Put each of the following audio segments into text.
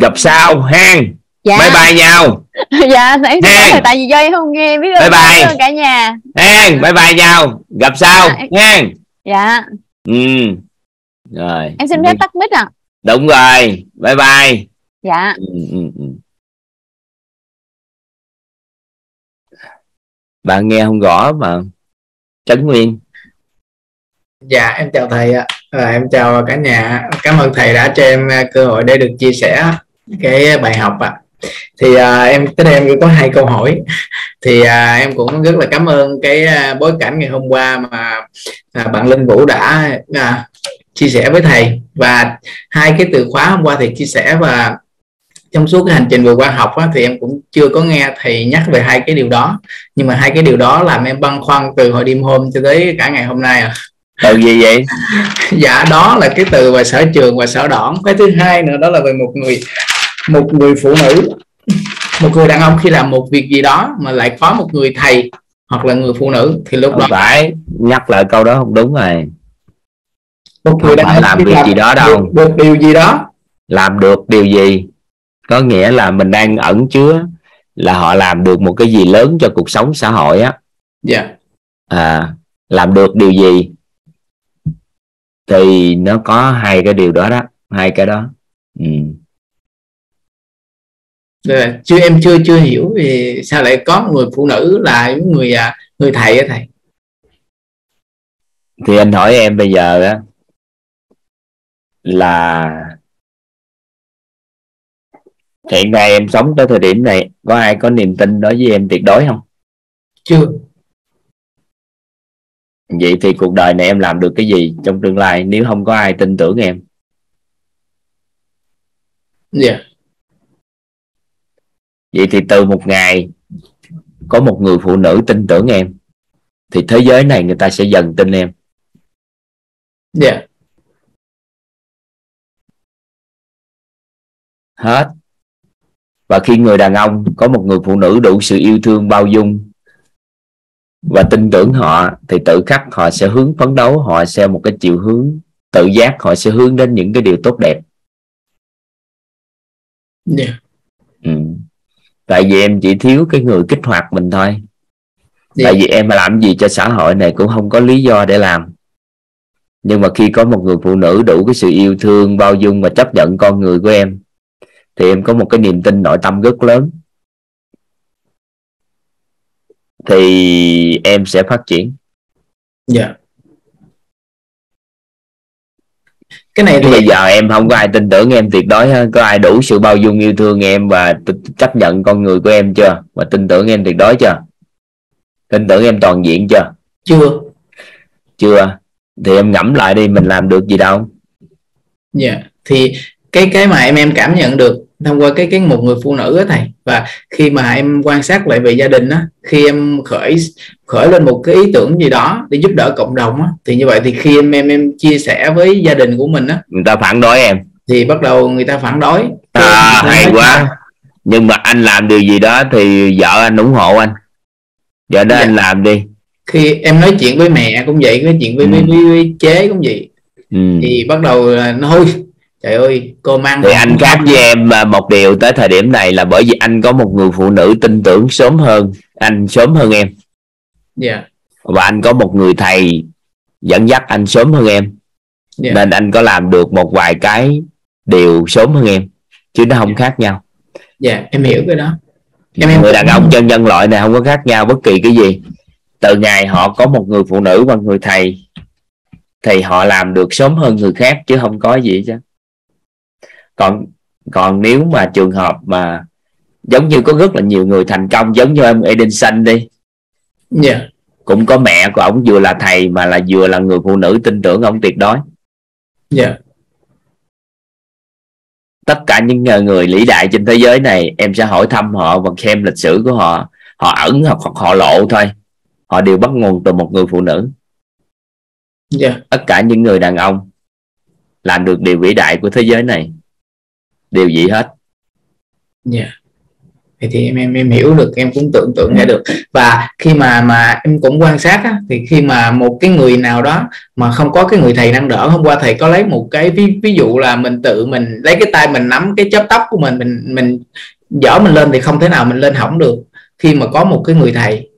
gặp sau hang. Dạ. Bye bye nhau. Dạ xin Hang. tại vì do em không nghe biết Bye bye. ơn cả nhà. Hang. Bye bye nhau. Gặp sau Dạ, hang. Dạ. Ừ. Rồi. Em xin phép tắt mic ạ. Đúng rồi. Bye bye. Dạ. Ừ, ừ, ừ. bạn nghe không rõ mà. Trấn nguyên. Dạ em chào thầy ạ. À, em chào cả nhà. Cảm ơn thầy đã cho em à, cơ hội để được chia sẻ cái bài học ạ. Thì à, em tới đây em có hai câu hỏi. Thì à, em cũng rất là cảm ơn cái à, bối cảnh ngày hôm qua mà à, bạn Linh Vũ đã à, chia sẻ với thầy. Và hai cái từ khóa hôm qua thầy chia sẻ và trong suốt cái hành trình vừa qua học á, thì em cũng chưa có nghe thầy nhắc về hai cái điều đó. Nhưng mà hai cái điều đó làm em băn khoăn từ hồi đêm hôm cho tới cả ngày hôm nay à từ gì vậy? Dạ đó là cái từ về sở trường và sở đoản cái thứ hai nữa đó là về một người một người phụ nữ một người đàn ông khi làm một việc gì đó mà lại có một người thầy hoặc là người phụ nữ thì lúc không đó phải nhắc lại câu đó không đúng rồi. Một người đàn ông làm việc gì đó đâu. được, được điều gì đó. Làm được điều gì? Có nghĩa là mình đang ẩn chứa là họ làm được một cái gì lớn cho cuộc sống xã hội á. Dạ. À, làm được điều gì? Thì nó có hai cái điều đó đó hai cái đó. Ừ. Rồi, chưa em chưa chưa hiểu vì sao lại có một người phụ nữ là những người à, người thầy á thầy? Thì anh hỏi em bây giờ á là hiện nay em sống tới thời điểm này có ai có niềm tin đối với em tuyệt đối không? Chưa. Vậy thì cuộc đời này em làm được cái gì trong tương lai nếu không có ai tin tưởng em? Dạ vậy thì từ một ngày có một người phụ nữ tin tưởng em thì thế giới này người ta sẽ dần tin em. Dạ. Hết. Và khi người đàn ông có một người phụ nữ đủ sự yêu thương bao dung và tin tưởng họ thì tự khắc họ sẽ hướng phấn đấu họ sẽ một cái chiều hướng tự giác họ sẽ hướng đến những cái điều tốt đẹp. Dạ. Ừ. tại vì em chỉ thiếu cái người kích hoạt mình thôi. Dạ. tại vì em làm gì cho xã hội này cũng không có lý do để làm. Nhưng mà khi có một người phụ nữ đủ cái sự yêu thương bao dung và chấp nhận con người của em thì em có một cái niềm tin nội tâm rất lớn. Thì em sẽ phát triển. Dạ cái này thì bây giờ em không có ai tin tưởng em tuyệt đối ha. có ai đủ sự bao dung yêu thương em và chấp nhận con người của em chưa? Và tin tưởng em tuyệt đối chưa? Tin tưởng em toàn diện chưa? Chưa. Chưa. Thì em ngẫm lại đi mình làm được gì đâu. Dạ, thì cái cái mà em em cảm nhận được thông qua cái cái một người phụ nữ á thầy. Và khi mà em quan sát lại về gia đình á khi em khởi khởi lên một cái ý tưởng gì đó để giúp đỡ cộng đồng á thì như vậy thì khi em em em chia sẻ với gia đình của mình á người ta phản đối em. thì bắt đầu người ta phản đối. À, hay quá. Nhưng mà anh làm điều gì đó thì vợ anh ủng hộ anh. Vợ đó Dạ. anh làm đi. Khi em nói chuyện với mẹ cũng vậy nói chuyện với, Ừ. với, với, với chế cũng vậy. Ừ. thì bắt đầu là nói trời ơi cô mang thì anh khác với em à, một điều tới thời điểm này là bởi vì anh có một người phụ nữ tin tưởng sớm hơn anh sớm hơn em. Dạ. Và anh có một người thầy dẫn dắt anh sớm hơn em. Dạ. Nên anh có làm được một vài cái điều sớm hơn em chứ nó không khác nhau. Dạ em hiểu cái đó. Em em người đàn ông chân nhân loại này không có khác nhau bất kỳ cái gì. Từ ngày họ có một người phụ nữ và người thầy thì họ làm được sớm hơn người khác chứ không có gì chứ còn còn nếu mà trường hợp mà giống như có rất là nhiều người thành công giống như em Edison đi. Dạ. Cũng có mẹ của ông vừa là thầy mà là vừa là người phụ nữ tin tưởng ông tuyệt đối. Dạ. Tất cả những người- lý đại trên thế giới này em sẽ hỏi thăm họ và xem lịch sử của họ. Họ ẩn hoặc hoặc họ lộ thôi. Họ đều bắt nguồn từ một người phụ nữ. Dạ. Tất cả những người đàn ông làm được điều vĩ đại của thế giới này đều vậy hết. Dạ. Thì, thì em em em hiểu được em cũng tưởng tượng ra được. Và khi mà mà em cũng quan sát á, thì khi mà một cái người nào đó mà không có cái người thầy nâng đỡ hôm qua thầy có lấy một cái ví, ví dụ là mình tự mình lấy cái tay mình nắm cái chớp tóc của mình mình mình dở mình lên thì không thể nào mình lên hỏng được. Khi mà có một cái người thầy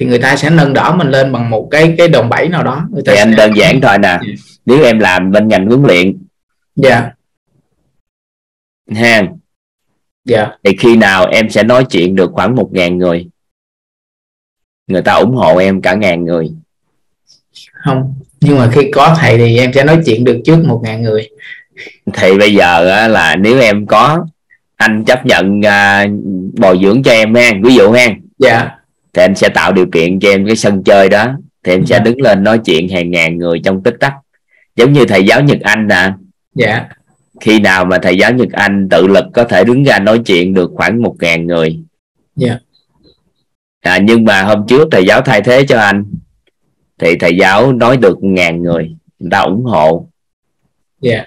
thì người ta sẽ nâng đỡ mình lên bằng một cái cái đòn bẩy nào đó. Người ta thì anh đơn giản thôi nè. Nếu em làm bên ngành huấn luyện dạ ha. Dạ. Thì khi nào em sẽ nói chuyện được khoảng một ngàn người? Người ta ủng hộ em cả ngàn người. Không. Nhưng mà khi có thầy thì em sẽ nói chuyện được trước một ngàn người. Thì bây giờ là nếu em có anh chấp nhận à, bồi dưỡng cho em ha ví dụ ha. Dạ. Thì anh sẽ tạo điều kiện cho em cái sân chơi đó. Thì em sẽ Dạ. đứng lên nói chuyện hàng ngàn người trong tích tắc. Giống như thầy giáo Nhật Anh nè. Dạ khi nào mà thầy giáo Nhật Anh tự lực có thể đứng ra nói chuyện được khoảng một ngàn người? Dạ. à, nhưng mà hôm trước thầy giáo thay thế cho anh thì thầy giáo nói được ngàn người. Người ta ủng hộ. Dạ.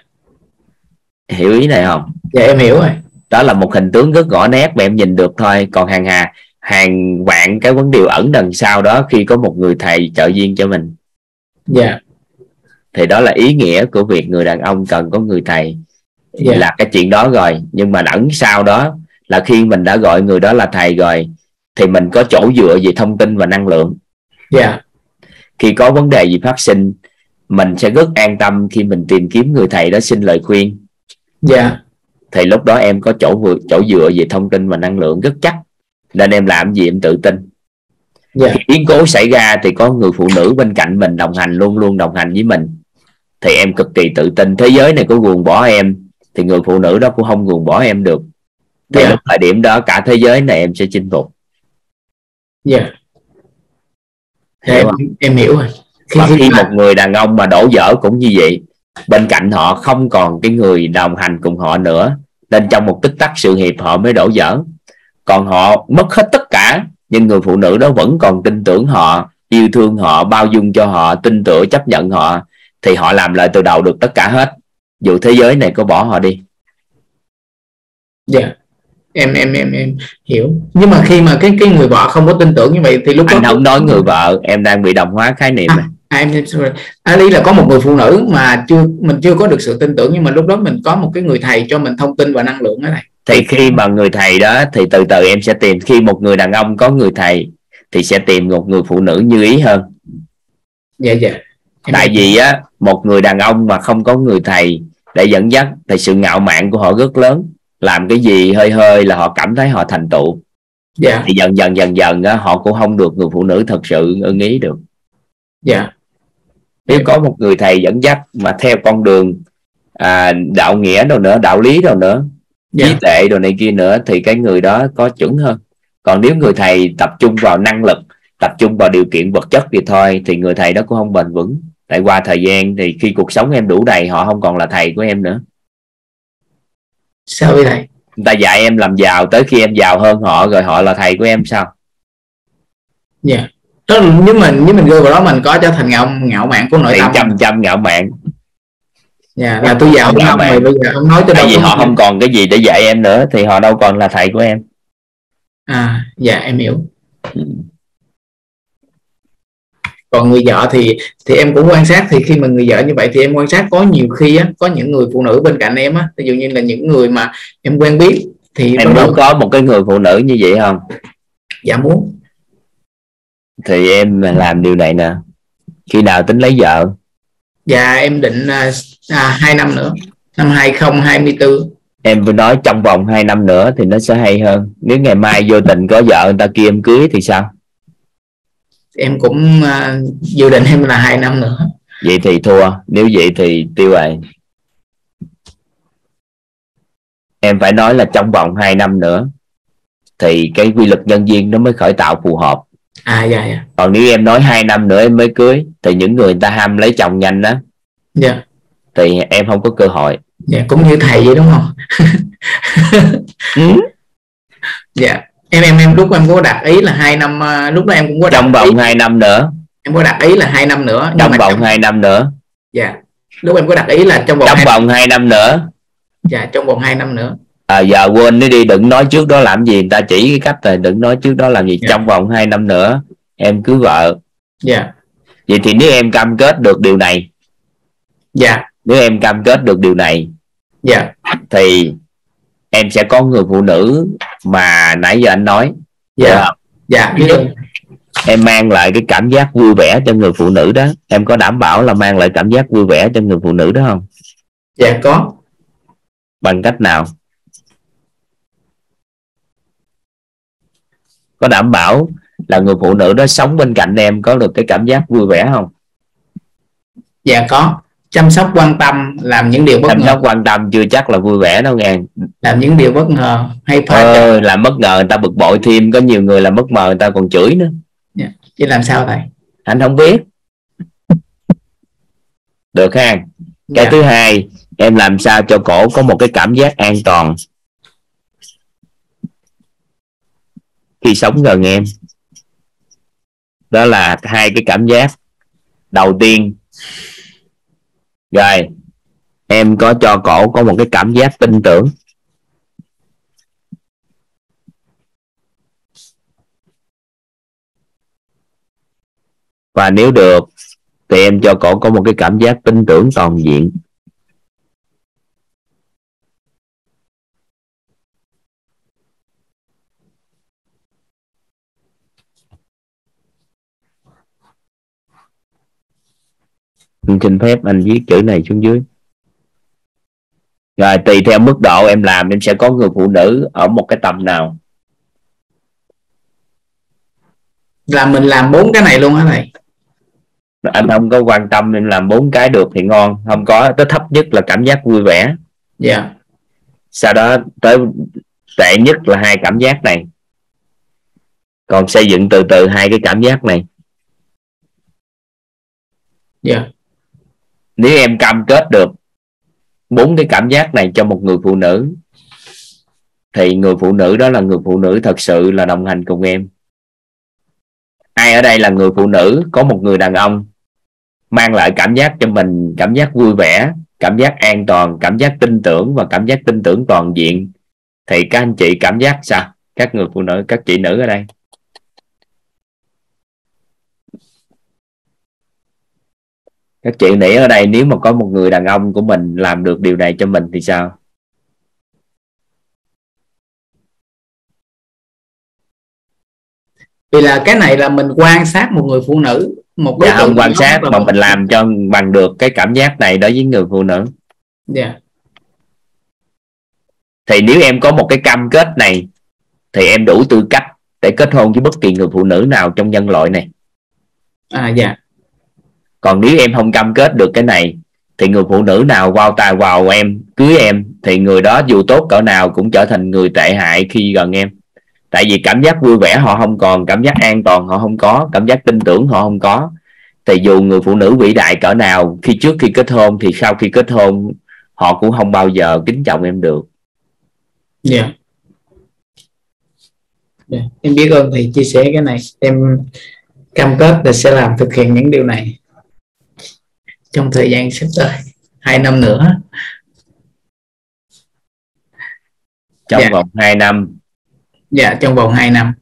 Hiểu ý này không? Dạ em hiểu rồi. Đó là một hình tướng rất rõ nét mà em nhìn được thôi. Còn hàng hà hàng vạn cái vấn đề ẩn đằng sau đó khi có một người thầy trợ duyên cho mình. Dạ. Thì đó là ý nghĩa của việc người đàn ông cần có người thầy Dạ. là cái chuyện đó rồi. Nhưng mà ẩn sau đó là khi mình đã gọi người đó là thầy rồi thì mình có chỗ dựa về thông tin và năng lượng. Dạ. Khi có vấn đề gì phát sinh mình sẽ rất an tâm khi mình tìm kiếm người thầy đó xin lời khuyên. Dạ. Thì lúc đó em có chỗ vượt chỗ dựa về thông tin và năng lượng rất chắc. Nên em làm gì em tự tin. Dạ. Khi biến cố xảy ra thì có người phụ nữ bên cạnh mình đồng hành luôn luôn đồng hành với mình. Thì em cực kỳ tự tin. Thế giới này có ruồng bỏ em thì người phụ nữ đó cũng không ruồng bỏ em được. Thì Dạ. lúc thời điểm đó cả thế giới này em sẽ chinh phục. Dạ. Dạ, Hiểu em, em hiểu rồi. Khi, và khi một người đàn ông mà đổ vỡ cũng như vậy bên cạnh họ không còn cái người đồng hành cùng họ nữa nên trong một tích tắc sự nghiệp họ mới đổ vỡ còn họ mất hết tất cả nhưng người phụ nữ đó vẫn còn tin tưởng họ yêu thương họ bao dung cho họ tin tưởng chấp nhận họ thì họ làm lại từ đầu được tất cả hết dù thế giới này có bỏ họ đi. Dạ. Em em em em hiểu. Nhưng mà khi mà cái cái người vợ không có tin tưởng như vậy thì lúc anh đó không nói người vợ em đang bị đồng hóa khái niệm này. à, em sorry. à, là có một người phụ nữ mà chưa mình chưa có được sự tin tưởng nhưng mà lúc đó mình có một cái người thầy cho mình thông tin và năng lượng đó này. Thì khi mà người thầy đó thì từ từ em sẽ tìm khi một người đàn ông có người thầy thì sẽ tìm một người phụ nữ như ý hơn. Dạ dạ tại vì á một người đàn ông mà không có người thầy để dẫn dắt thì sự ngạo mạn của họ rất lớn. Làm cái gì hơi hơi là họ cảm thấy họ thành tựu. Dạ. Thì dần dần dần dần á, họ cũng không được người phụ nữ thật sự ưng ý được. Dạ. Nếu có một người thầy dẫn dắt mà theo con đường à, đạo nghĩa đâu nữa đạo lý đâu nữa trí dạ tuệ đồ này kia nữa thì cái người đó có chuẩn hơn. Còn nếu người thầy tập trung vào năng lực tập trung vào điều kiện vật chất thì thôi thì người thầy đó cũng không bền vững tại qua thời gian thì khi cuộc sống em đủ đầy họ không còn là thầy của em nữa. Sao vậy thầy? Người ta dạy em làm giàu tới khi em giàu hơn họ rồi họ là thầy của em sao? Dạ. Là nếu mình nếu mình rơi vào đó mình có trở thành ngạo ngạo mạn của nội thì tâm. trăm trăm ngạo mạn. Dạ là tôi giàu không rồi bây giờ không nói cho tại đâu vì họ không còn cái gì để dạy em nữa thì họ đâu còn là thầy của em. À dạ em hiểu còn người vợ thì thì em cũng quan sát thì khi mà người vợ như vậy thì em quan sát có nhiều khi á có những người phụ nữ bên cạnh em á ví dụ như là những người mà em quen biết thì em muốn có một cái người phụ nữ như vậy không? Dạ muốn. Thì em làm điều này nè khi nào tính lấy vợ? Dạ em định à, à, 2 năm nữa năm 2024 em vừa nói trong vòng 2 năm nữa thì nó sẽ hay hơn. Nếu ngày mai vô tình có vợ người ta kia em cưới thì sao em cũng à, dự định em là hai năm nữa. Vậy thì thua. Nếu vậy thì tiêu rồi em phải nói là trong vòng 2 năm nữa thì cái quy luật nhân duyên nó mới khởi tạo phù hợp. À dạ dạ. Còn nếu em nói hai năm nữa em mới cưới thì những người người ta ham lấy chồng nhanh đó dạ. Thì em không có cơ hội. Dạ cũng như thầy vậy đúng không? Ừ. dạ em em em lúc em có đặt ý là hai năm à, lúc đó em cũng có đặt trong vòng 2 năm nữa. Em có đặt ý là hai năm nữa trong vòng 2 năm nữa. Dạ. Lúc em có đặt ý là trong vòng trong hai, vòng 2 năm nữa. Dạ trong vòng hai năm nữa. À, giờ quên nó đi đừng nói trước đó làm gì. Người ta chỉ cái cách rồi đừng nói trước đó làm gì. Dạ. trong vòng 2 năm nữa em cưới vợ. Dạ. Vậy thì nếu em cam kết được điều này dạ. nếu em cam kết được điều này dạ. thì em sẽ có người phụ nữ mà nãy giờ anh nói. Dạ. Dạ. dạ em mang lại cái cảm giác vui vẻ cho người phụ nữ đó. Em có đảm bảo là mang lại cảm giác vui vẻ cho người phụ nữ đó không? Dạ có. Bằng cách nào? Có đảm bảo là người phụ nữ đó sống bên cạnh em có được cái cảm giác vui vẻ không? Dạ có chăm sóc quan tâm làm những điều bất chăm ngờ. sóc quan tâm chưa chắc là vui vẻ đâu nghe. Làm những điều bất ngờ hay trò ờ, làm bất ngờ người ta bực bội thêm có nhiều người làm bất ngờ người ta còn chửi nữa. Chứ làm sao thầy anh không biết. Được ha. Cái dạ. thứ hai em làm sao cho cổ có một cái cảm giác an toàn? Khi sống gần em. Đó là hai cái cảm giác. Đầu tiên rồi, em có cho cổ có một cái cảm giác tin tưởng. Và nếu được, thì em cho cổ có một cái cảm giác tin tưởng toàn diện. Em xin phép anh viết chữ này xuống dưới. Rồi tùy theo mức độ em làm em sẽ có người phụ nữ ở một cái tầm nào. Là mình làm bốn cái này luôn hả thầy? Anh không có quan tâm em làm bốn cái được thì ngon. Không có tới thấp nhất là cảm giác vui vẻ. Dạ. Sau đó tới tệ nhất là hai cảm giác này. Còn xây dựng từ từ hai cái cảm giác này. Dạ nếu em cam kết được bốn cái cảm giác này cho một người phụ nữ, thì người phụ nữ đó là người phụ nữ thật sự là đồng hành cùng em. Ai ở đây là người phụ nữ, có một người đàn ông mang lại cảm giác cho mình cảm giác vui vẻ, cảm giác an toàn, cảm giác tin tưởng và cảm giác tin tưởng toàn diện, thì các anh chị cảm giác sao? Các người phụ nữ, các chị nữ ở đây? Các chị nghĩ ở đây nếu mà có một người đàn ông của mình làm được điều này cho mình thì sao? Vì là cái này là mình quan sát một người phụ nữ một đối dạ không quan sát mà mình làm cho bằng được cái cảm giác này đối với người phụ nữ. Dạ. Thì nếu em có một cái cam kết này thì em đủ tư cách để kết hôn với bất kỳ người phụ nữ nào trong nhân loại này. À dạ còn nếu em không cam kết được cái này, thì người phụ nữ nào vào tài vào em, cưới em, thì người đó dù tốt cỡ nào cũng trở thành người tệ hại khi gần em. Tại vì cảm giác vui vẻ họ không còn, cảm giác an toàn họ không có, cảm giác tin tưởng họ không có. Thì dù người phụ nữ vĩ đại cỡ nào, khi trước khi kết hôn thì sau khi kết hôn, họ cũng không bao giờ kính trọng em được. Dạ. Yeah. em biết ơn thầy chia sẻ cái này. Em cam kết là sẽ làm thực hiện những điều này trong thời gian sắp tới. Hai năm nữa. Trong Dạ. vòng 2 năm. Dạ trong vòng 2 năm.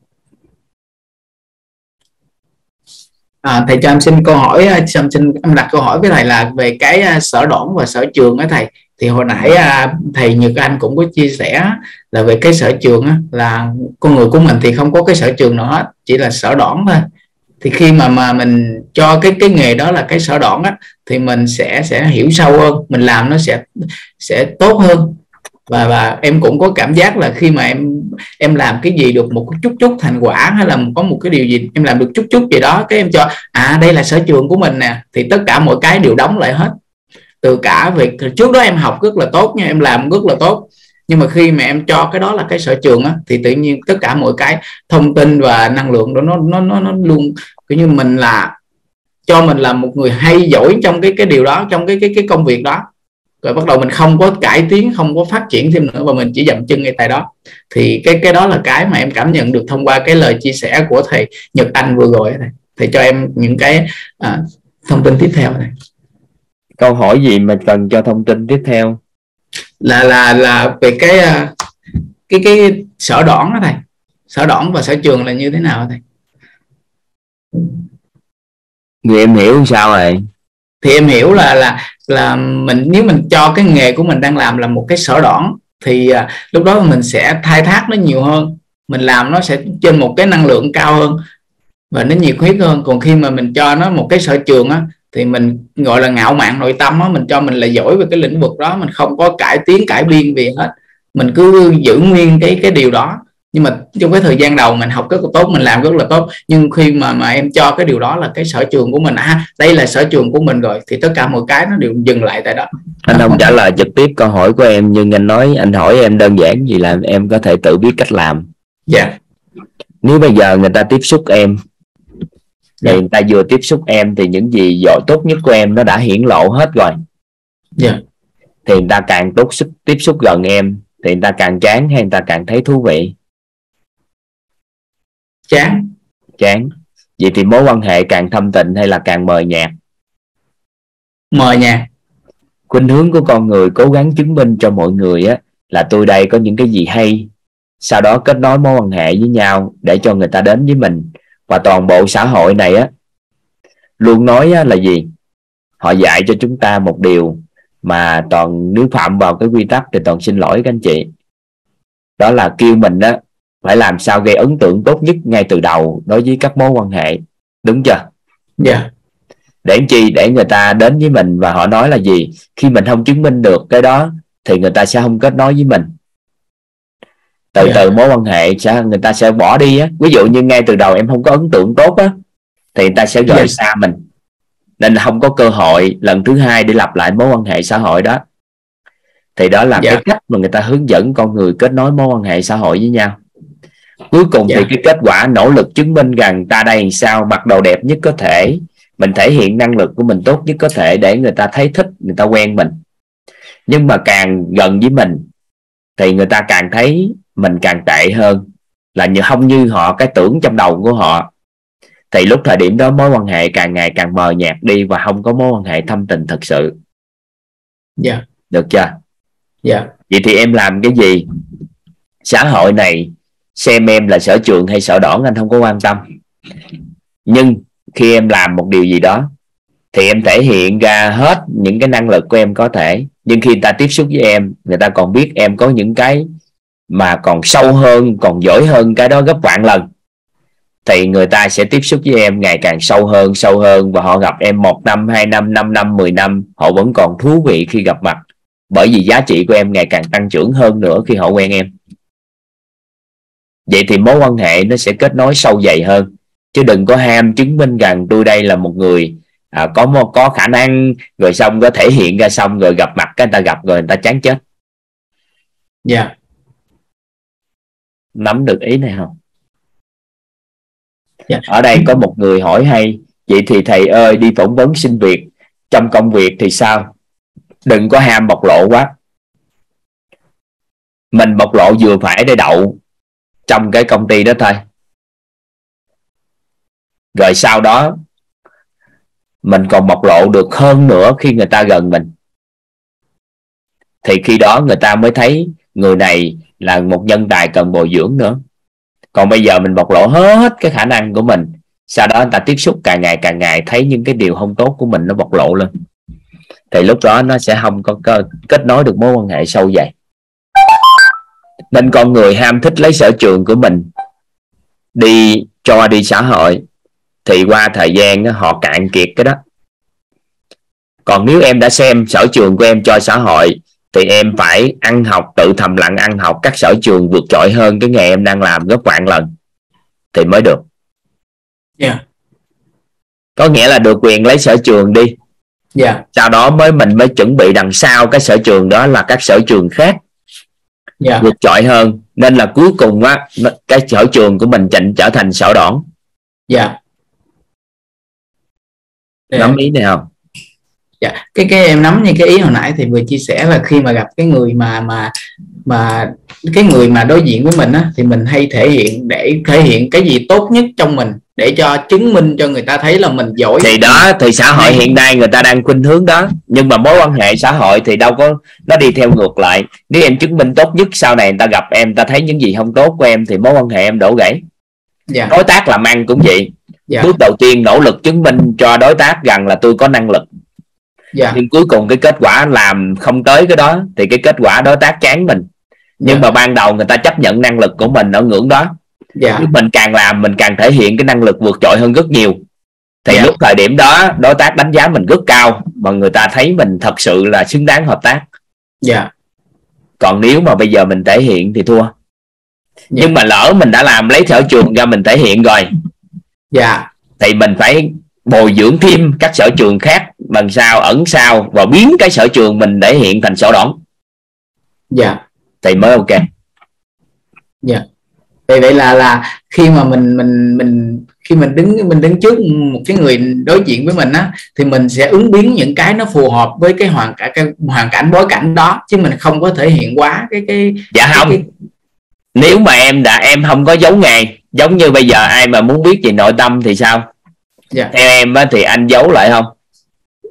À, thầy cho em xin câu hỏi à, em xin em đặt câu hỏi với thầy là về cái à, sở đoản và sở trường á thầy. Thì hồi nãy à, thầy Nhật Anh cũng có chia sẻ là về cái sở trường á, là con người của mình thì không có cái sở trường nào hết chỉ là sở đoản thôi thì khi mà mà mình cho cái cái nghề đó là cái sở đoạn á, thì mình sẽ sẽ hiểu sâu hơn, mình làm nó sẽ sẽ tốt hơn. Và và em cũng có cảm giác là khi mà em em làm cái gì được một chút chút thành quả hay là có một cái điều gì em làm được chút chút gì đó, cái em cho à đây là sở trường của mình nè. Thì tất cả mọi cái đều đóng lại hết. Từ cả việc trước đó em học rất là tốt nha, em làm rất là tốt nhưng mà khi mà em cho cái đó là cái sở trường á thì tự nhiên tất cả mọi cái thông tin và năng lượng đó nó nó nó nó luôn kiểu như mình là cho mình là một người hay giỏi trong cái cái điều đó trong cái cái cái công việc đó. Rồi bắt đầu mình không có cải tiến không có phát triển thêm nữa và mình chỉ dậm chân ngay tại đó. Thì cái cái đó là cái mà em cảm nhận được thông qua cái lời chia sẻ của thầy Nhật Anh vừa rồi thầy thầy cho em những cái à, thông tin tiếp theo này. Câu hỏi gì mà cần cho thông tin tiếp theo? Là là là về cái à, cái cái sở đoản đó thầy. Sở đoản và sở trường là như thế nào thầy? Người em hiểu sao rồi? Thì em hiểu là là là mình nếu mình cho cái nghề của mình đang làm là một cái sở đoản thì à, lúc đó mình sẽ khai thác nó nhiều hơn. Mình làm nó sẽ trên một cái năng lượng cao hơn và nó nhiệt huyết hơn. Còn khi mà mình cho nó một cái sở trường á thì mình gọi là ngạo mạn nội tâm á mình cho mình là giỏi về cái lĩnh vực đó mình không có cải tiến cải biên gì hết. Mình cứ giữ nguyên cái cái điều đó. Nhưng mà trong cái thời gian đầu mình học rất là tốt mình làm rất là tốt. Nhưng khi mà mà em cho cái điều đó là cái sở trường của mình à đây là sở trường của mình rồi thì tất cả mọi cái nó đều dừng lại tại đó. Anh không trả lời trực tiếp câu hỏi của em. Nhưng anh nói anh hỏi em đơn giản gì là em có thể tự biết cách làm. Dạ. Yeah. nếu bây giờ người ta tiếp xúc em thì Dạ. người ta vừa tiếp xúc em thì những gì giỏi tốt nhất của em nó đã hiển lộ hết rồi. Dạ. Thì người ta càng tốt sức tiếp xúc gần em thì người ta càng chán hay người ta càng thấy thú vị. Chán. Chán. Vậy thì mối quan hệ càng thâm tình hay là càng mờ nhạt? Mời nhà khuynh hướng của con người cố gắng chứng minh cho mọi người á là tôi đây có những cái gì hay. Sau đó kết nối mối quan hệ với nhau để cho người ta đến với mình và toàn bộ xã hội này á luôn nói á, là gì? Họ dạy cho chúng ta một điều mà toàn nếu phạm vào cái quy tắc thì toàn xin lỗi các anh chị. Đó là kêu mình á phải làm sao gây ấn tượng tốt nhất ngay từ đầu đối với các mối quan hệ. Đúng chưa? Dạ. Để làm chi? Để người ta đến với mình và họ nói là gì? Khi mình không chứng minh được cái đó thì người ta sẽ không kết nối với mình từ Dạ. từ mối quan hệ sẽ người ta sẽ bỏ đi á ví dụ như ngay từ đầu em không có ấn tượng tốt á thì người ta sẽ rời Dạ. xa mình nên không có cơ hội lần thứ hai để lặp lại mối quan hệ xã hội đó thì đó là Dạ. cái cách mà người ta hướng dẫn con người kết nối mối quan hệ xã hội với nhau cuối cùng Dạ. thì cái kết quả nỗ lực chứng minh rằng ta đây làm sao mặc đồ đẹp nhất có thể mình thể hiện năng lực của mình tốt nhất có thể để người ta thấy thích người ta quen mình nhưng mà càng gần với mình thì người ta càng thấy mình càng tệ hơn là như không như họ cái tưởng trong đầu của họ. Thì lúc thời điểm đó mối quan hệ càng ngày càng mờ nhạt đi và không có mối quan hệ thâm tình thật sự. Dạ. Được chưa? Dạ. Vậy thì em làm cái gì? Xã hội này xem em là sở trường hay sở đỏn anh không có quan tâm. Nhưng khi em làm một điều gì đó thì em thể hiện ra hết những cái năng lực của em có thể. Nhưng khi người ta tiếp xúc với em người ta còn biết em có những cái mà còn sâu hơn còn giỏi hơn cái đó gấp vạn lần. Thì người ta sẽ tiếp xúc với em ngày càng sâu hơn sâu hơn và họ gặp em một năm hai năm năm năm mười năm họ vẫn còn thú vị khi gặp mặt. Bởi vì giá trị của em ngày càng tăng trưởng hơn nữa khi họ quen em. Vậy thì mối quan hệ nó sẽ kết nối sâu dày hơn. Chứ đừng có ham chứng minh rằng tôi đây là một người à, có một có khả năng rồi xong có thể hiện ra xong rồi gặp mặt cái người ta gặp rồi người ta chán chết. Dạ nắm được ý này không? Dạ. ở đây có một người hỏi hay vậy thì thầy ơi đi phỏng vấn xin việc. Trong công việc thì sao? Đừng có ham bộc lộ quá. Mình bộc lộ vừa phải để đậu trong cái công ty đó thôi. Rồi sau đó mình còn bộc lộ được hơn nữa khi người ta gần mình. Thì khi đó người ta mới thấy người này là một nhân tài cần bồi dưỡng nữa. Còn bây giờ mình bộc lộ hết cái khả năng của mình, sau đó người ta tiếp xúc càng ngày càng ngày, thấy những cái điều không tốt của mình nó bộc lộ lên. Thì lúc đó nó sẽ không có có kết nối được mối quan hệ sâu dày. Nên con người ham thích lấy sở trường của mình, đi cho đi xã hội, thì qua thời gian họ cạn kiệt cái đó. Còn nếu em đã xem sở trường của em cho xã hội thì em phải ăn học tự thầm lặng ăn học. Các sở trường vượt trội hơn cái nghề em đang làm gấp vạn lần. Thì mới được. Dạ. Có nghĩa là được quyền lấy sở trường đi. Dạ. Sau đó mới mình mới chuẩn bị đằng sau cái sở trường đó là các sở trường khác. Dạ. Vượt trội hơn. Nên là cuối cùng á cái sở trường của mình chỉnh trở thành sở đỏn dạ Dạ. nắm ý này không dạ cái cái em nắm như cái ý hồi nãy thì vừa chia sẻ là khi mà gặp cái người mà mà mà cái người mà đối diện với mình á thì mình hay thể hiện để thể hiện cái gì tốt nhất trong mình để cho chứng minh cho người ta thấy là mình giỏi. Thì đó thì xã hội hiện nay người ta đang khuynh hướng đó. Nhưng mà mối quan hệ xã hội thì đâu có nó đi theo ngược lại. Nếu em chứng minh tốt nhất sau này người ta gặp em ta thấy những gì không tốt của em thì mối quan hệ em đổ gãy. Dạ. Đối tác làm ăn cũng vậy. Dạ. Bước đầu tiên nỗ lực chứng minh cho đối tác rằng là tôi có năng lực dạ. Nhưng cuối cùng cái kết quả làm không tới cái đó thì cái kết quả đối tác chán mình. Nhưng dạ, mà ban đầu người ta chấp nhận năng lực của mình ở ngưỡng đó. Dạ. Nhưng mình càng làm mình càng thể hiện cái năng lực vượt trội hơn rất nhiều. Thì Dạ. lúc thời điểm đó đối tác đánh giá mình rất cao mà người ta thấy mình thật sự là xứng đáng hợp tác. Dạ. Còn nếu mà bây giờ mình thể hiện thì thua. Nhưng mà lỡ mình đã làm lấy sở trường ra mình thể hiện rồi dạ. thì mình phải bồi dưỡng thêm các sở trường khác bằng sao ẩn sao và biến cái sở trường mình thể hiện thành sổ đỏ. Dạ. Thì mới ok. Vậy vậy là là khi mà mình mình mình khi mình đứng mình đứng trước một cái người đối diện với mình á thì mình sẽ ứng biến những cái nó phù hợp với cái hoàn cảnh cái hoàn cảnh bối cảnh đó chứ mình không có thể hiện quá cái cái dạ cái- không. cái- nếu mà em đã em không có giấu nghề giống như bây giờ ai mà muốn biết về nội tâm thì sao? Dạ. theo em á, thì anh giấu lại không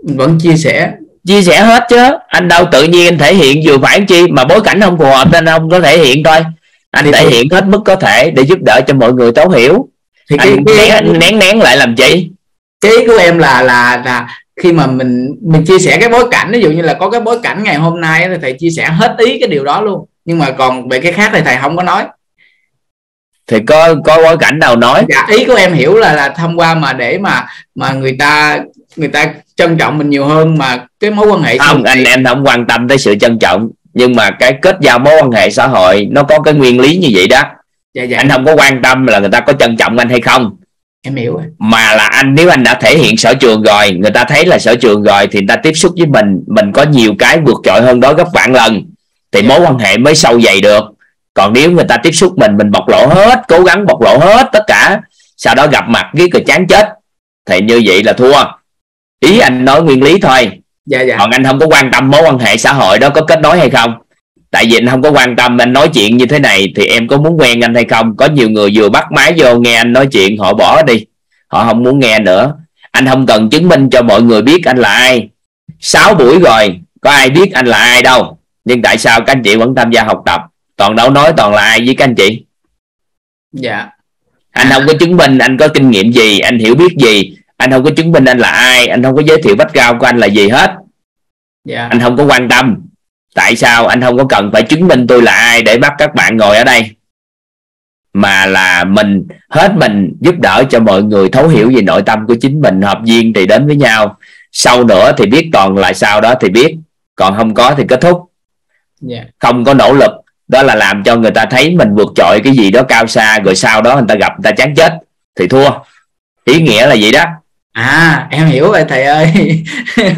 mình vẫn chia sẻ. Chia sẻ hết chứ. Anh đâu tự nhiên anh thể hiện vừa phải chi mà bối cảnh không phù hợp nên không có thể hiện thôi. Anh thể hiện hết mức có thể để giúp đỡ cho mọi người thấu hiểu. Thì cái, anh cái, nén, anh nén nén lại làm chi? Cái ý của em là là là khi mà mình mình chia sẻ cái bối cảnh ví dụ như là có cái bối cảnh ngày hôm nay thì thầy chia sẻ hết ý cái điều đó luôn. Nhưng mà còn về cái khác thì thầy không có nói. Thì có có bối cảnh nào nói? Dạ, ý của em hiểu là là thông qua mà để mà mà người ta người ta trân trọng mình nhiều hơn mà cái mối quan hệ không anh em không quan tâm tới sự trân trọng nhưng mà cái kết giao mối quan hệ xã hội nó có cái nguyên lý như vậy đó. Dạ dạ. Anh không có quan tâm là người ta có trân trọng anh hay không. Em hiểu rồi. Mà là anh nếu anh đã thể hiện sở trường rồi người ta thấy là sở trường rồi thì người ta tiếp xúc với mình mình có nhiều cái vượt trội hơn đó gấp vạn lần thì mối quan hệ mới sâu dày được. Còn nếu người ta tiếp xúc mình mình bộc lộ hết cố gắng bộc lộ hết tất cả sau đó gặp mặt với rồi chán chết thì như vậy là thua ý anh nói nguyên lý thôi. Dạ dạ. Còn anh không có quan tâm mối quan hệ xã hội đó có kết nối hay không? Tại vì anh không có quan tâm anh nói chuyện như thế này thì em có muốn quen anh hay không? Có nhiều người vừa bắt máy vô nghe anh nói chuyện họ bỏ đi. Họ không muốn nghe nữa. Anh không cần chứng minh cho mọi người biết anh là ai. Sáu buổi rồi có ai biết anh là ai đâu. Nhưng tại sao các anh chị vẫn tham gia học tập? Toàn đâu nói toàn là ai với các anh chị? Dạ. Anh không có chứng minh anh có kinh nghiệm gì anh hiểu biết gì anh không có chứng minh anh là ai anh không có giới thiệu background của anh là gì hết. Dạ. Anh không có quan tâm. Tại sao anh không có cần phải chứng minh tôi là ai để bắt các bạn ngồi ở đây? Mà là mình hết mình giúp đỡ cho mọi người thấu hiểu về nội tâm của chính mình hợp duyên thì đến với nhau. Sau nữa thì biết còn lại sau đó thì biết. Còn không có thì kết thúc. Dạ. Không có nỗ lực. Đó là làm cho người ta thấy mình vượt trội cái gì đó cao xa rồi sau đó người ta gặp người ta chán chết. Thì thua. Ý nghĩa là vậy đó à em hiểu rồi thầy ơi.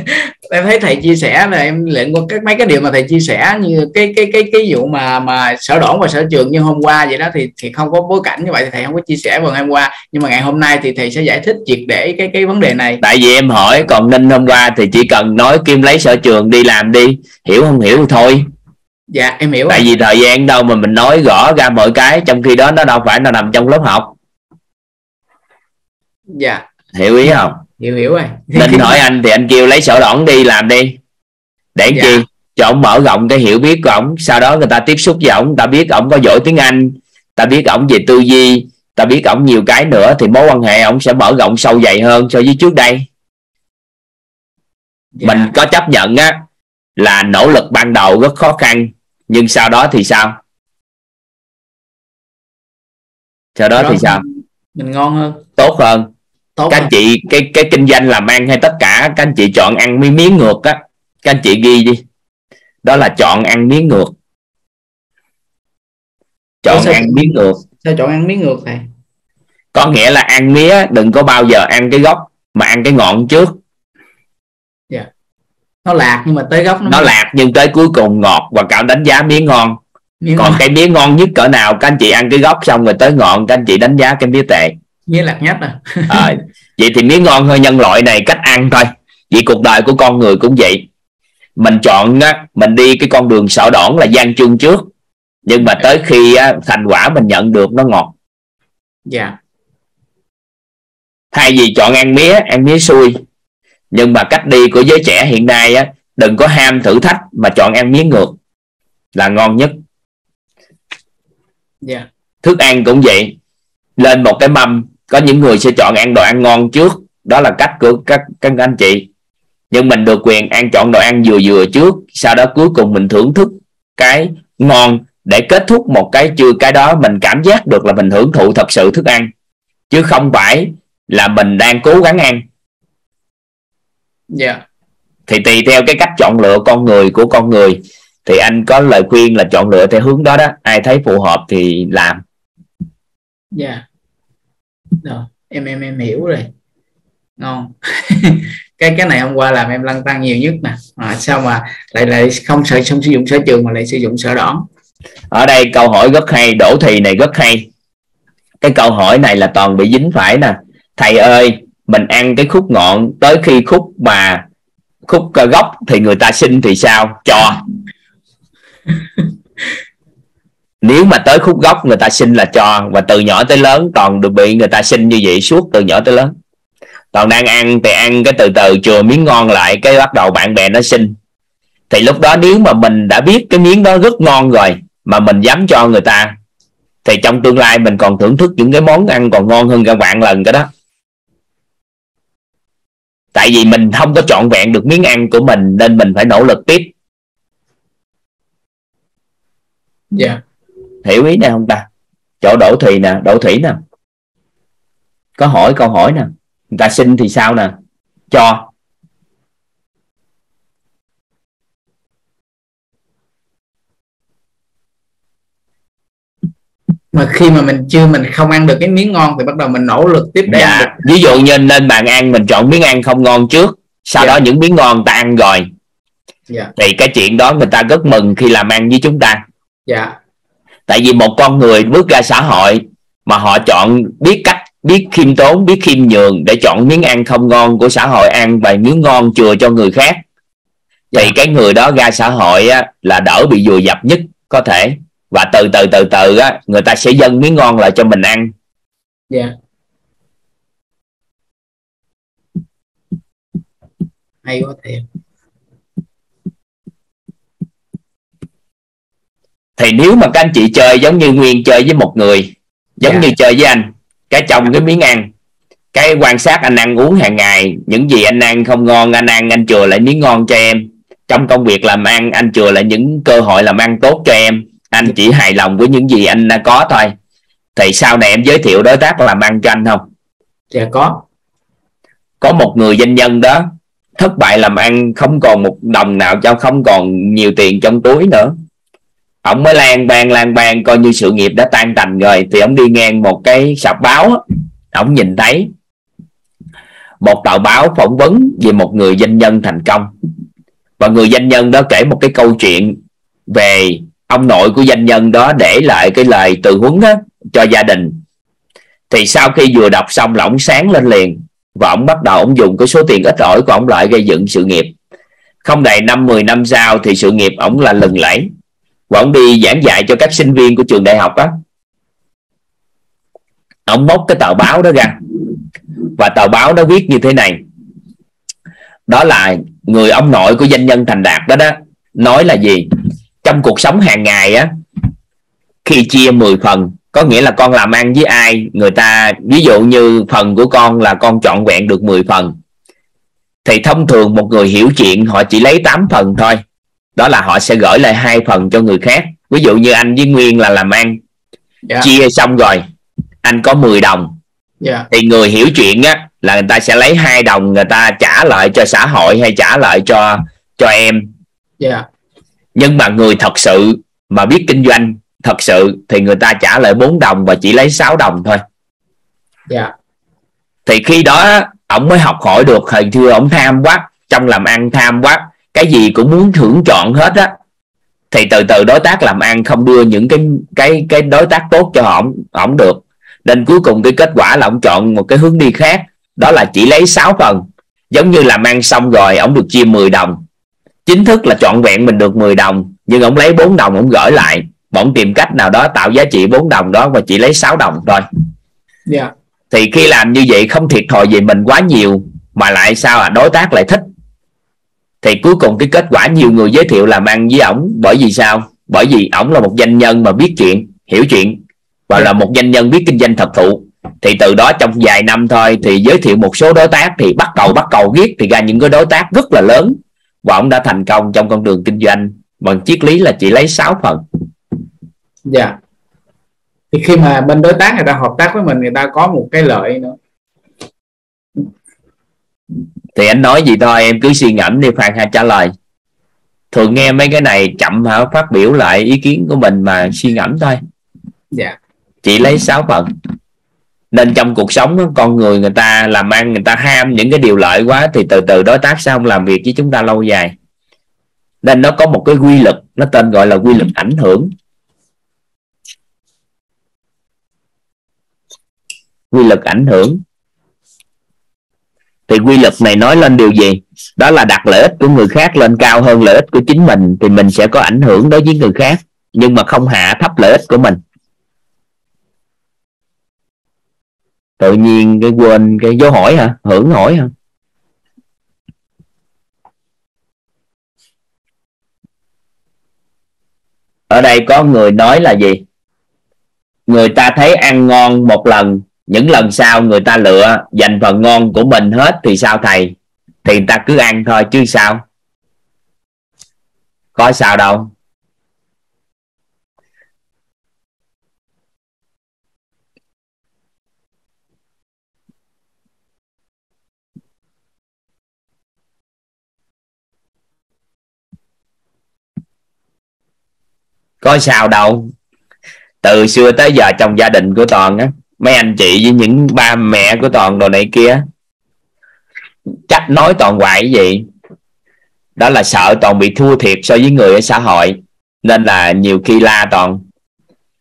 Em thấy thầy chia sẻ là em luyện qua các mấy cái điều mà thầy chia sẻ như cái cái cái cái vụ mà mà sở đổn và sở trường như hôm qua vậy đó thì thì không có bối cảnh như vậy thì thầy không có chia sẻ vào ngày hôm qua. Nhưng mà ngày hôm nay thì thầy sẽ giải thích triệt để cái cái vấn đề này. Tại vì em hỏi còn ninh hôm qua thì chỉ cần nói kim lấy sở trường đi làm đi. Hiểu không hiểu thì thôi. Dạ em hiểu tại rồi. vì thời gian đâu mà mình nói rõ ra mọi cái trong khi đó nó đâu phải nó nằm trong lớp học. Dạ hiểu ý không? Hiểu hiểu rồi. Nên hỏi anh thì anh kêu lấy sổ đỏng đi làm đi. Để Dạ. chi? Cho ông mở rộng cái hiểu biết của ổng sau đó người ta tiếp xúc với ổng ta biết ổng có giỏi tiếng anh. Ta biết ổng về tư duy. Ta biết ổng nhiều cái nữa. Thì mối quan hệ ổng sẽ mở rộng sâu dày hơn so với trước đây. Dạ. mình có chấp nhận á là nỗ lực ban đầu rất khó khăn. Nhưng sau đó thì sao? Sau đó thì sao? mình ngon hơn. Tốt hơn tốt các anh chị cái cái kinh doanh làm ăn hay tất cả các anh chị chọn ăn miếng miếng ngược á các anh chị ghi đi. Đó là chọn ăn miếng ngược. Chọn sao- ăn miếng ngược. sao chọn ăn miếng ngược thầy có nghĩa là ăn mía đừng có bao giờ ăn cái gốc mà ăn cái ngọn trước. Nó lạc nhưng mà tới gốc nó, nó lạc nhưng tới cuối cùng ngọt và cảm đánh giá mía ngon. Miếng còn ngọt, cái mía ngon nhất cỡ nào các anh chị ăn cái gốc xong rồi tới ngọn các anh chị đánh giá cái mía tệ miếng lạc nhất à? Ờ, vậy thì miếng ngon hơn nhân loại này cách ăn thôi. Vậy cuộc đời của con người cũng vậy. Mình chọn á, mình đi cái con đường sợ đỏn là gian truân trước. Nhưng mà tới khi á, thành quả mình nhận được nó ngọt. Dạ. Thay vì chọn ăn mía ăn mía xui. Nhưng mà cách đi của giới trẻ hiện nay á đừng có ham thử thách mà chọn ăn mía ngược là ngon nhất. Dạ. Thức ăn cũng vậy. Lên một cái mâm có những người sẽ chọn ăn đồ ăn ngon trước. Đó là cách của các các anh chị. Nhưng mình được quyền ăn chọn đồ ăn vừa vừa trước. Sau đó cuối cùng mình thưởng thức cái ngon để kết thúc một cái chưa cái đó mình cảm giác được là mình hưởng thụ thật sự thức ăn. Chứ không phải là mình đang cố gắng ăn. Dạ. Thì tùy theo cái cách chọn lựa con người của con người thì anh có lời khuyên là chọn lựa theo hướng đó đó. Ai thấy phù hợp thì làm. Dạ rồi em em em hiểu rồi. Ngon. Cái cái này hôm qua làm em lăn tăng nhiều nhất nè. À, sao mà lại lại không sợ không sử dụng sở trường mà lại sử dụng sở đón ở đây câu hỏi rất hay đổ thì này rất hay. Cái câu hỏi này là toàn bị dính phải nè. Thầy ơi mình ăn cái khúc ngọn tới khi khúc mà khúc gốc thì người ta xin thì sao? Cho nếu mà tới khúc gốc người ta xin là cho và từ nhỏ tới lớn, toàn được bị người ta xin như vậy suốt từ nhỏ tới lớn. Toàn đang ăn, thì ăn cái từ từ, chừa miếng ngon lại, cái bắt đầu bạn bè nó xin. Thì lúc đó nếu mà mình đã biết cái miếng đó rất ngon rồi, mà mình dám cho người ta, thì trong tương lai mình còn thưởng thức những cái món ăn còn ngon hơn cả vạn lần cái đó. Tại vì mình không có trọn vẹn được miếng ăn của mình, nên mình phải nỗ lực tiếp. Dạ hiểu ý này không ta. Chỗ đổ thùy nè đổ thủy nè. Có hỏi câu hỏi nè. Người ta xin thì sao nè? Cho. Mà khi mà mình chưa mình không ăn được cái miếng ngon thì bắt đầu mình nỗ lực tiếp để dạ ví dụ như lên bàn ăn mình chọn miếng ăn không ngon trước sau Dạ. đó những miếng ngon ta ăn rồi. Dạ. Thì cái chuyện đó người ta rất mừng khi làm ăn với chúng ta. Dạ tại vì một con người bước ra xã hội mà họ chọn biết cách biết khiêm tốn biết khiêm nhường để chọn miếng ăn không ngon của xã hội ăn và miếng ngon chừa cho người khác thì Dạ. cái người đó ra xã hội á, là đỡ bị vùi dập nhất có thể. Và từ từ từ từ á, người ta sẽ dâng miếng ngon lại cho mình ăn. Dạ. Hay quá thiệt thì nếu mà các anh chị chơi giống như nguyên chơi với một người giống Dạ. như chơi với anh cái trong cái miếng ăn cái quan sát anh ăn uống hàng ngày những gì anh ăn không ngon anh ăn anh chừa lại miếng ngon cho em. Trong công việc làm ăn anh chừa lại những cơ hội làm ăn tốt cho em. Anh chỉ hài lòng với những gì anh đã có thôi. Thì sau này em giới thiệu đối tác làm ăn cho anh không? Dạ có. Có một người doanh nhân đó thất bại làm ăn không còn một đồng nào cho không còn nhiều tiền trong túi nữa ông mới lan bàn lan bàn coi như sự nghiệp đã tan tành rồi. Thì ông đi ngang một cái sạp báo á, ông nhìn thấy một tờ báo phỏng vấn về một người doanh nhân thành công. Và người doanh nhân đó kể một cái câu chuyện về ông nội của doanh nhân đó để lại cái lời từ huấn đó cho gia đình. Thì sau khi vừa đọc xong là ông sáng lên liền và ông bắt đầu ông dùng cái số tiền ít ỏi của ông lại gây dựng sự nghiệp. Không đầy năm 10 năm sau thì sự nghiệp ông là lừng lẫy và ông đi giảng dạy cho các sinh viên của trường đại học á. Ông móc cái tờ báo đó ra. Và tờ báo nó viết như thế này. Đó là người ông nội của doanh nhân thành đạt đó đó, nói là gì? Trong cuộc sống hàng ngày á, khi chia 10 phần, có nghĩa là con làm ăn với ai? Người ta, ví dụ như phần của con là con trọn vẹn được 10 phần. Thì thông thường một người hiểu chuyện, họ chỉ lấy 8 phần thôi đó là họ sẽ gửi lại hai phần cho người khác. Ví dụ như anh với Nguyên là làm ăn. Dạ. Chia xong rồi anh có 10 đồng. Dạ. Thì người hiểu chuyện á là người ta sẽ lấy hai đồng người ta trả lại cho xã hội hay trả lại cho cho em. Dạ. Nhưng mà người thật sự mà biết kinh doanh thật sự thì người ta trả lại 4 đồng và chỉ lấy 6 đồng thôi. Dạ. Thì khi đó ông mới học hỏi được. Thời xưa ông tham quá trong làm ăn tham quá cái gì cũng muốn thưởng chọn hết á thì từ từ đối tác làm ăn không đưa những cái cái cái đối tác tốt cho ổng ổng được. Nên cuối cùng cái kết quả là ông chọn một cái hướng đi khác đó là chỉ lấy 6 phần. Giống như làm ăn xong rồi ông được chia 10 đồng. Chính thức là trọn vẹn mình được 10 đồng nhưng ông lấy 4 đồng ông gửi lại. Bọn tìm cách nào đó tạo giá trị 4 đồng đó và chỉ lấy 6 đồng thôi. Dạ. Thì khi làm như vậy không thiệt thòi về mình quá nhiều mà lại sao à? Đối tác lại thích thì cuối cùng cái kết quả nhiều người giới thiệu làm ăn với ổng, bởi vì sao? Bởi vì ổng là một doanh nhân mà biết chuyện, hiểu chuyện, và là một doanh nhân biết kinh doanh thật thụ. Thì từ đó trong vài năm thôi, thì giới thiệu một số đối tác, thì bắt đầu, bắt cầu viết thì ra những cái đối tác rất là lớn, và ông đã thành công trong con đường kinh doanh. Bằng triết lý là chỉ lấy 6 phần. Dạ. Thì khi mà bên đối tác người ta hợp tác với mình, người ta có một cái lợi nữa thì anh nói gì thôi em cứ suy ngẫm đi phan hai trả lời. Thường nghe mấy cái này chậm hả? Phát biểu lại ý kiến của mình mà suy ngẫm thôi. Dạ. Chỉ lấy 6 phần. Nên trong cuộc sống con người người ta làm ăn người ta ham những cái điều lợi quá thì từ từ đối tác sẽ không làm việc với chúng ta lâu dài. Nên nó có một cái quy luật nó tên gọi là quy luật ảnh hưởng. Quy luật ảnh hưởng thì quy luật này nói lên điều gì? Đó là đặt lợi ích của người khác lên cao hơn lợi ích của chính mình, thì mình sẽ có ảnh hưởng đối với người khác, nhưng mà không hạ thấp lợi ích của mình. Tự nhiên cái quên cái dấu hỏi hả? Hưởng hỏi hả? Ở đây có người nói là gì? Người ta thấy ăn ngon một lần những lần sau người ta lựa dành phần ngon của mình hết thì sao thầy? Thì người ta cứ ăn thôi, chứ sao? Có sao đâu. Có sao đâu. Từ xưa tới giờ trong gia đình của toàn á mấy anh chị với những ba mẹ của toàn đồ này kia trách nói toàn hoài cái gì? Đó là sợ toàn bị thua thiệt so với người ở xã hội, nên là nhiều khi la toàn.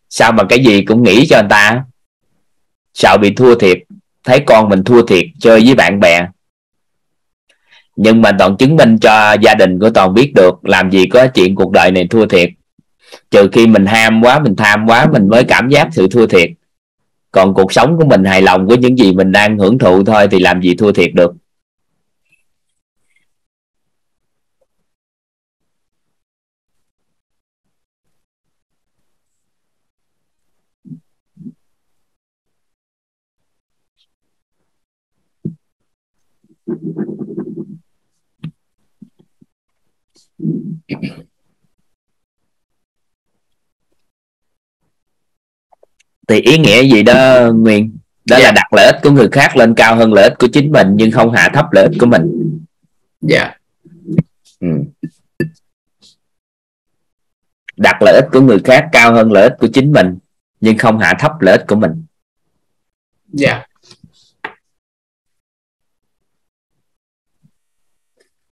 Sao mà cái gì cũng nghĩ cho anh ta? Sợ bị thua thiệt, thấy con mình thua thiệt, chơi với bạn bè. Nhưng mà toàn chứng minh cho gia đình của toàn biết được làm gì có chuyện cuộc đời này thua thiệt. Trừ khi mình ham quá, mình tham quá, mình mới cảm giác sự thua thiệt còn cuộc sống của mình hài lòng với những gì mình đang hưởng thụ thôi thì làm gì thua thiệt được. Thì ý nghĩa gì đó nguyên? Đó Dạ. là đặt lợi ích của người khác lên cao hơn lợi ích của chính mình nhưng không hạ thấp lợi ích của mình. Dạ. Ừ. đặt lợi ích của người khác cao hơn lợi ích của chính mình nhưng không hạ thấp lợi ích của mình. Dạ.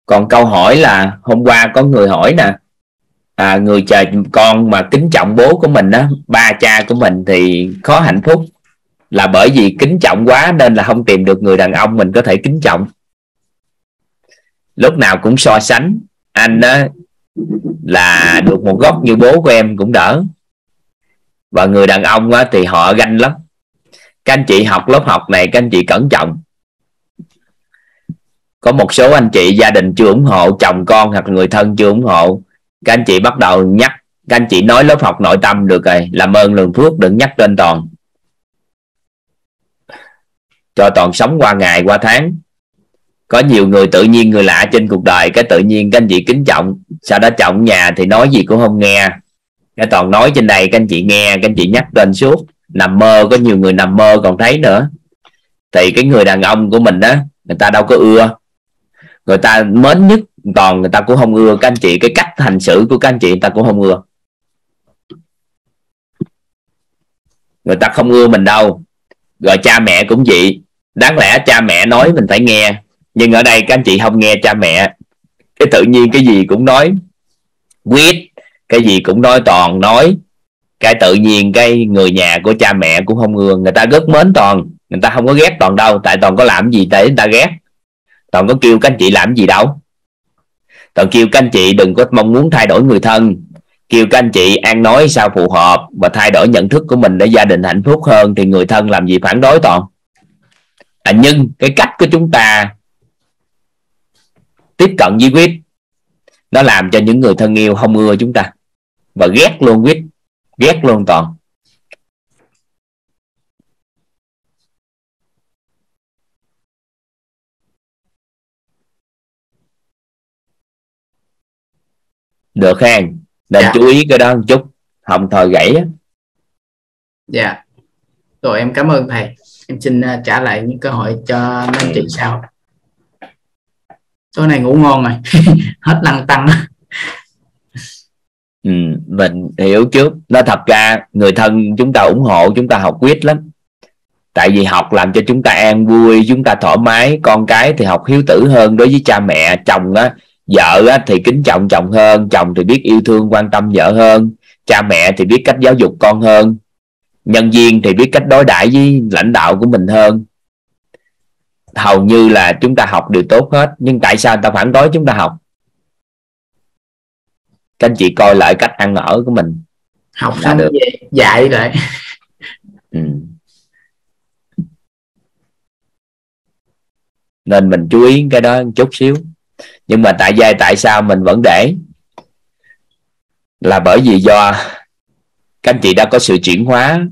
Còn câu hỏi là hôm qua có người hỏi nè à, người chờ con mà kính trọng bố của mình á ba cha của mình thì khó hạnh phúc. Là bởi vì kính trọng quá nên là không tìm được người đàn ông mình có thể kính trọng. Lúc nào cũng so sánh anh á là được một góc như bố của em cũng đỡ. Và người đàn ông á, thì họ ganh lắm. Các anh chị học lớp học này các anh chị cẩn trọng. Có một số anh chị gia đình chưa ủng hộ chồng con hoặc người thân chưa ủng hộ các anh chị bắt đầu nhắc. Các anh chị nói lớp học nội tâm được rồi. Làm ơn lường phước, đừng nhắc tên toàn. Cho toàn sống qua ngày, qua tháng. Có nhiều người tự nhiên người lạ trên cuộc đời. Cái tự nhiên các anh chị kính trọng. Sau đó trọng nhà thì nói gì cũng không nghe. Cái toàn nói trên đây, các anh chị nghe, các anh chị nhắc tên suốt. Nằm mơ, có nhiều người nằm mơ còn thấy nữa. Thì cái người đàn ông của mình đó người ta đâu có ưa. Người ta mến nhất toàn người ta cũng không ưa. Các anh chị, cái cách hành xử của các anh chị người ta cũng không ưa. Người ta không ưa mình đâu. Rồi cha mẹ cũng vậy. Đáng lẽ cha mẹ nói mình phải nghe. Nhưng ở đây các anh chị không nghe cha mẹ. Cái tự nhiên cái gì cũng nói. Quyết cái gì cũng nói toàn nói. Cái tự nhiên cái người nhà của cha mẹ cũng không ưa. Người ta rất mến toàn. Người ta không có ghét toàn đâu. Tại toàn có làm gì để người ta ghét. Toàn có kêu các anh chị làm gì đâu còn kêu các anh chị đừng có mong muốn thay đổi người thân. Kêu các anh chị an nói sao phù hợp và thay đổi nhận thức của mình để gia đình hạnh phúc hơn thì người thân làm gì phản đối toàn. À, nhưng cái cách của chúng ta tiếp cận với quýt nó làm cho những người thân yêu không ưa chúng ta. Và ghét luôn quýt ghét luôn toàn. Được khen nên Dạ. chú ý cái đó một chút. Không thời gãy á. dạ. Rồi em cảm ơn thầy. Em xin à, trả lại những cơ hội cho anh chị sau. Tối nay ngủ ngon rồi. Hết lăng tăng. Ừ, mình hiểu trước. Nó thật ra người thân chúng ta ủng hộ chúng ta học quyết lắm. Tại vì học làm cho chúng ta an vui chúng ta thoải mái. Con cái thì học hiếu tử hơn đối với cha mẹ chồng á vợ á, thì kính trọng chồng hơn chồng thì biết yêu thương quan tâm vợ hơn cha mẹ thì biết cách giáo dục con hơn nhân viên thì biết cách đối đãi với lãnh đạo của mình hơn. Hầu như là chúng ta học đều tốt hết nhưng tại sao người ta phản đối chúng ta học? Các anh chị coi lại cách ăn ở của mình. Học xong được. dạy lại. Ừ. nên mình chú ý cái đó một chút xíu nhưng mà tại giai tại sao mình vẫn để? Là bởi vì do các anh chị đã có sự chuyển hóa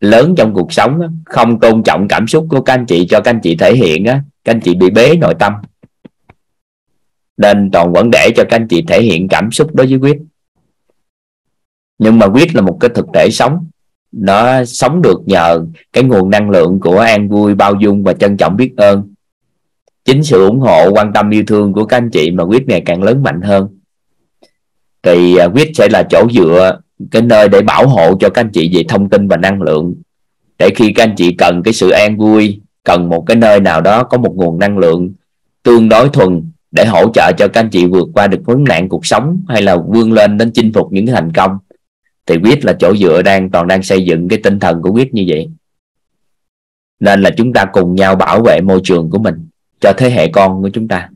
lớn trong cuộc sống đó, không tôn trọng cảm xúc của các anh chị cho các anh chị thể hiện á các anh chị bị bế nội tâm. Nên toàn vẫn để cho các anh chị thể hiện cảm xúc đối với quyết. Nhưng mà quyết là một cái thực thể sống. Nó sống được nhờ cái nguồn năng lượng của an vui bao dung và trân trọng biết ơn chính sự ủng hộ, quan tâm yêu thương của các anh chị mà quyết ngày càng lớn mạnh hơn. Thì à, quyết sẽ là chỗ dựa, cái nơi để bảo hộ cho các anh chị về thông tin và năng lượng. Để khi các anh chị cần cái sự an vui, cần một cái nơi nào đó có một nguồn năng lượng tương đối thuần để hỗ trợ cho các anh chị vượt qua được vấn nạn cuộc sống hay là vươn lên đến chinh phục những cái thành công, thì quyết là chỗ dựa đang, toàn đang xây dựng cái tinh thần của quyết như vậy. Nên là chúng ta cùng nhau bảo vệ môi trường của mình cho thế hệ con của chúng ta.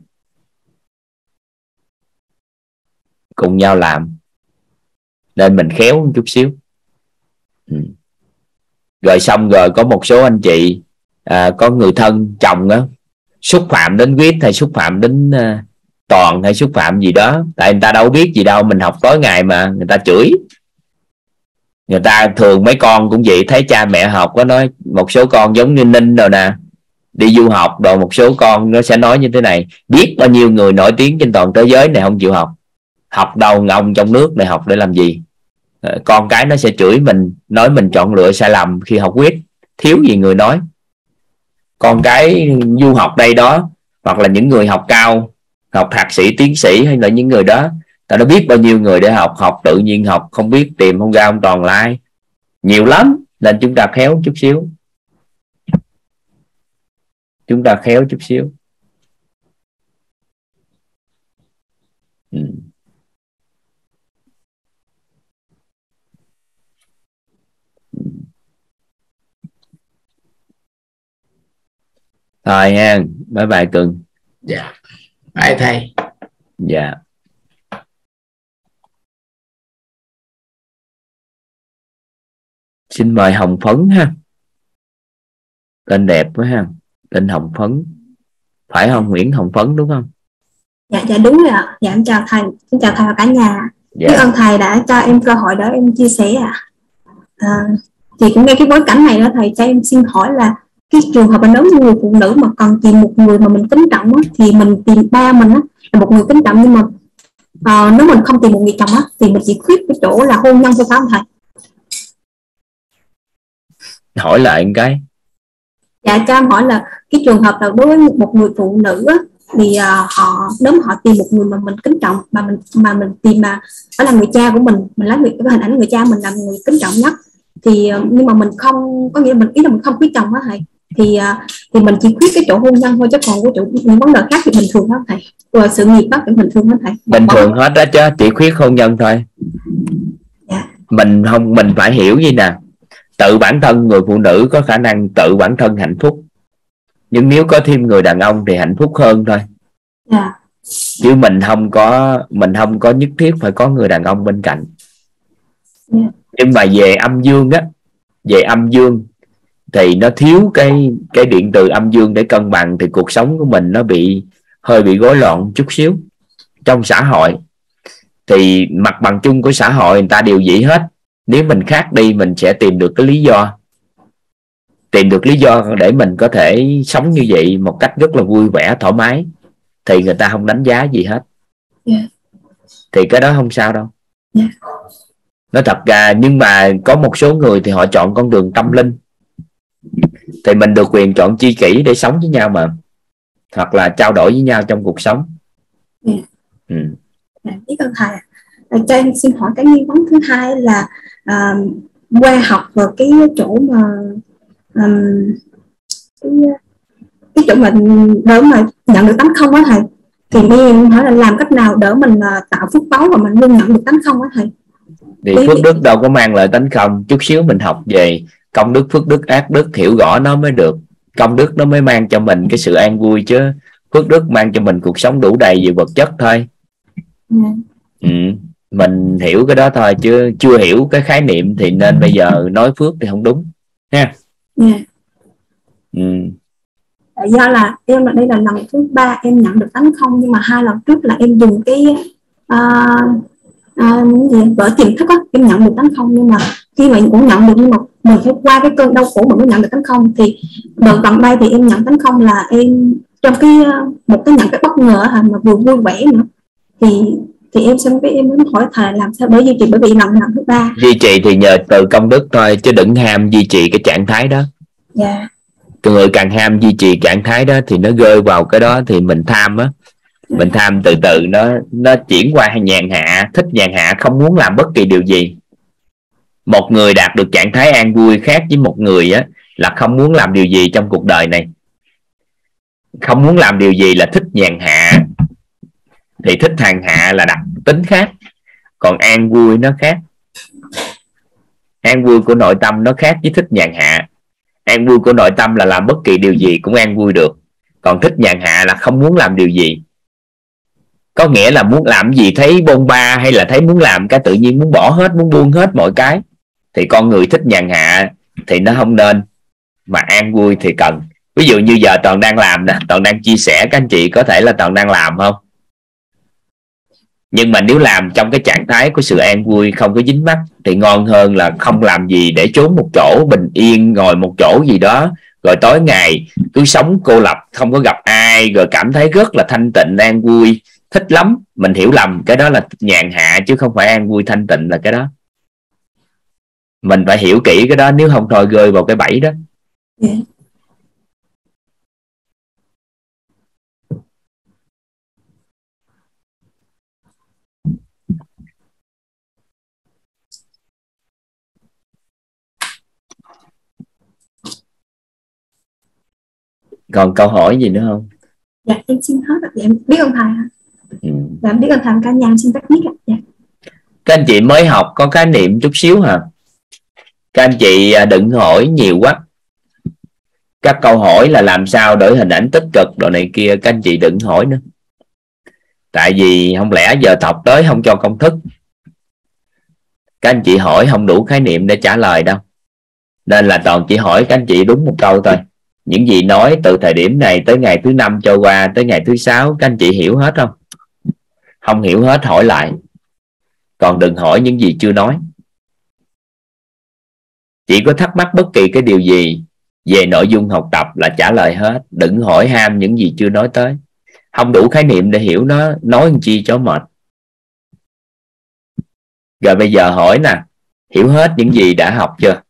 Cùng nhau làm. Nên mình khéo một chút xíu. Ừ. rồi xong rồi có một số anh chị à, có người thân chồng á xúc phạm đến quyết hay xúc phạm đến à, toàn hay xúc phạm gì đó. Tại người ta đâu biết gì đâu mình học tối ngày mà người ta chửi. Người ta thường mấy con cũng vậy thấy cha mẹ học có nói một số con giống như ninh rồi nè đi du học, rồi một số con nó sẽ nói như thế này. Biết bao nhiêu người nổi tiếng trên toàn thế giới này không chịu học? Học đầu ngông trong nước này học để làm gì? Ờ, con cái nó sẽ chửi mình, nói mình chọn lựa sai lầm khi học quyết thiếu gì người nói. Con cái du học đây đó, hoặc là những người học cao, học thạc sĩ, tiến sĩ hay là những người đó, ta đã biết bao nhiêu người để học học tự nhiên học, không biết tìm không ra không toàn lai. Nhiều lắm, nên chúng ta khéo chút xíu chúng ta khéo chút xíu. Ừ. thôi ha bye bye cưng dạ. Bye thầy. Dạ. Xin mời hồng phấn ha. Tên đẹp quá ha tên hồng phấn phải không nguyễn hồng phấn đúng không Dạ, dạ đúng rồi ạ. Dạ em chào thầy, em chào thầy và cả nhà. Biết dạ ơn thầy đã cho em cơ hội để em chia sẻ ạ. À, thì cũng ngay cái bối cảnh này đó thầy cho em xin hỏi là cái trường hợp là nếu như người phụ nữ mà cần tìm một người mà mình kính trọng á, thì mình tìm ba mình á, là một người kính trọng nhưng mà ờ, nếu mình không tìm một người chồng á, thì mình chỉ khuyết cái chỗ là hôn nhân thôi phải không thầy? hỏi lại một cái Dạ cho em hỏi là cái trường hợp là đối với một người phụ nữ á, thì à, họ nếu mà họ tìm một người mà mình kính trọng mà mình mà mình tìm mà đó là người cha của mình mình lấy người, cái hình ảnh người cha mình làm người kính trọng nhất thì à, nhưng mà mình không có nghĩa là mình ý là mình không khuyết chồng á thầy. Thì à, thì mình chỉ khuyết cái chỗ hôn nhân thôi chứ còn cái chỗ những vấn đề khác thì bình thường đó thầy. Rồi sự nghiệp đó thì bình thường đó thầy. Bình thường hết đó chứ chỉ khuyết hôn nhân thôi. Dạ. mình không mình phải hiểu gì nè tự bản thân người phụ nữ có khả năng tự bản thân hạnh phúc. Nhưng nếu có thêm người đàn ông thì hạnh phúc hơn thôi. Dạ. Chứ mình không có mình không có nhất thiết phải có người đàn ông bên cạnh. Dạ. nhưng mà về âm dương á về âm dương thì nó thiếu cái cái điện từ âm dương để cân bằng thì cuộc sống của mình nó bị hơi bị rối loạn chút xíu. Trong xã hội thì mặt bằng chung của xã hội người ta đều vậy hết nếu mình khác đi mình sẽ tìm được cái lý do tìm được lý do để mình có thể sống như vậy một cách rất là vui vẻ thoải mái thì người ta không đánh giá gì hết Yeah. thì cái đó không sao đâu Yeah. nó thật ra nhưng mà có một số người thì họ chọn con đường tâm linh thì mình được quyền chọn chi kỷ để sống với nhau mà hoặc là trao đổi với nhau trong cuộc sống Yeah. ừ. Dạ, biết ơn thầy. Cho em xin hỏi cái nghi vấn thứ hai là à, qua học vào cái chỗ mà um, cái, cái chỗ mà đỡ mà nhận được tánh không á thầy. Thì em hỏi là làm cách nào đỡ mình à, tạo phước báo và mình luôn nhận được tánh không á thầy? Thì phước đức đâu có mang lại tánh không chút xíu mình học về công đức phước đức ác đức hiểu rõ nó mới được. Công đức nó mới mang cho mình cái sự an vui chứ. Phước đức mang cho mình cuộc sống đủ đầy về vật chất thôi. Dạ. ừ. Mình hiểu cái đó thôi chứ chưa hiểu cái khái niệm thì nên bây giờ nói phước thì không đúng. Dạ. ừ. Do là em là đây là lần thứ ba em nhận được tánh không nhưng mà hai lần trước là em dùng cái à, cái gì vở tiềm thức á em nhận được tánh không. Nhưng mà khi mà em cũng nhận được nhưng mà mình phải qua cái cơn đau khổ mình mới nhận được tánh không. Thì đợt gần đây thì em nhận tánh không là em trong cái ờ, một cái nhận cái bất ngờ mà vừa vui vẻ nữa. Thì thì em xem cái em muốn hỏi thầy làm sao để duy trì bởi vì lần lần thứ ba. Duy trì thì nhờ từ công đức thôi chứ đừng ham duy trì cái trạng thái đó. Dạ. Người càng ham duy trì trạng thái đó thì nó rơi vào cái đó thì mình tham á. Mình tham từ từ nó nó chuyển qua nhàn hạ thích nhàn hạ không muốn làm bất kỳ điều gì. Một người đạt được trạng thái an vui khác với một người á là không muốn làm điều gì trong cuộc đời này. Không muốn làm điều gì là thích nhàn hạ thì thích hàng hạ là đặc tính khác, còn an vui nó khác. An vui của nội tâm nó khác với thích nhàn hạ. An vui của nội tâm là làm bất kỳ điều gì cũng an vui được, còn thích nhàn hạ là không muốn làm điều gì. Có nghĩa là muốn làm gì thấy bôn ba hay là thấy muốn làm cái tự nhiên, muốn bỏ hết, muốn buông hết mọi cái, thì con người thích nhàn hạ thì nó không nên, mà an vui thì cần. Ví dụ như giờ toàn đang làm nè, toàn đang chia sẻ, các anh chị có thể là toàn đang làm không? Nhưng mà nếu làm trong cái trạng thái của sự an vui, không có dính mắc thì ngon hơn là không làm gì để trốn một chỗ, bình yên ngồi một chỗ gì đó. Rồi tối ngày, cứ sống cô lập, không có gặp ai, rồi cảm thấy rất là thanh tịnh, an vui. Thích lắm, mình hiểu lầm, cái đó là nhàn hạ, chứ không phải an vui thanh tịnh là cái đó. Mình phải hiểu kỹ cái đó, nếu không thôi rơi vào cái bẫy đó. Yeah. Còn câu hỏi gì nữa không? Dạ em xin hết rồi dạ, em biết ơn thầy ạ. ừ. dạ em biết ơn thầy cả nhà em xin tắt mic ạ. Dạ. Các anh chị mới học có khái niệm chút xíu hả? Các anh chị à, đừng hỏi nhiều quá. Các câu hỏi là làm sao đổi hình ảnh tích cực đồ này kia các anh chị đừng hỏi nữa. Tại vì không lẽ giờ học tới không cho công thức. Các anh chị hỏi không đủ khái niệm để trả lời đâu. Nên là toàn chỉ hỏi các anh chị đúng một câu thôi những gì nói từ thời điểm này tới ngày thứ năm cho qua, tới ngày thứ sáu, các anh chị hiểu hết không? Không hiểu hết, hỏi lại. Còn đừng hỏi những gì chưa nói. Chỉ có thắc mắc bất kỳ cái điều gì về nội dung học tập là trả lời hết. Đừng hỏi ham những gì chưa nói tới. Không đủ khái niệm để hiểu nó, nói làm chi cho mệt. Rồi bây giờ hỏi nè, hiểu hết những gì đã học chưa?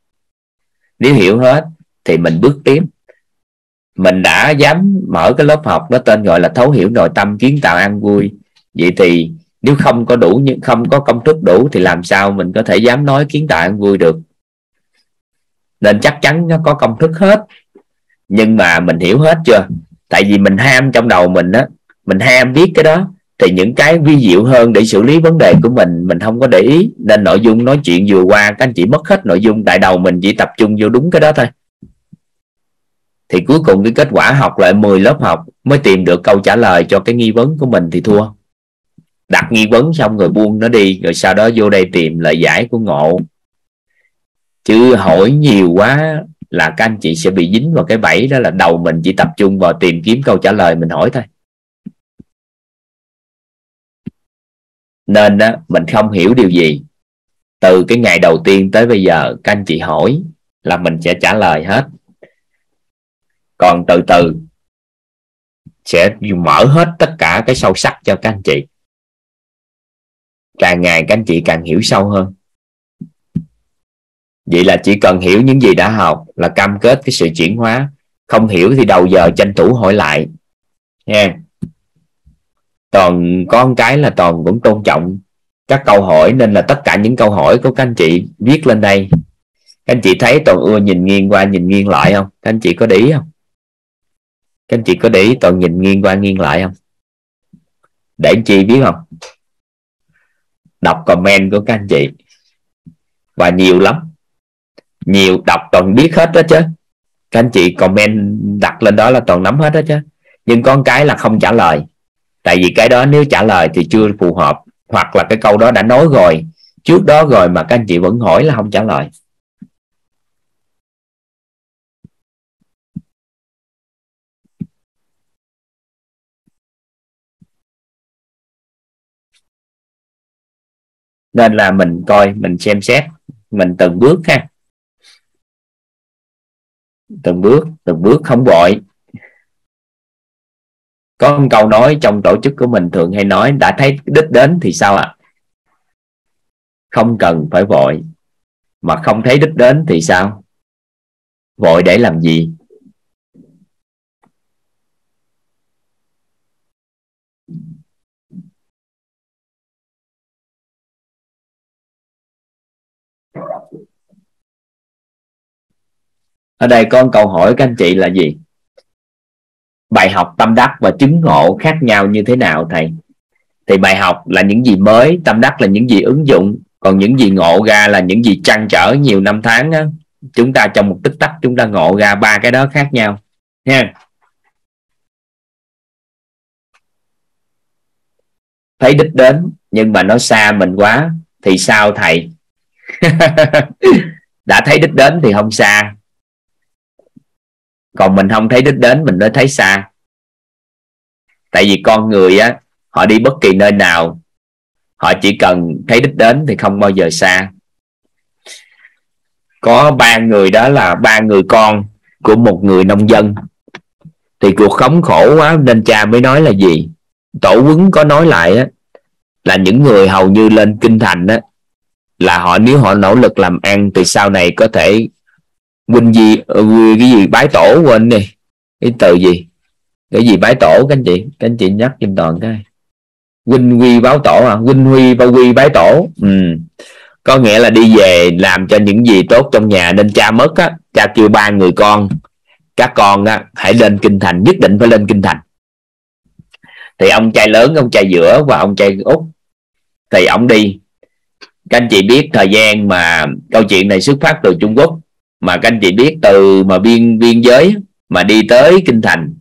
Nếu hiểu hết thì mình bước tiếp mình đã dám mở cái lớp học nó tên gọi là thấu hiểu nội tâm kiến tạo an vui. Vậy thì nếu không có đủ nhưng không có công thức đủ thì làm sao mình có thể dám nói kiến tạo an vui được? Nên chắc chắn nó có công thức hết. Nhưng mà mình hiểu hết chưa? Tại vì mình ham trong đầu mình á, mình ham biết cái đó, thì những cái vi diệu hơn để xử lý vấn đề của mình mình không có để ý. Nên nội dung nói chuyện vừa qua các anh chị mất hết nội dung tại đầu mình chỉ tập trung vô đúng cái đó thôi thì cuối cùng cái kết quả học lại 10 lớp học mới tìm được câu trả lời cho cái nghi vấn của mình thì thua. Đặt nghi vấn xong rồi buông nó đi, rồi sau đó vô đây tìm lời giải của ngộ. Chứ hỏi nhiều quá là các anh chị sẽ bị dính vào cái bẫy đó là đầu mình chỉ tập trung vào tìm kiếm câu trả lời mình hỏi thôi. Nên đó mình không hiểu điều gì. Từ cái ngày đầu tiên tới bây giờ, các anh chị hỏi là mình sẽ trả lời hết còn từ từ sẽ mở hết tất cả cái sâu sắc cho các anh chị. Càng ngày các anh chị càng hiểu sâu hơn. Vậy là chỉ cần hiểu những gì đã học là cam kết cái sự chuyển hóa. Không hiểu thì đầu giờ tranh thủ hỏi lại. Nha. Toàn có một cái là toàn cũng tôn trọng các câu hỏi, nên là tất cả những câu hỏi của các anh chị viết lên đây. Các anh chị thấy toàn ưa nhìn nghiêng qua, nhìn nghiêng lại không? Các anh chị có để ý không? Các anh chị có để ý toàn nhìn nghiêng qua nghiêng lại không? Để anh chị biết không? Đọc comment của các anh chị. Và nhiều lắm. Nhiều đọc toàn biết hết đó chứ. Các anh chị comment đặt lên đó là toàn nắm hết đó chứ. Nhưng có cái là không trả lời. Tại vì cái đó nếu trả lời thì chưa phù hợp. Hoặc là cái câu đó đã nói rồi. Trước đó rồi mà các anh chị vẫn hỏi là không trả lời. Nên là mình coi, mình xem xét, mình từng bước ha. Từng bước từng bước không vội. Có một câu nói trong tổ chức của mình thường hay nói, đã thấy đích đến thì sao ạ? À? không cần phải vội, mà không thấy đích đến thì sao? Vội để làm gì? Ở đây con câu hỏi các anh chị là gì? Bài học tâm đắc và chứng ngộ khác nhau như thế nào, thầy? Thì bài học là những gì mới, tâm đắc là những gì ứng dụng, còn những gì ngộ ra là những gì trăn trở nhiều năm tháng á. Chúng ta trong một tích tắc, chúng ta ngộ ra ba cái đó khác nhau nha thấy đích đến, nhưng mà nó xa mình quá, thì sao thầy? Đã thấy đích đến thì không xa còn mình không thấy đích đến, mình mới thấy xa. Tại vì con người á, họ đi bất kỳ nơi nào, họ chỉ cần thấy đích đến thì không bao giờ xa. Có ba người đó là ba người con của một người nông dân. Thì cuộc sống khổ quá, nên cha mới nói là gì? Tổ quấn có nói lại á, là những người hầu như lên kinh thành á, là họ, nếu họ nỗ lực làm ăn, thì sau này có thể Quỳnh ờ, gì cái gì bái tổ quên đi. Cái từ gì? Cái gì bái tổ, các anh chị? Các anh chị nhắc giùm toàn cái. Huynh Huy báo tổ à huynh huy bao huy bái tổ. Ừ. có nghĩa là đi về làm cho những gì tốt trong nhà nên cha mất á. Cha kêu ba người con, các con á, hãy lên kinh thành, nhất định phải lên kinh thành. Thì ông trai lớn, ông trai giữa và ông trai út, thì ông đi. Các anh chị biết thời gian mà câu chuyện này xuất phát từ Trung Quốc mà các anh chị biết từ mà biên biên giới mà đi tới kinh thành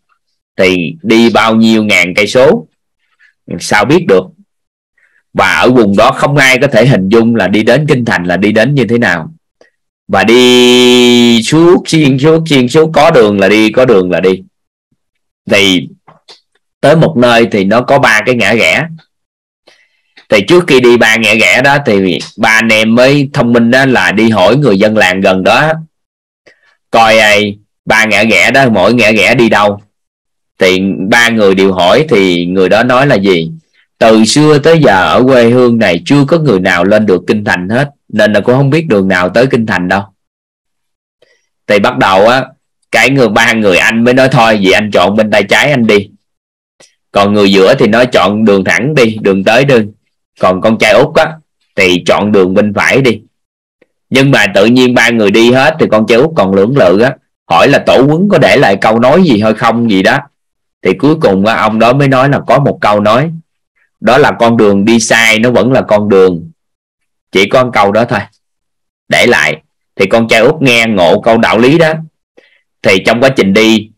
thì đi bao nhiêu ngàn cây số? Sao biết được? Và ở vùng đó không ai có thể hình dung là đi đến kinh thành là đi đến như thế nào. Và đi suốt, xuyên suốt xuyên suốt, có đường là đi, có đường là đi. Thì tới một nơi thì nó có ba cái ngã rẽ. Thì trước khi đi ba ngã rẽ đó thì ba anh em mới thông minh đó là đi hỏi người dân làng gần đó coi ai, ba ngã ghẻ đó, mỗi ngã ghẻ đi đâu. Thì ba người đều hỏi thì người đó nói là gì? Từ xưa tới giờ ở quê hương này chưa có người nào lên được kinh thành hết, nên là cũng không biết đường nào tới kinh thành đâu. Thì bắt đầu á, cái người, ba người anh mới nói thôi vì anh chọn bên tay trái anh đi. Còn người giữa thì nói, chọn đường thẳng đi, đường tới đi. Còn con trai út á, thì chọn đường bên phải đi nhưng mà tự nhiên ba người đi hết thì con trai út còn lưỡng lự á. Hỏi là tổ quấn có để lại câu nói gì hay không gì đó. Thì cuối cùng ông đó mới nói là có một câu nói. Đó là con đường đi sai, nó vẫn là con đường. Chỉ có câu đó thôi. Để lại. Thì con trai út nghe ngộ câu đạo lý đó. Thì trong quá trình đi,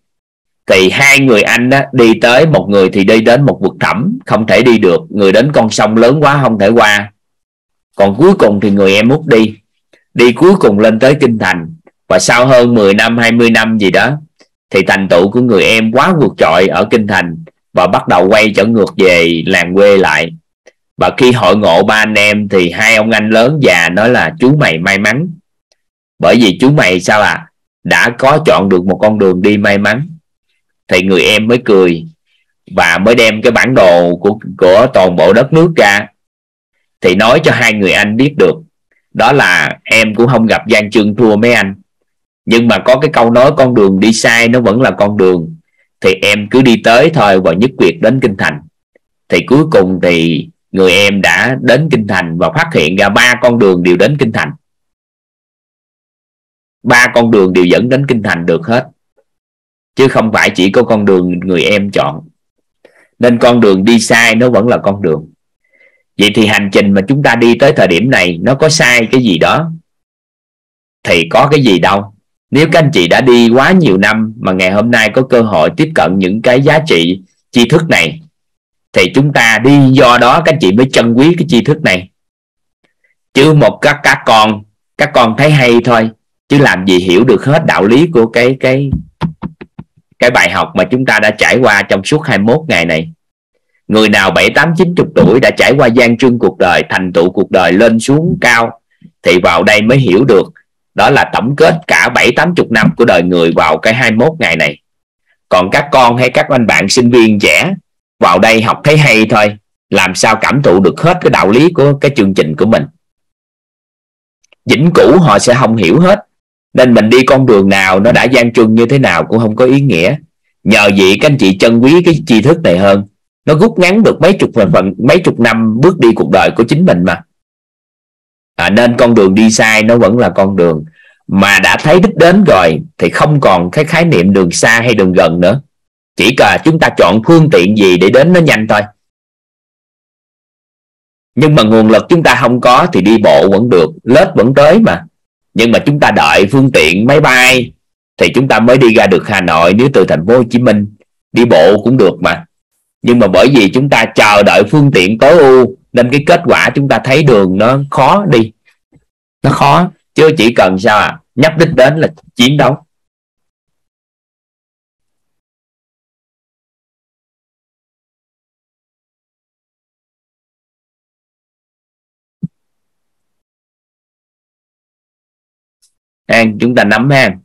thì hai người anh đó đi tới một người thì đi đến một vực thẳm, không thể đi được. Người đến con sông lớn quá không thể qua. Còn cuối cùng thì người em út đi đi cuối cùng lên tới kinh thành. Và sau hơn 10 năm 20 năm gì đó, thì thành tựu của người em quá vượt trội ở kinh thành và bắt đầu quay trở ngược về làng quê lại. Và khi hội ngộ ba anh em, thì hai ông anh lớn già nói là, chú mày may mắn. Bởi vì chú mày sao à đã có chọn được một con đường đi may mắn. Thì người em mới cười và mới đem cái bản đồ của của toàn bộ đất nước ra. Thì nói cho hai người anh biết được đó là em cũng không gặp gian trương thua mấy anh. Nhưng mà có cái câu nói con đường đi sai nó vẫn là con đường. Thì em cứ đi tới thôi và nhất quyết đến kinh thành. Thì cuối cùng thì người em đã đến kinh thành và phát hiện ra ba con đường đều đến kinh thành. Ba con đường đều dẫn đến kinh thành được hết. Chứ không phải chỉ có con đường người em chọn. Nên con đường đi sai nó vẫn là con đường vậy thì hành trình mà chúng ta đi tới thời điểm này nó có sai cái gì đó? Thì có cái gì đâu. Nếu các anh chị đã đi quá nhiều năm mà ngày hôm nay có cơ hội tiếp cận những cái giá trị, tri thức này, thì chúng ta đi do đó các anh chị mới trân quý cái tri thức này. Chứ một các các con các con thấy hay thôi, chứ làm gì hiểu được hết đạo lý của cái cái cái bài học mà chúng ta đã trải qua trong suốt 21 ngày này người nào bảy, tám, chín, chục tuổi đã trải qua gian trưng cuộc đời, thành tựu cuộc đời lên xuống cao thì vào đây mới hiểu được. Đó là tổng kết cả bảy, tám, chục năm của đời người vào cái 21 ngày này. Còn các con hay các anh bạn sinh viên trẻ vào đây học thấy hay thôi, làm sao cảm thụ được hết cái đạo lý của cái chương trình của mình. Vĩnh cửu họ sẽ không hiểu hết, nên mình đi con đường nào nó đã gian truân như thế nào cũng không có ý nghĩa. Nhờ vậy các anh chị trân quý cái tri thức này hơn nó rút ngắn được mấy chục phần, phần mấy chục năm bước đi cuộc đời của chính mình mà. À, nên con đường đi sai nó vẫn là con đường mà đã thấy đích đến rồi thì không còn cái khái niệm đường xa hay đường gần nữa. Chỉ cần chúng ta chọn phương tiện gì để đến nó nhanh thôi. Nhưng mà nguồn lực chúng ta không có thì đi bộ vẫn được lết vẫn tới mà. Nhưng mà chúng ta đợi phương tiện máy bay thì chúng ta mới đi ra được Hà Nội nếu từ thành phố Hồ Chí Minh đi bộ cũng được mà nhưng mà bởi vì chúng ta chờ đợi phương tiện tối ưu, nên cái kết quả chúng ta thấy đường nó khó đi. Nó khó, chứ chỉ cần sao à nhấp đích đến là chiến đấu. An chúng ta nắm ha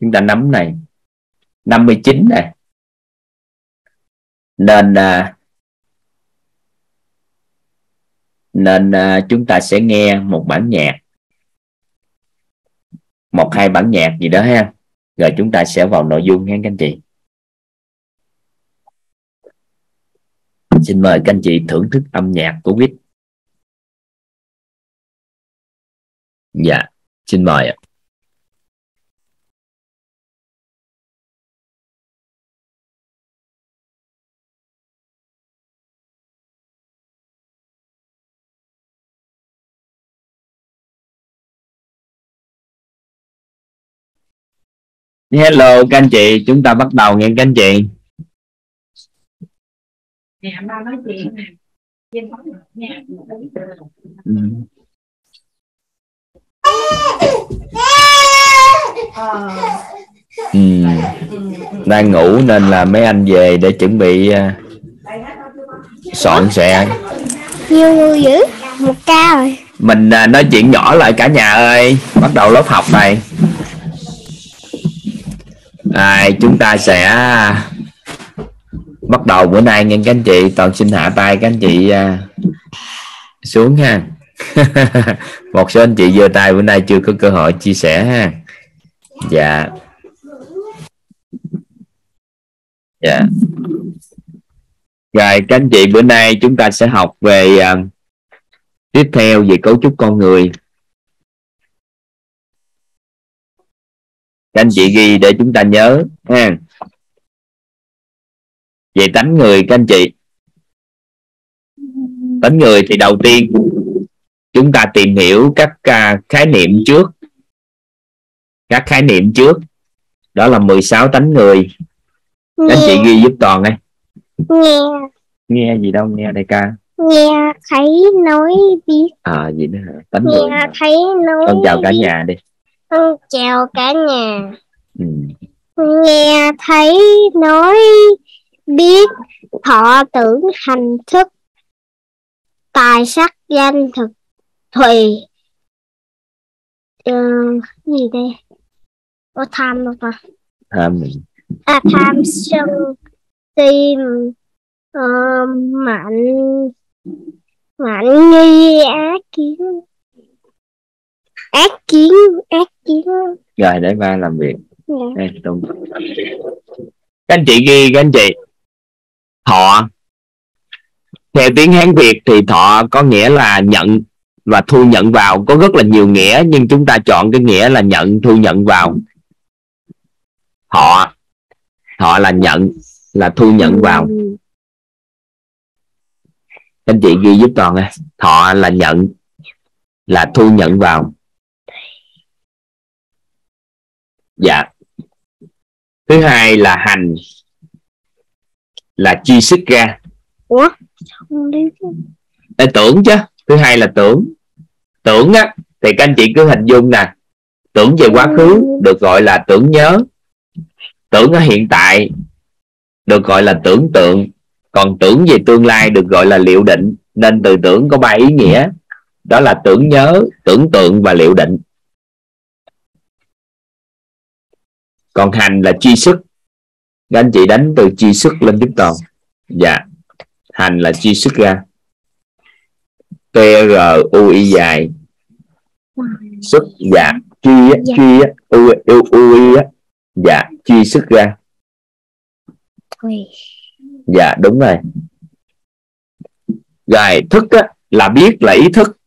chúng ta nắm này. 59 này nên à, nên à, chúng ta sẽ nghe một bản nhạc. Một hai bản nhạc gì đó ha. Rồi chúng ta sẽ vào nội dung nha các anh chị. Xin mời các anh chị thưởng thức âm nhạc của quýt. Dạ xin mời ạ. Hello các anh chị. Chúng ta bắt đầu nghe các anh chị. Ừ. Ừ. đang ngủ nên là mấy anh về để chuẩn bị uh, soạn sẽ nhiều người dữ. Một ca rồi. Mình uh, nói chuyện nhỏ lại cả nhà ơi. Bắt đầu lớp học này ai chúng ta sẽ bắt đầu bữa nay nghe các anh chị. Toàn xin hạ tay các anh chị à, xuống ha. Một số anh chị giơ tay bữa nay chưa có cơ hội chia sẻ ha. Dạ. Dạ. Rồi các anh chị bữa nay chúng ta sẽ học về uh, tiếp theo về cấu trúc con người. Các anh chị ghi để chúng ta nhớ ha. Về tánh người các anh chị. Tánh người thì đầu tiên chúng ta tìm hiểu các uh, khái niệm trước. Các khái niệm trước. Đó là 16 tánh người. Anh chị ghi giúp toàn đây nghe. Nghe gì đâu nghe đại ca. Nghe thấy nói biết. À gì nữa hả? Tánh người nghe hả? thấy nói con chào cả nhà đi con chào cả nhà. Ừ. nghe thấy nói biết thọ tưởng hành thức tài sắc danh thực thùy. Ờ, gì đây? Có tham không ta. Tham mình à, tham sân si ờ, mạnh mạnh nghi ác kiến ác kiến ác kiến. Rồi để ba làm việc. Dạ. đây đúng các anh chị ghi các anh chị. Thọ. Theo tiếng hán việt thì thọ có nghĩa là nhận và thu nhận vào. Có rất là nhiều nghĩa nhưng chúng ta chọn cái nghĩa là nhận thu nhận vào. Thọ. Thọ là nhận là thu nhận vào. Anh chị ghi giúp toàn thọ là nhận là thu nhận vào dạ. Thứ hai là hành. Là chi sức ra. Ủa. Ê, tưởng chứ. Thứ hai là tưởng. Tưởng á thì các anh chị cứ hình dung nè. Tưởng về quá khứ được gọi là tưởng nhớ. Tưởng ở hiện tại được gọi là tưởng tượng. Còn tưởng về tương lai được gọi là liệu định. Nên từ tưởng có ba ý nghĩa. Đó là tưởng nhớ tưởng tượng và liệu định còn hành là chi sức. Các anh chị đánh từ chi sức lên tiếp toàn dạ. Hành là chi sức ra. T R U I dài. Sức dạ. Chi á, Dạ. chi á, u u u i á. Dạ chi sức ra. Dạ đúng rồi. Rồi thức á, là biết là ý thức.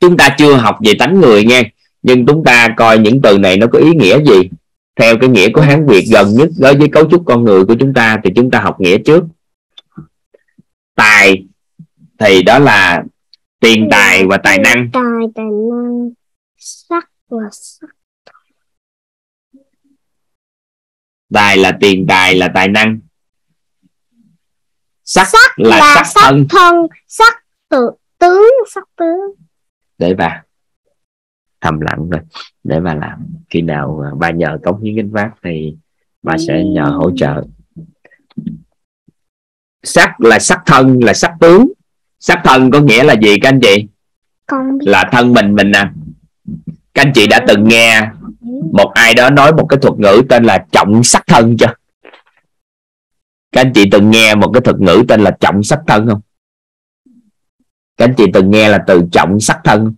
Chúng ta chưa học về tánh người nghe nhưng chúng ta coi những từ này nó có ý nghĩa gì? Theo cái nghĩa của hán việt gần nhất đối với cấu trúc con người của chúng ta thì chúng ta học nghĩa trước. Tài thì đó là tiền tài và tài năng. Tài tài năng sắc và sắc. Tài là tiền tài là tài năng. Sắc, Sắc là, là sắc sắc thân. thân sắc tự tướng sắc tướng để bà thầm lặng rồi để bà làm khi nào à, bà nhờ cống hiến gánh vác thì bà sẽ nhờ hỗ trợ. Sắc là sắc thân là sắc tướng. Sắc thân có nghĩa là gì các anh chị? Con biết. Là thân mình mình nè. Các anh chị đã từng nghe một ai đó nói một cái thuật ngữ tên là trọng sắc thân chưa? Các anh chị từng nghe một cái thuật ngữ tên là trọng sắc thân không? Các anh chị từng nghe là từ trọng sắc thân?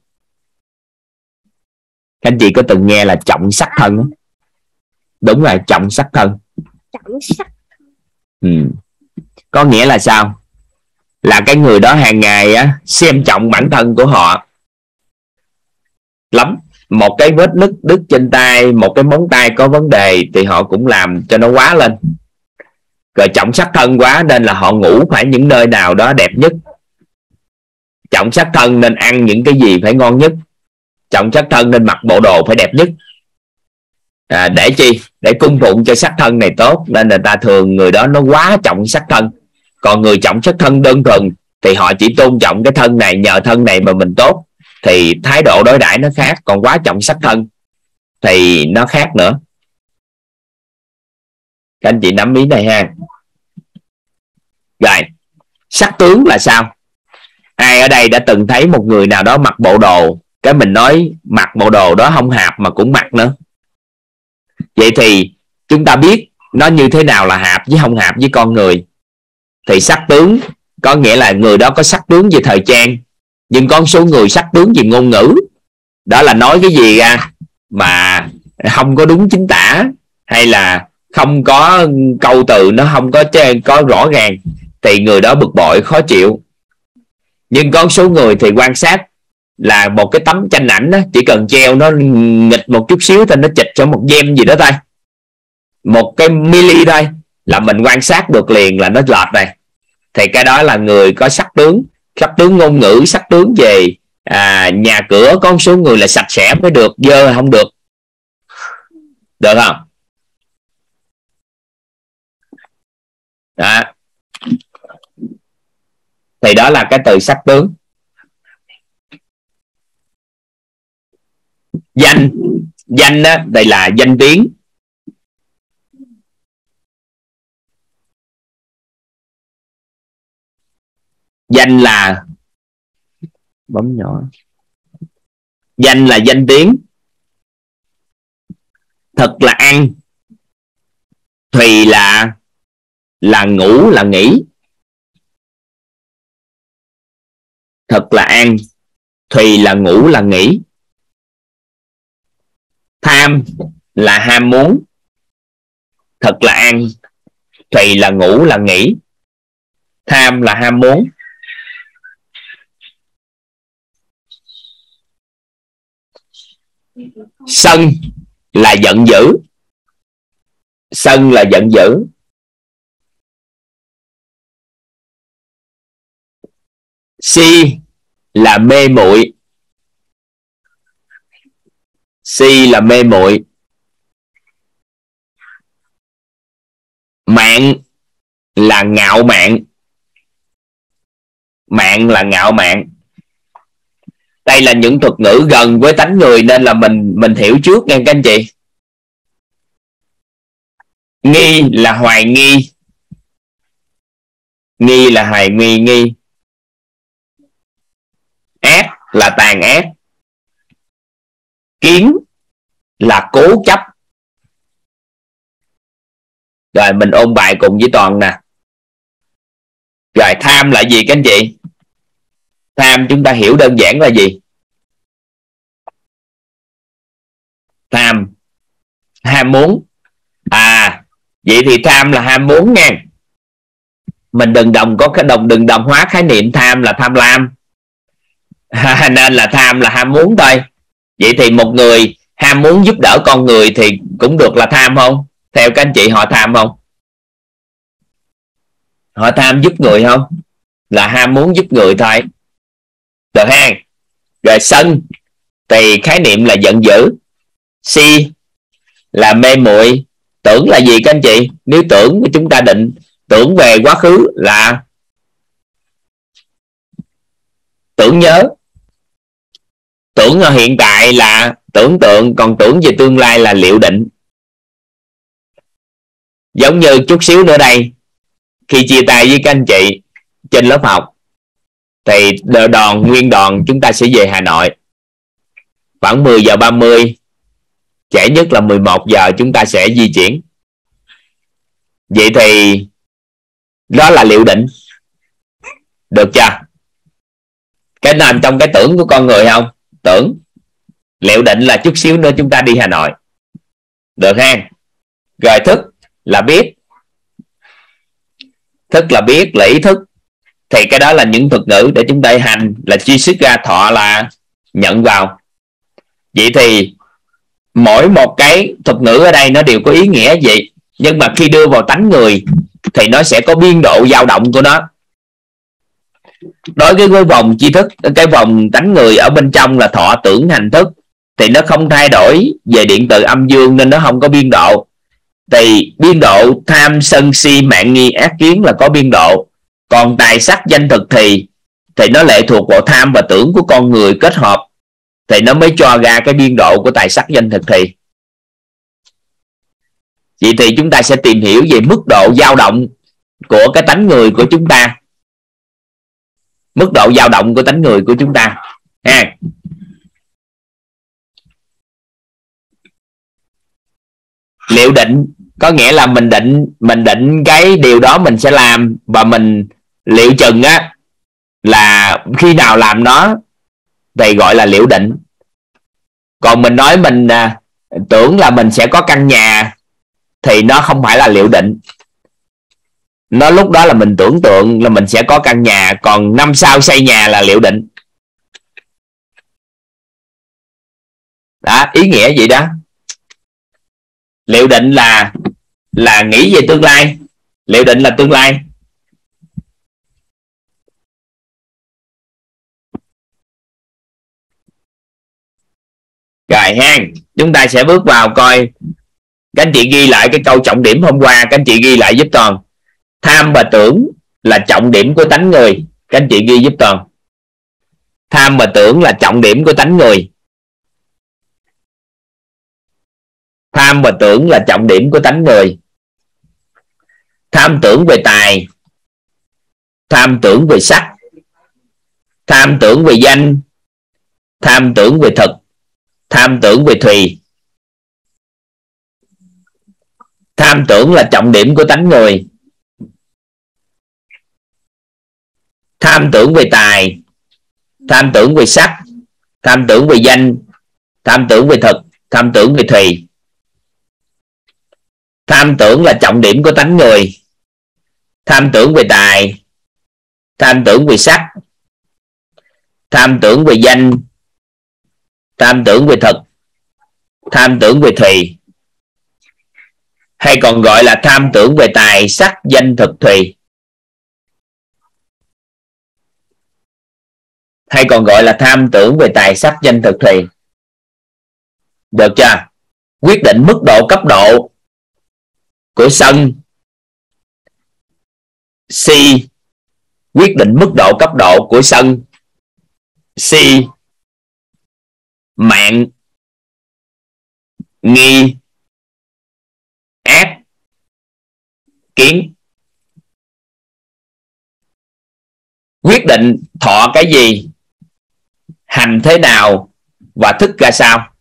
Các anh chị có từng nghe là trọng sắc thân không? đúng rồi trọng sắc thân. Trọng sắc. Ừ. có nghĩa là sao? Là cái người đó hàng ngày á xem trọng bản thân của họ. Lắm. Một cái vết nứt đứt trên tay một cái móng tay có vấn đề thì họ cũng làm cho nó quá lên. Rồi trọng sắc thân quá nên là họ ngủ phải những nơi nào đó đẹp nhất. Trọng sắc thân nên ăn những cái gì phải ngon nhất chọn sắc thân nên mặc bộ đồ phải đẹp nhất. À, để chi? Để cung phụng cho sắc thân này tốt nên người ta thường người đó nó quá trọng sắc thân. Còn người trọng sắc thân đơn thuần thì họ chỉ tôn trọng cái thân này nhờ thân này mà mình tốt. Thì thái độ đối đãi nó khác còn quá trọng sắc thân thì nó khác nữa. Các anh chị nắm ý này ha. Rồi sắc tướng là sao? Ai ở đây đã từng thấy một người nào đó mặc bộ đồ cái mình nói mặc bộ đồ đó không hạp mà cũng mặc nữa. Vậy thì chúng ta biết nó như thế nào là hạp với không hạp với con người. Thì sắc tướng có nghĩa là người đó có sắc tướng về thời trang, nhưng có số người sắc tướng về ngôn ngữ, đó là nói cái gì ra mà không có đúng chính tả, hay là không có câu từ nó không có có rõ ràng, thì người đó bực bội, khó chịu. Nhưng có số người thì quan sát là một cái tấm tranh ảnh đó, chỉ cần treo nó nghịch một chút xíu thôi nó chịch cho một gem gì đó thôi. Một cái mili thôi là mình quan sát được liền là nó lọt này thì cái đó là người có sắc tướng sắc tướng ngôn ngữ sắc tướng về à, nhà cửa có một số người là sạch sẽ mới được dơ không được. Được không? Đó. thì đó là cái từ sắc tướng. Danh. Danh đó đây là danh tiếng. Danh là bấm nhỏ. Danh là danh tiếng. Thật là ăn. Thùy là là ngủ là nghỉ. Thật là ăn. Thùy là ngủ là nghỉ tham là ham muốn, thật là ăn, thùy là ngủ là nghỉ. Tham là ham muốn. Sân là giận dữ. Sân là giận dữ. Si là mê muội si là mê muội. Mạng là ngạo mạn. Mạng là ngạo mạn. Đây là những thuật ngữ gần với tánh người nên là mình mình hiểu trước nha các anh chị. Nghi là hoài nghi. Nghi là hoài nghi nghi. Ác là tàn ác kiến là cố chấp. Rồi mình ôn bài cùng với toàn nè. Rồi tham là gì các anh chị? Tham chúng ta hiểu đơn giản là gì? Tham. Ham muốn. À vậy thì tham là ham muốn nha. Mình đừng đồng, có cái đồng, đừng đồng hóa khái niệm tham là tham lam. Nên là tham là ham muốn thôi vậy thì một người ham muốn giúp đỡ con người thì cũng được là tham không? Theo các anh chị, họ tham không? Họ tham giúp người không? Là ham muốn giúp người thôi. Được ha. Rồi sân. Thì khái niệm là giận dữ. Si là mê muội. Tưởng là gì các anh chị? Nếu tưởng chúng ta định tưởng về quá khứ là tưởng nhớ tưởng ở hiện tại là tưởng tượng, còn tưởng về tương lai là liệu định. Giống như chút xíu nữa đây, khi chia tay với các anh chị trên lớp học, thì đoàn, nguyên đoàn chúng ta sẽ về Hà Nội. Khoảng 10 giờ 30 trễ nhất là 11 giờ chúng ta sẽ di chuyển. Vậy thì, đó là liệu định. Được chưa? Cái nằm trong cái tưởng của con người không? Tưởng. Liệu định là chút xíu nữa chúng ta đi Hà Nội. Được ha. Rồi thức là biết. Thức là biết là ý thức. Thì cái đó là những thuật ngữ để chúng ta hành là chi xuất ra thọ là nhận vào. Vậy thì mỗi một cái thuật ngữ ở đây nó đều có ý nghĩa gì nhưng mà khi đưa vào tánh người thì nó sẽ có biên độ dao động của nó đối với cái vòng tri thức, cái vòng tánh người ở bên trong là thọ tưởng hành thức, thì nó không thay đổi về điện từ âm dương nên nó không có biên độ. Thì biên độ tham sân si mạng nghi ác kiến là có biên độ. Còn tài sắc danh thực thì thì nó lệ thuộc vào tham và tưởng của con người kết hợp, thì nó mới cho ra cái biên độ của tài sắc danh thực thì. Vậy thì chúng ta sẽ tìm hiểu về mức độ dao động của cái tánh người của chúng ta mức độ dao động của tánh người của chúng ta. Ha liệu định có nghĩa là mình định mình định cái điều đó mình sẽ làm và mình liệu chừng á là khi nào làm nó thì gọi là liệu định. Còn mình nói mình à, tưởng là mình sẽ có căn nhà thì nó không phải là liệu định nó lúc đó là mình tưởng tượng là mình sẽ có căn nhà, còn năm sau xây nhà là liệu định. Đó, ý nghĩa gì đó? Liệu định là là nghĩ về tương lai. Liệu định là tương lai. Rồi ha chúng ta sẽ bước vào coi. Các anh chị ghi lại cái câu trọng điểm hôm qua, các anh chị ghi lại giúp toàn tham và tưởng là trọng điểm của tánh người. Các anh chị ghi giúp toàn tham và tưởng là trọng điểm của tánh người. Tham và tưởng là trọng điểm của tánh người. Tham tưởng về tài. Tham tưởng về sắc. Tham tưởng về danh. Tham tưởng về thực. Tham tưởng về thùy. Tham tưởng là trọng điểm của tánh người. Tham tưởng về tài tham tưởng về sắc tham tưởng về danh tham tưởng về thực tham tưởng về thùy tham tưởng là trọng điểm của tánh người tham tưởng về tài tham tưởng về sắc tham tưởng về danh tham tưởng về thực tham tưởng về thùy hay còn gọi là tham tưởng về tài sắc danh thực thùy hay còn gọi là tham tưởng về tài sắc danh thực thùy được chưa? Quyết định mức độ cấp độ của sân C, quyết định mức độ cấp độ của sân C, mạng nghi ác kiến quyết định thọ cái gì? Hành thế nào và thức ra sao?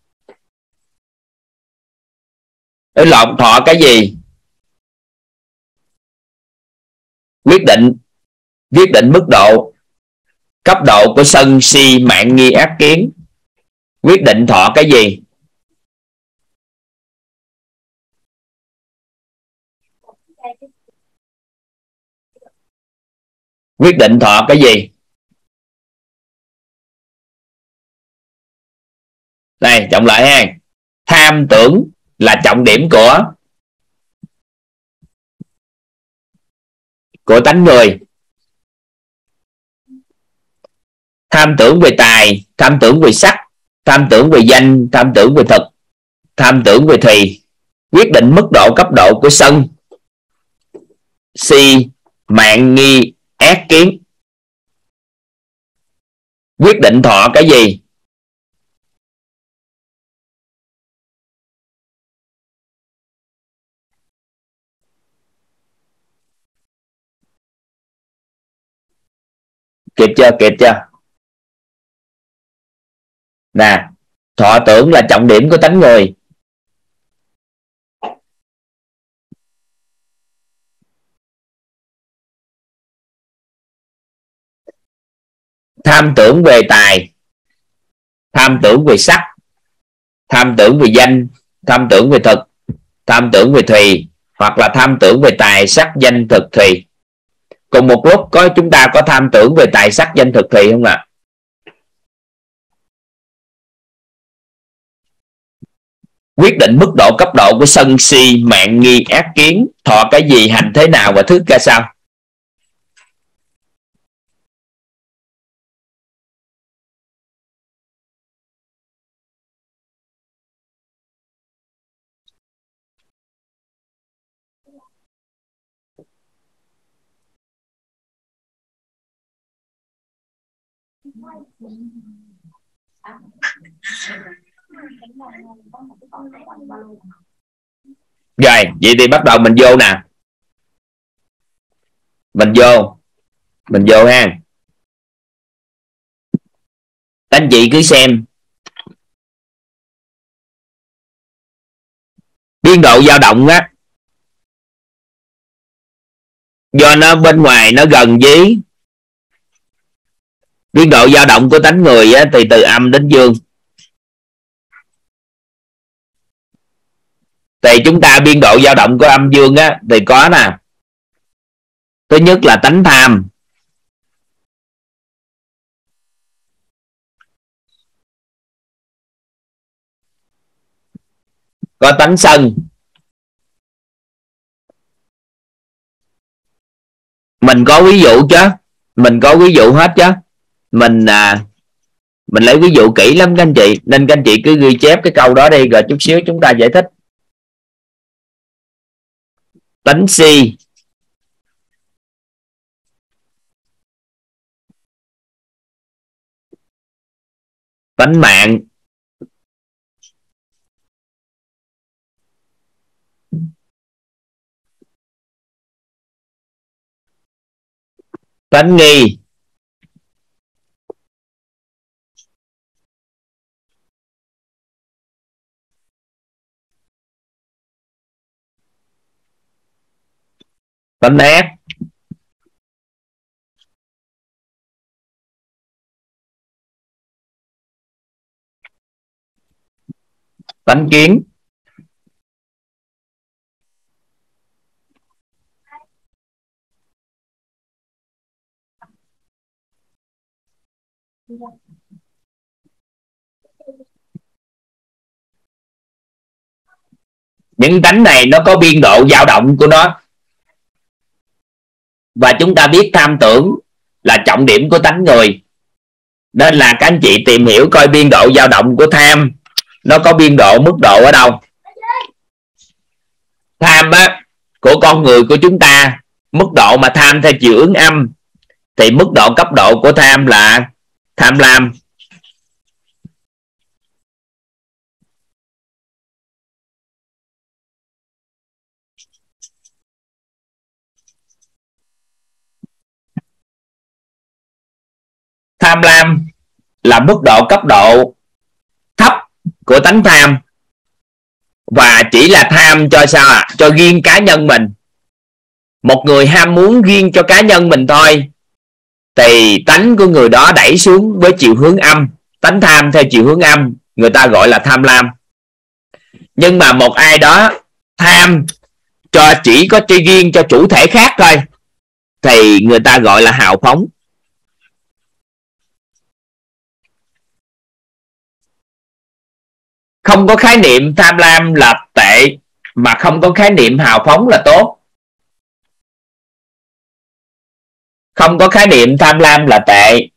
Để lộn thọ cái gì? Quyết định quyết định mức độ, cấp độ của sân si mạng nghi ác kiến. Quyết định thọ cái gì? Quyết định thọ cái gì? Này trọng lại ha. Tham tưởng là trọng điểm của của tánh người. Tham tưởng về tài, tham tưởng về sắc, tham tưởng về danh, tham tưởng về thực, tham tưởng về thì. Quyết định mức độ cấp độ của sân. Si, mạng, nghi, ác kiến. Quyết định thọ cái gì? Kịp chưa? Kịp chưa? Nè, thọ tưởng là trọng điểm của tánh người. Tham tưởng về tài, tham tưởng về sắc, tham tưởng về danh, tham tưởng về thực, tham tưởng về thùy, hoặc là tham tưởng về tài, sắc, danh, thực, thùy cùng một lúc, có chúng ta có tham tưởng về tài sắc danh thực thị không ạ? Quyết định mức độ cấp độ của sân si, mạng nghi, ác kiến, thọ cái gì, hành thế nào và thức ra sao? Rồi, vậy thì bắt đầu mình vô nè. Mình vô. Mình vô ha. Anh chị cứ xem. Biên độ dao động á. Do nó bên ngoài nó gần với biên độ dao động của tánh người á, thì từ âm đến dương. Thì chúng ta biên độ dao động của âm dương á thì có nè. Thứ nhất là tánh tham. Có tánh sân. Mình có ví dụ chứ. Mình có ví dụ hết chứ mình à, mình lấy ví dụ kỹ lắm các anh chị. Nên các anh chị cứ ghi chép cái câu đó đi rồi chút xíu chúng ta giải thích. Tính si. Tánh mạng. Tánh nghi. Tánh ác tánh kiến. Những tánh này nó có biên độ dao động của nó và chúng ta biết tham tưởng là trọng điểm của tánh người. Nên là các anh chị tìm hiểu coi biên độ dao động của tham nó có biên độ, mức độ ở đâu. Tham á, của con người của chúng ta, mức độ mà tham theo chiều ứng âm, thì mức độ cấp độ của tham là tham lam. Tham lam là mức độ cấp độ thấp của tánh tham và chỉ là tham cho sao ạ? À? cho riêng cá nhân mình. Một người ham muốn riêng cho cá nhân mình thôi. Thì tánh của người đó đẩy xuống với chiều hướng âm. Tánh tham theo chiều hướng âm, người ta gọi là tham lam. Nhưng mà một ai đó tham cho chỉ có chơi riêng cho chủ thể khác thôi, thì người ta gọi là hào phóng. Không có khái niệm tham lam là tệ, mà không có khái niệm hào phóng là tốt. Không có khái niệm tham lam là tệ.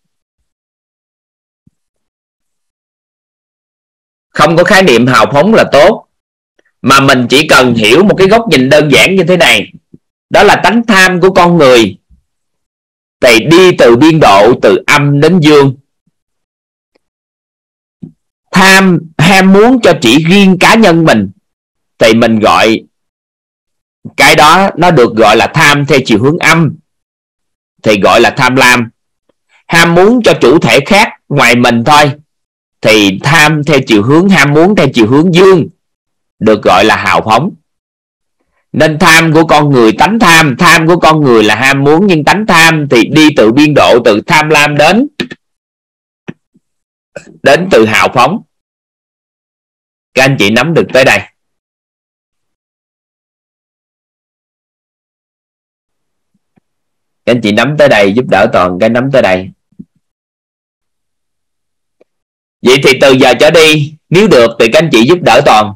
Không có khái niệm hào phóng là tốt. Mà mình chỉ cần hiểu một cái góc nhìn đơn giản như thế này. Đó là tánh tham của con người. Thì đi từ biên độ, từ âm đến dương. Tham ham muốn cho chỉ riêng cá nhân mình, thì mình gọi cái đó nó được gọi là tham theo chiều hướng âm, thì gọi là tham lam. Ham muốn cho chủ thể khác ngoài mình thôi, thì tham theo chiều hướng, ham muốn theo chiều hướng dương, được gọi là hào phóng. Nên tham của con người tánh tham tham của con người là ham muốn nhưng tánh tham thì đi từ biên độ từ tham lam đến đến từ hào phóng các anh chị nắm được tới đây. Các anh chị nắm tới đây, giúp đỡ toàn cái nắm tới đây. Vậy thì từ giờ trở đi, nếu được thì các anh chị giúp đỡ toàn.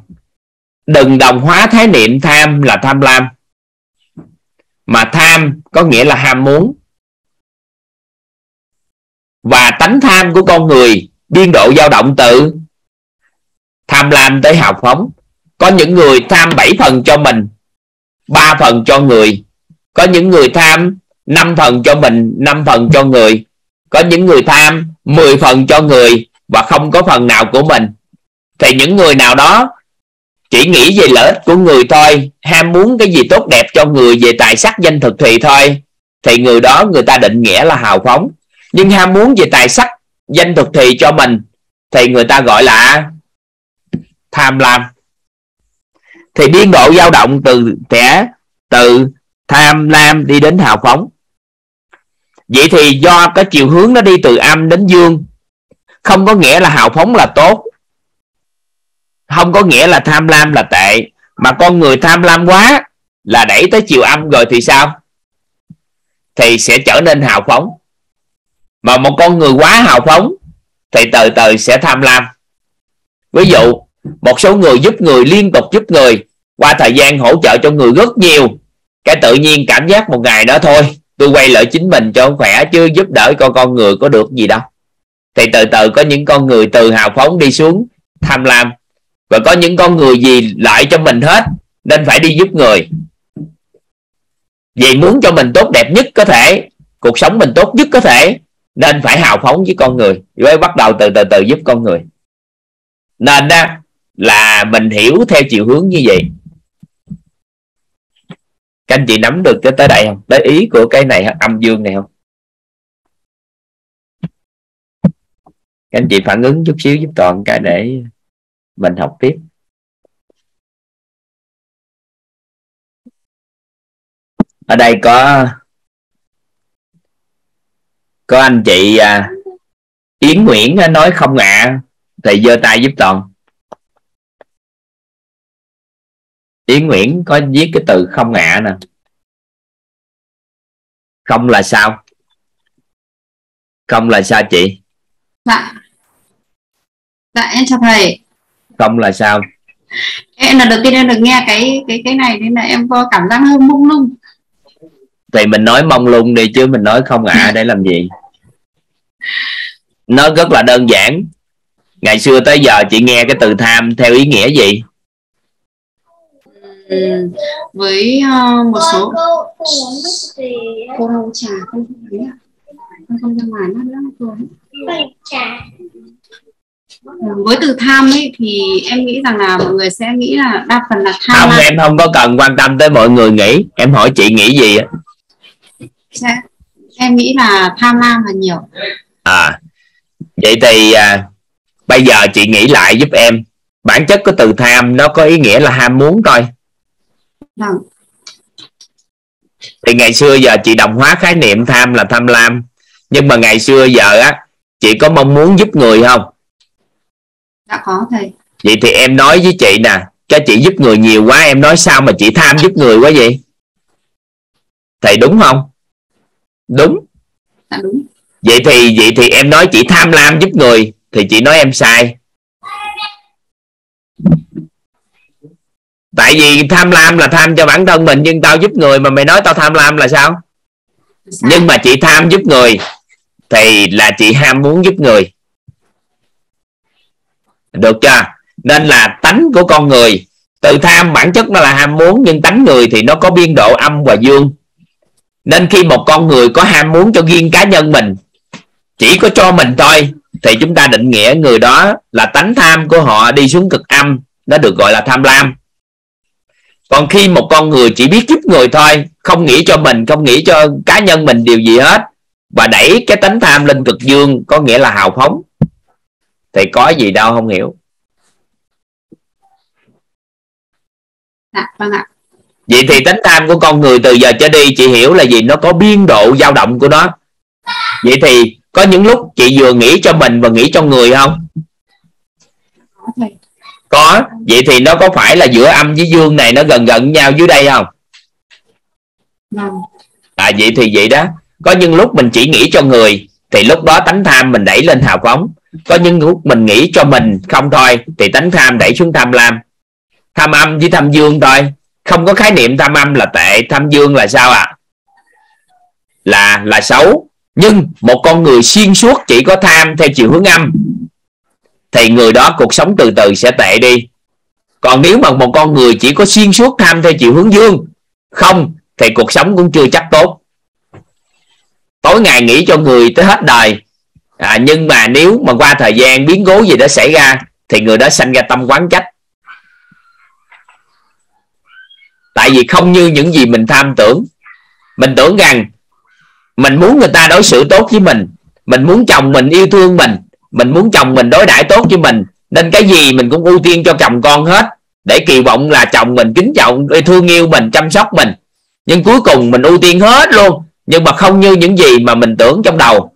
Đừng đồng hóa thái niệm tham là tham lam. Mà tham có nghĩa là ham muốn. Và tánh tham của con người biên độ dao động từ tham lam tới hào phóng. Có những người tham 7 phần cho mình, ba phần cho người. Có những người tham 5 phần cho mình 5 phần cho người. Có những người tham 10 phần cho người và không có phần nào của mình. Thì những người nào đó chỉ nghĩ về lợi ích của người thôi, ham muốn cái gì tốt đẹp cho người về tài sắc danh thực thì thôi, thì người đó người ta định nghĩa là hào phóng. Nhưng ham muốn về tài sắc danh thực thì cho mình, thì người ta gọi là tham lam. Thì biên độ dao động từ trẻ từ tham lam đi đến hào phóng. Vậy thì do cái chiều hướng nó đi từ âm đến dương, không có nghĩa là hào phóng là tốt, không có nghĩa là tham lam là tệ, mà con người tham lam quá là đẩy tới chiều âm rồi thì sao? Thì sẽ trở nên hào phóng. Mà một con người quá hào phóng thì từ từ sẽ tham lam. Ví dụ một số người giúp người, liên tục giúp người. Qua thời gian hỗ trợ cho người rất nhiều, cái tự nhiên cảm giác một ngày đó thôi. Tôi quay lại chính mình cho khỏe chứ giúp đỡ con con người có được gì đâu. Thì từ từ có những con người từ hào phóng đi xuống tham lam. Và có những con người gì lại cho mình hết, nên phải đi giúp người. Vì muốn cho mình tốt đẹp nhất có thể, cuộc sống mình tốt nhất có thể, nên phải hào phóng với con người. Mới bắt đầu từ từ từ giúp con người. Nên đó là mình hiểu theo chiều hướng như vậy. Các anh chị nắm được cái tới đây không? Tới ý của cái này âm dương này không? Các anh chị phản ứng chút xíu giúp toàn cái để mình học tiếp. Ở đây có có anh chị à, Yến Nguyễn nói không ạ à, thì giơ tay giúp toàn. Yến Nguyễn có viết cái từ không ạ à nè. Không là sao? Không là sao chị? Dạ. Dạ em chào thầy. Không là sao? Em là đầu tiên em được nghe cái cái cái này nên là em có cảm giác hơi mông lung. Thì mình nói mông lung đi chứ mình nói không ạ à để làm gì? Nó rất là đơn giản. Ngày xưa tới giờ chị nghe cái từ tham theo ý nghĩa gì ừ, với uh, một số cô nấu trà con không thấy à con không ra ngoài nó lắm cô với từ tham ấy thì em nghĩ rằng là mọi người sẽ nghĩ là đa phần là tham không em không có cần quan tâm tới mọi người nghĩ. Em hỏi chị nghĩ gì sẽ em nghĩ là tham lam là nhiều. À vậy thì à, bây giờ chị nghĩ lại giúp em. Bản chất của từ tham nó có ý nghĩa là ham muốn thôi vâng. Thì ngày xưa giờ chị đồng hóa khái niệm tham là tham lam. Nhưng mà ngày xưa giờ á chị có mong muốn giúp người không? Đã có thầy. Vậy thì em nói với chị nè cho chị giúp người nhiều quá em nói sao mà chị tham giúp người quá vậy? Thầy đúng không? Đúng. Dạ đúng. Vậy thì vậy thì em nói chị tham lam giúp người thì chị nói em sai tại vì tham lam là tham cho bản thân mình, nhưng tao giúp người mà mày nói tao tham lam là sao? Nhưng mà chị tham giúp người thì là chị ham muốn giúp người. Được chưa? Nên là tánh của con người, từ tham bản chất nó là ham muốn, nhưng tánh người thì nó có biên độ âm và dương. Nên khi một con người có ham muốn cho riêng cá nhân mình, chỉ có cho mình thôi, thì chúng ta định nghĩa người đó là tánh tham của họ đi xuống cực âm, nó được gọi là tham lam còn khi một con người chỉ biết giúp người thôi không nghĩ cho mình không nghĩ cho cá nhân mình điều gì hết. Và đẩy cái tánh tham lên cực dương có nghĩa là hào phóng. Thì có gì đâu không hiểu. Dạ vâng ạ. Vậy thì tánh tham của con người từ giờ trở đi chị hiểu là gì? Nó có biên độ dao động của nó. Vậy thì có những lúc chị vừa nghĩ cho mình và nghĩ cho người không có. Vậy thì nó có phải là giữa âm với dương này nó gần gần nhau dưới đây không? Vâng à vậy thì vậy đó. Có những lúc mình chỉ nghĩ cho người thì lúc đó tánh tham mình đẩy lên hào phóng. Có những lúc mình nghĩ cho mình không thôi thì tánh tham đẩy xuống tham lam. Tham âm với tham dương thôi. Không có khái niệm tham âm là tệ tham dương là sao ạ? À? là là xấu. Nhưng một con người xuyên suốt chỉ có tham theo chiều hướng âm thì người đó cuộc sống từ từ sẽ tệ đi. Còn nếu mà một con người chỉ có xuyên suốt tham theo chiều hướng dương không thì cuộc sống cũng chưa chắc tốt. Tối ngày nghĩ cho người tới hết đời à, nhưng mà nếu mà qua thời gian biến cố gì đó xảy ra thì người đó sanh ra tâm quán trách. Tại vì không như những gì mình tham tưởng. Mình tưởng rằng mình muốn người ta đối xử tốt với mình mình muốn chồng mình yêu thương mình mình muốn chồng mình đối đãi tốt với mình, nên cái gì mình cũng ưu tiên cho chồng con hết, để kỳ vọng là chồng mình kính trọng thương yêu mình, chăm sóc mình. Nhưng cuối cùng mình ưu tiên hết luôn, nhưng mà không như những gì mà mình tưởng trong đầu.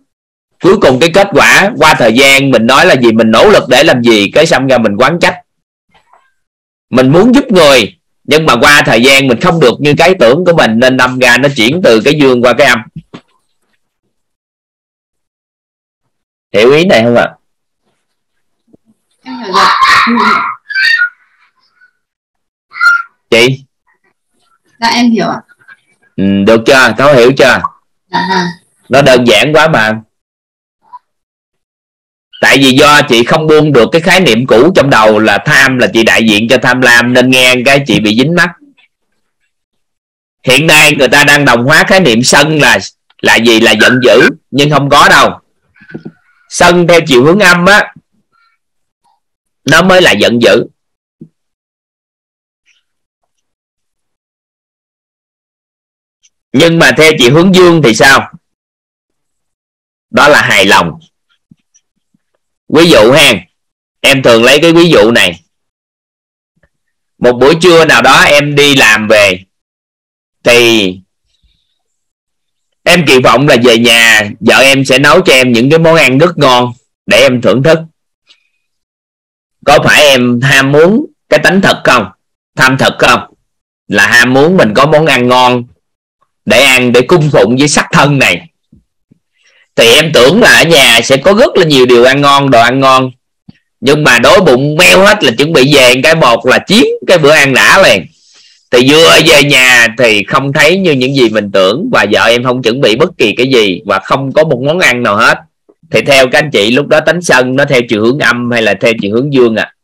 Cuối cùng cái kết quả, qua thời gian mình nói là gì, mình nỗ lực để làm gì, cái xong ra mình quán trách. Mình muốn giúp người, nhưng mà qua thời gian mình không được như cái tưởng của mình, nên đâm ra nó chuyển từ cái dương qua cái âm. Hiểu ý này không ạ? Chị? Dạ em hiểu ạ. Ừ, được chưa? Thấu hiểu chưa? Dạ vâng. Nó đơn giản quá mà. Tại vì do chị không buông được cái khái niệm cũ trong đầu là tham là chị đại diện cho tham lam nên nghe cái chị bị dính mắt. Hiện nay người ta đang đồng hóa khái niệm sân là là gì? Là giận dữ nhưng không có đâu sân theo chiều hướng âm á, nó mới là giận dữ. Nhưng mà theo chiều hướng dương thì sao? Đó là hài lòng. Ví dụ ha, em thường lấy cái ví dụ này. Một buổi trưa nào đó em đi làm về, thì em kỳ vọng là về nhà, vợ em sẽ nấu cho em những cái món ăn rất ngon để em thưởng thức. Có phải em ham muốn cái tánh thật không? Tham thật không? Là ham muốn mình có món ăn ngon để ăn để cung phụng với sắc thân này. Thì em tưởng là ở nhà sẽ có rất là nhiều điều ăn ngon, đồ ăn ngon. Nhưng mà đói bụng meo hết là chuẩn bị về cái một là chiến cái bữa ăn đã liền thì vừa về nhà thì không thấy như những gì mình tưởng, và vợ em không chuẩn bị bất kỳ cái gì, và không có một món ăn nào hết. Thì theo các anh chị, lúc đó tánh sân nó theo chiều hướng âm hay là theo chiều hướng dương à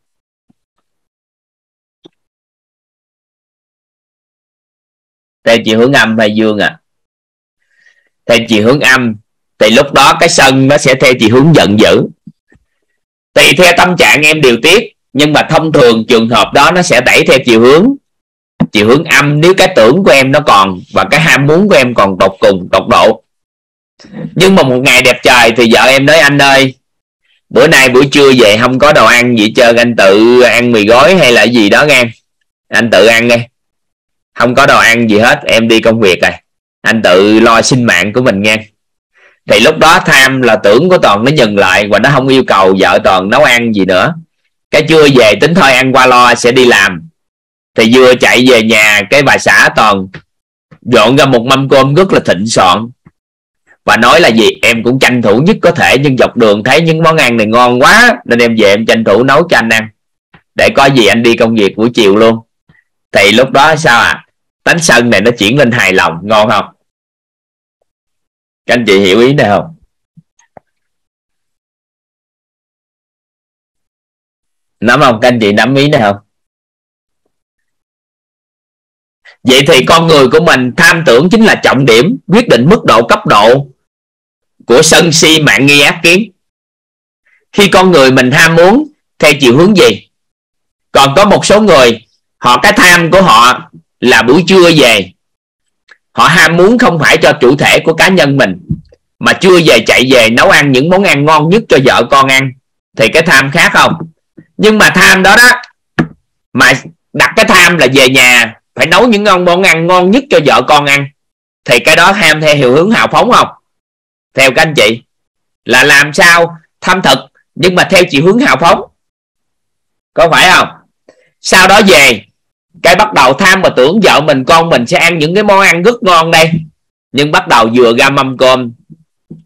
theo chiều hướng âm hay dương à theo chiều hướng âm, thì lúc đó cái sân nó sẽ theo chiều hướng giận dữ. Tùy theo tâm trạng em điều tiết, nhưng mà thông thường trường hợp đó nó sẽ đẩy theo chiều hướng chiều hướng âm, nếu cái tưởng của em nó còn và cái ham muốn của em còn tột cùng tột độ. Nhưng mà một ngày đẹp trời thì vợ em nói, anh ơi, bữa nay buổi trưa về không có đồ ăn gì trơn, anh tự ăn mì gói hay là gì đó nghe. Anh tự ăn nghe. Không có đồ ăn gì hết, em đi công việc rồi. Anh tự lo sinh mạng của mình nghe. Thì lúc đó tham là tưởng của toàn nó dừng lại và nó không yêu cầu vợ toàn nấu ăn gì nữa. Cái trưa về tính thôi, ăn qua lo sẽ đi làm thì vừa chạy về nhà, cái bà xã toàn dọn ra một mâm cơm rất là thịnh soạn. Và nói là gì? Em cũng tranh thủ nhất có thể, nhưng dọc đường thấy những món ăn này ngon quá, nên em về em tranh thủ nấu cho anh ăn để có gì anh đi công việc buổi chiều luôn. Thì lúc đó sao à tánh sân này nó chuyển lên hài lòng, ngon không? Các anh chị hiểu ý này không? Nắm không? Các anh chị nắm ý này không? Vậy thì con người của mình tham tưởng chính là trọng điểm, quyết định mức độ cấp độ của sân si mạng nghi ác kiến. Khi con người mình ham muốn theo chiều hướng gì? Còn có một số người, họ, cái tham của họ là buổi trưa về. Họ ham muốn không phải cho chủ thể của cá nhân mình, mà chưa về chạy về nấu ăn những món ăn ngon nhất cho vợ con ăn. Thì cái tham khác không? Nhưng mà tham đó đó, mà đặt cái tham là về nhà phải nấu những ngon món ăn ngon nhất cho vợ con ăn. Thì cái đó ham theo hiệu hướng hào phóng không? Theo các anh chị, là làm sao tham thực nhưng mà theo chiều hướng hào phóng. Có phải không? Sau đó về, cái bắt đầu tham mà tưởng vợ mình con mình sẽ ăn những cái món ăn rất ngon đây. Nhưng bắt đầu vừa ra mâm cơm,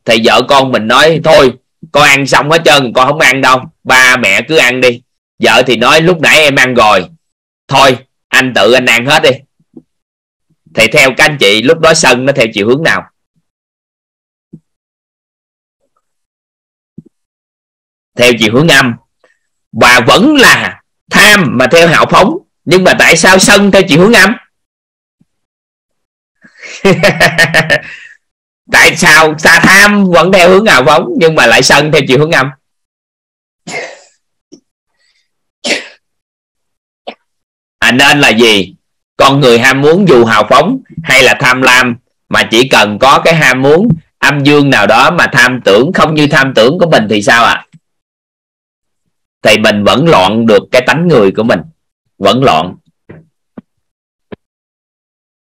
thì vợ con mình nói, thôi, con ăn xong hết trơn, con không ăn đâu. Ba mẹ cứ ăn đi. Vợ thì nói, lúc nãy em ăn rồi. Thôi anh tự anh ăn hết đi. Thì theo các anh chị, lúc đó sân nó theo chiều hướng nào? Theo chiều hướng âm. Và vẫn là tham mà theo hào phóng. Nhưng mà tại sao sân theo chiều hướng âm? Tại sao xa tham vẫn theo hướng hào phóng, nhưng mà lại sân theo chiều hướng âm à, nên là gì? Con người ham muốn dù hào phóng hay là tham lam, mà chỉ cần có cái ham muốn âm dương nào đó mà tham tưởng không như tham tưởng của mình thì sao ạ? À? thì mình vẫn loạn được cái tánh người của mình, vẫn loạn.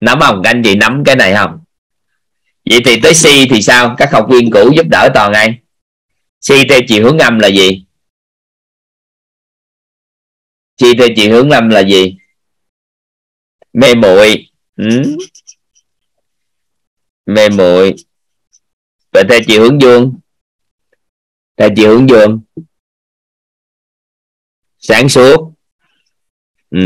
Nắm không? Các anh chị nắm cái này không? Vậy thì tới si thì sao? Các học viên cũ giúp đỡ toàn ai? Si theo chiều hướng âm là gì? Si theo chiều hướng âm là gì? Mê muội. Ừ. mê muội. Và theo chiều hướng dương. Theo chiều hướng dương. Sáng suốt. Ừ.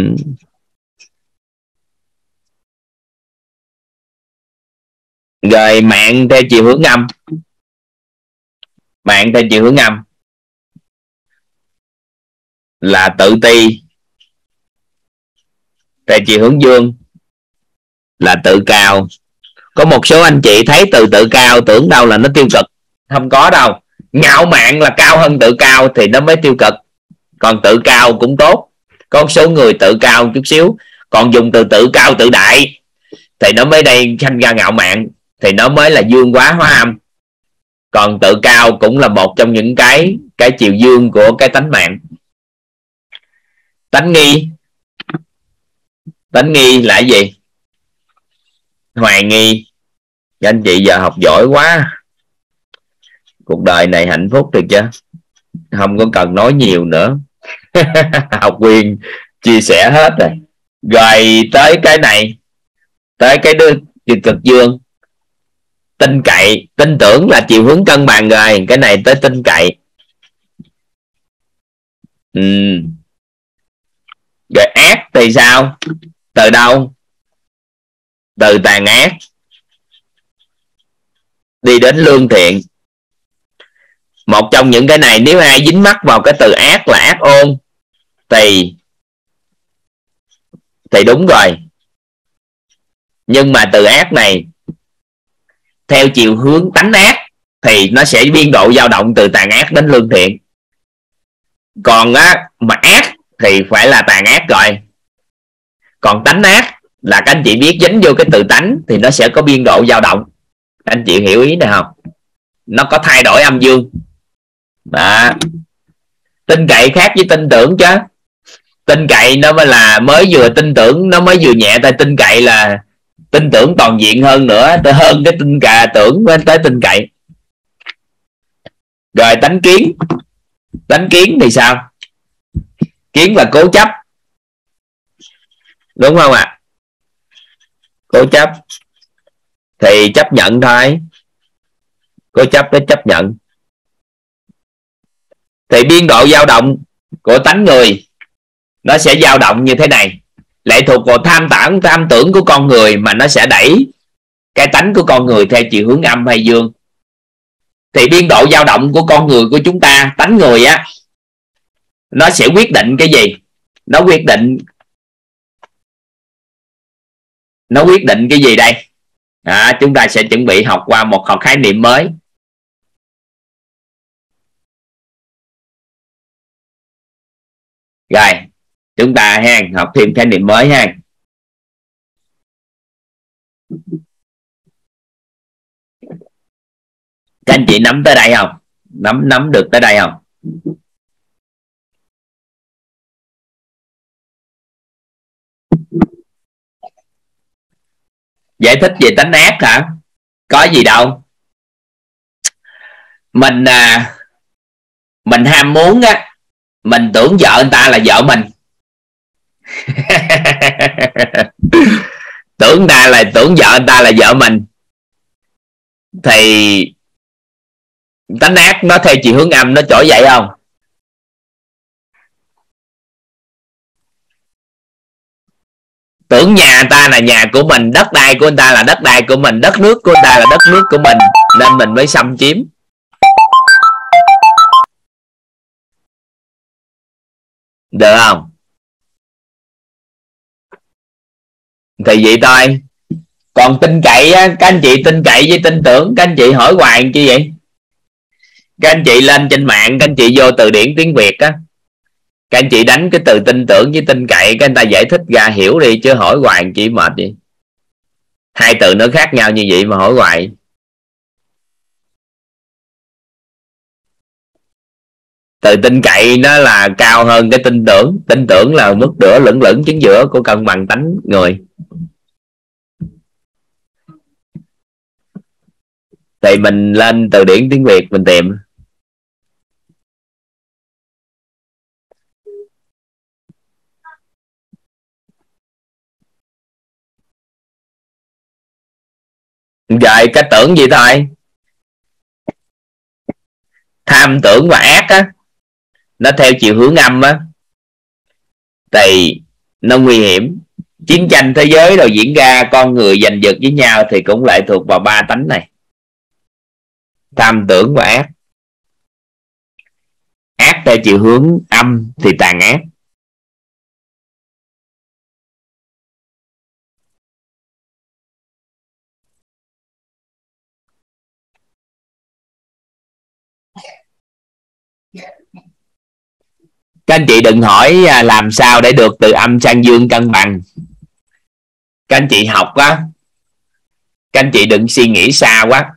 rồi mạng theo chiều hướng âm. Mạng theo chiều hướng âm. Là tự ti về chiều hướng dương là tự cao. Có một số anh chị thấy từ tự cao, tưởng đâu là nó tiêu cực. Không có đâu. Ngạo mạn là cao hơn tự cao thì nó mới tiêu cực. Còn tự cao cũng tốt. Có số người tự cao chút xíu, còn dùng từ tự cao tự đại thì nó mới đây sanh ra ngạo mạn, thì nó mới là dương quá hóa âm. Còn tự cao cũng là một trong những cái cái chiều dương của cái tánh mạng. Tánh nghi tánh nghi là gì? Hoài nghi. Các anh chị giờ học giỏi quá. Cuộc đời này hạnh phúc được chưa không có cần nói nhiều nữa. Học quyền chia sẻ hết rồi. Rồi tới cái này. Tới cái đứa cực dương. Tin cậy, tin tưởng là chiều hướng cân bằng rồi. Cái này tới tin cậy. Ừ. rồi ác thì sao? Từ đâu? Từ tàn ác đi đến lương thiện. Một trong những cái này, nếu ai dính mắc vào cái từ ác là ác ôn, thì thì đúng rồi. Nhưng mà từ ác này, theo chiều hướng tánh ác, thì nó sẽ biên độ dao động từ tàn ác đến lương thiện. Còn á, mà ác thì phải là tàn ác rồi còn tánh ác là các anh chị biết dính vô cái từ tánh thì nó sẽ có biên độ dao động. Anh chị hiểu ý này không? Nó có thay đổi âm dương. Đó. Tin cậy khác với tin tưởng chứ. Tin cậy nó mới là mới vừa tin tưởng, nó mới vừa nhẹ tay tin cậy là tin tưởng toàn diện hơn nữa hơn cái tin cà tưởng lên tới tin cậy. Rồi tánh kiến. Tánh kiến thì sao? Kiến là cố chấp đúng không ạ? À? cố chấp. Thì chấp nhận thôi. Cố chấp nó chấp nhận. Thì biên độ dao động của tánh người, nó sẽ dao động như thế này. Lệ thuộc vào tham tản tham tưởng của con người mà nó sẽ đẩy cái tánh của con người theo chiều hướng âm hay dương. Thì biên độ dao động của con người của chúng ta, tánh người á, nó sẽ quyết định cái gì? Nó quyết định nó quyết định cái gì đây? À, chúng ta sẽ chuẩn bị học qua một học khái niệm mới. Rồi chúng ta ha học thêm khái niệm mới ha. Các anh chị nắm tới đây không? Nắm nắm được tới đây không? Giải thích về tánh ác hả? Có gì đâu. Mình à, mình ham muốn á mình tưởng vợ người ta là vợ mình. Tưởng ta là tưởng vợ người ta là vợ mình. Thì tánh ác nó theo chiều hướng âm nó trỗi dậy không? Tưởng nhà ta là nhà của mình đất đai của người ta là đất đai của mình đất nước của người ta là đất nước của mình nên mình mới xâm chiếm. Được không? Thì vậy thôi. Còn tin cậy á, các anh chị tin cậy với tin tưởng các anh chị hỏi hoài chi vậy? Các anh chị lên trên mạng các anh chị vô từ điển tiếng việt á các anh chị đánh cái từ tin tưởng với tin cậy, các anh ta giải thích ra, hiểu đi, chứ hỏi hoài chị mệt đi hai từ nó khác nhau như vậy mà hỏi hoài. Từ tin cậy nó là cao hơn cái tin tưởng. Tin tưởng là mức đửa lửng lửng chứng giữa của cân bằng tánh người. Thì mình lên từ điển tiếng việt mình tìm. Rồi cái tưởng gì thôi. Tham tưởng và ác á, nó theo chiều hướng âm á. Thì nó nguy hiểm. Chiến tranh thế giới rồi diễn ra, con người giành giật với nhau thì cũng lại thuộc vào ba tánh này. Tham tưởng và ác. Ác theo chiều hướng âm thì tàn ác. Các anh chị đừng hỏi à, làm sao để được từ âm sang dương cân bằng. Các anh chị học quá. Các anh chị đừng suy nghĩ xa quá.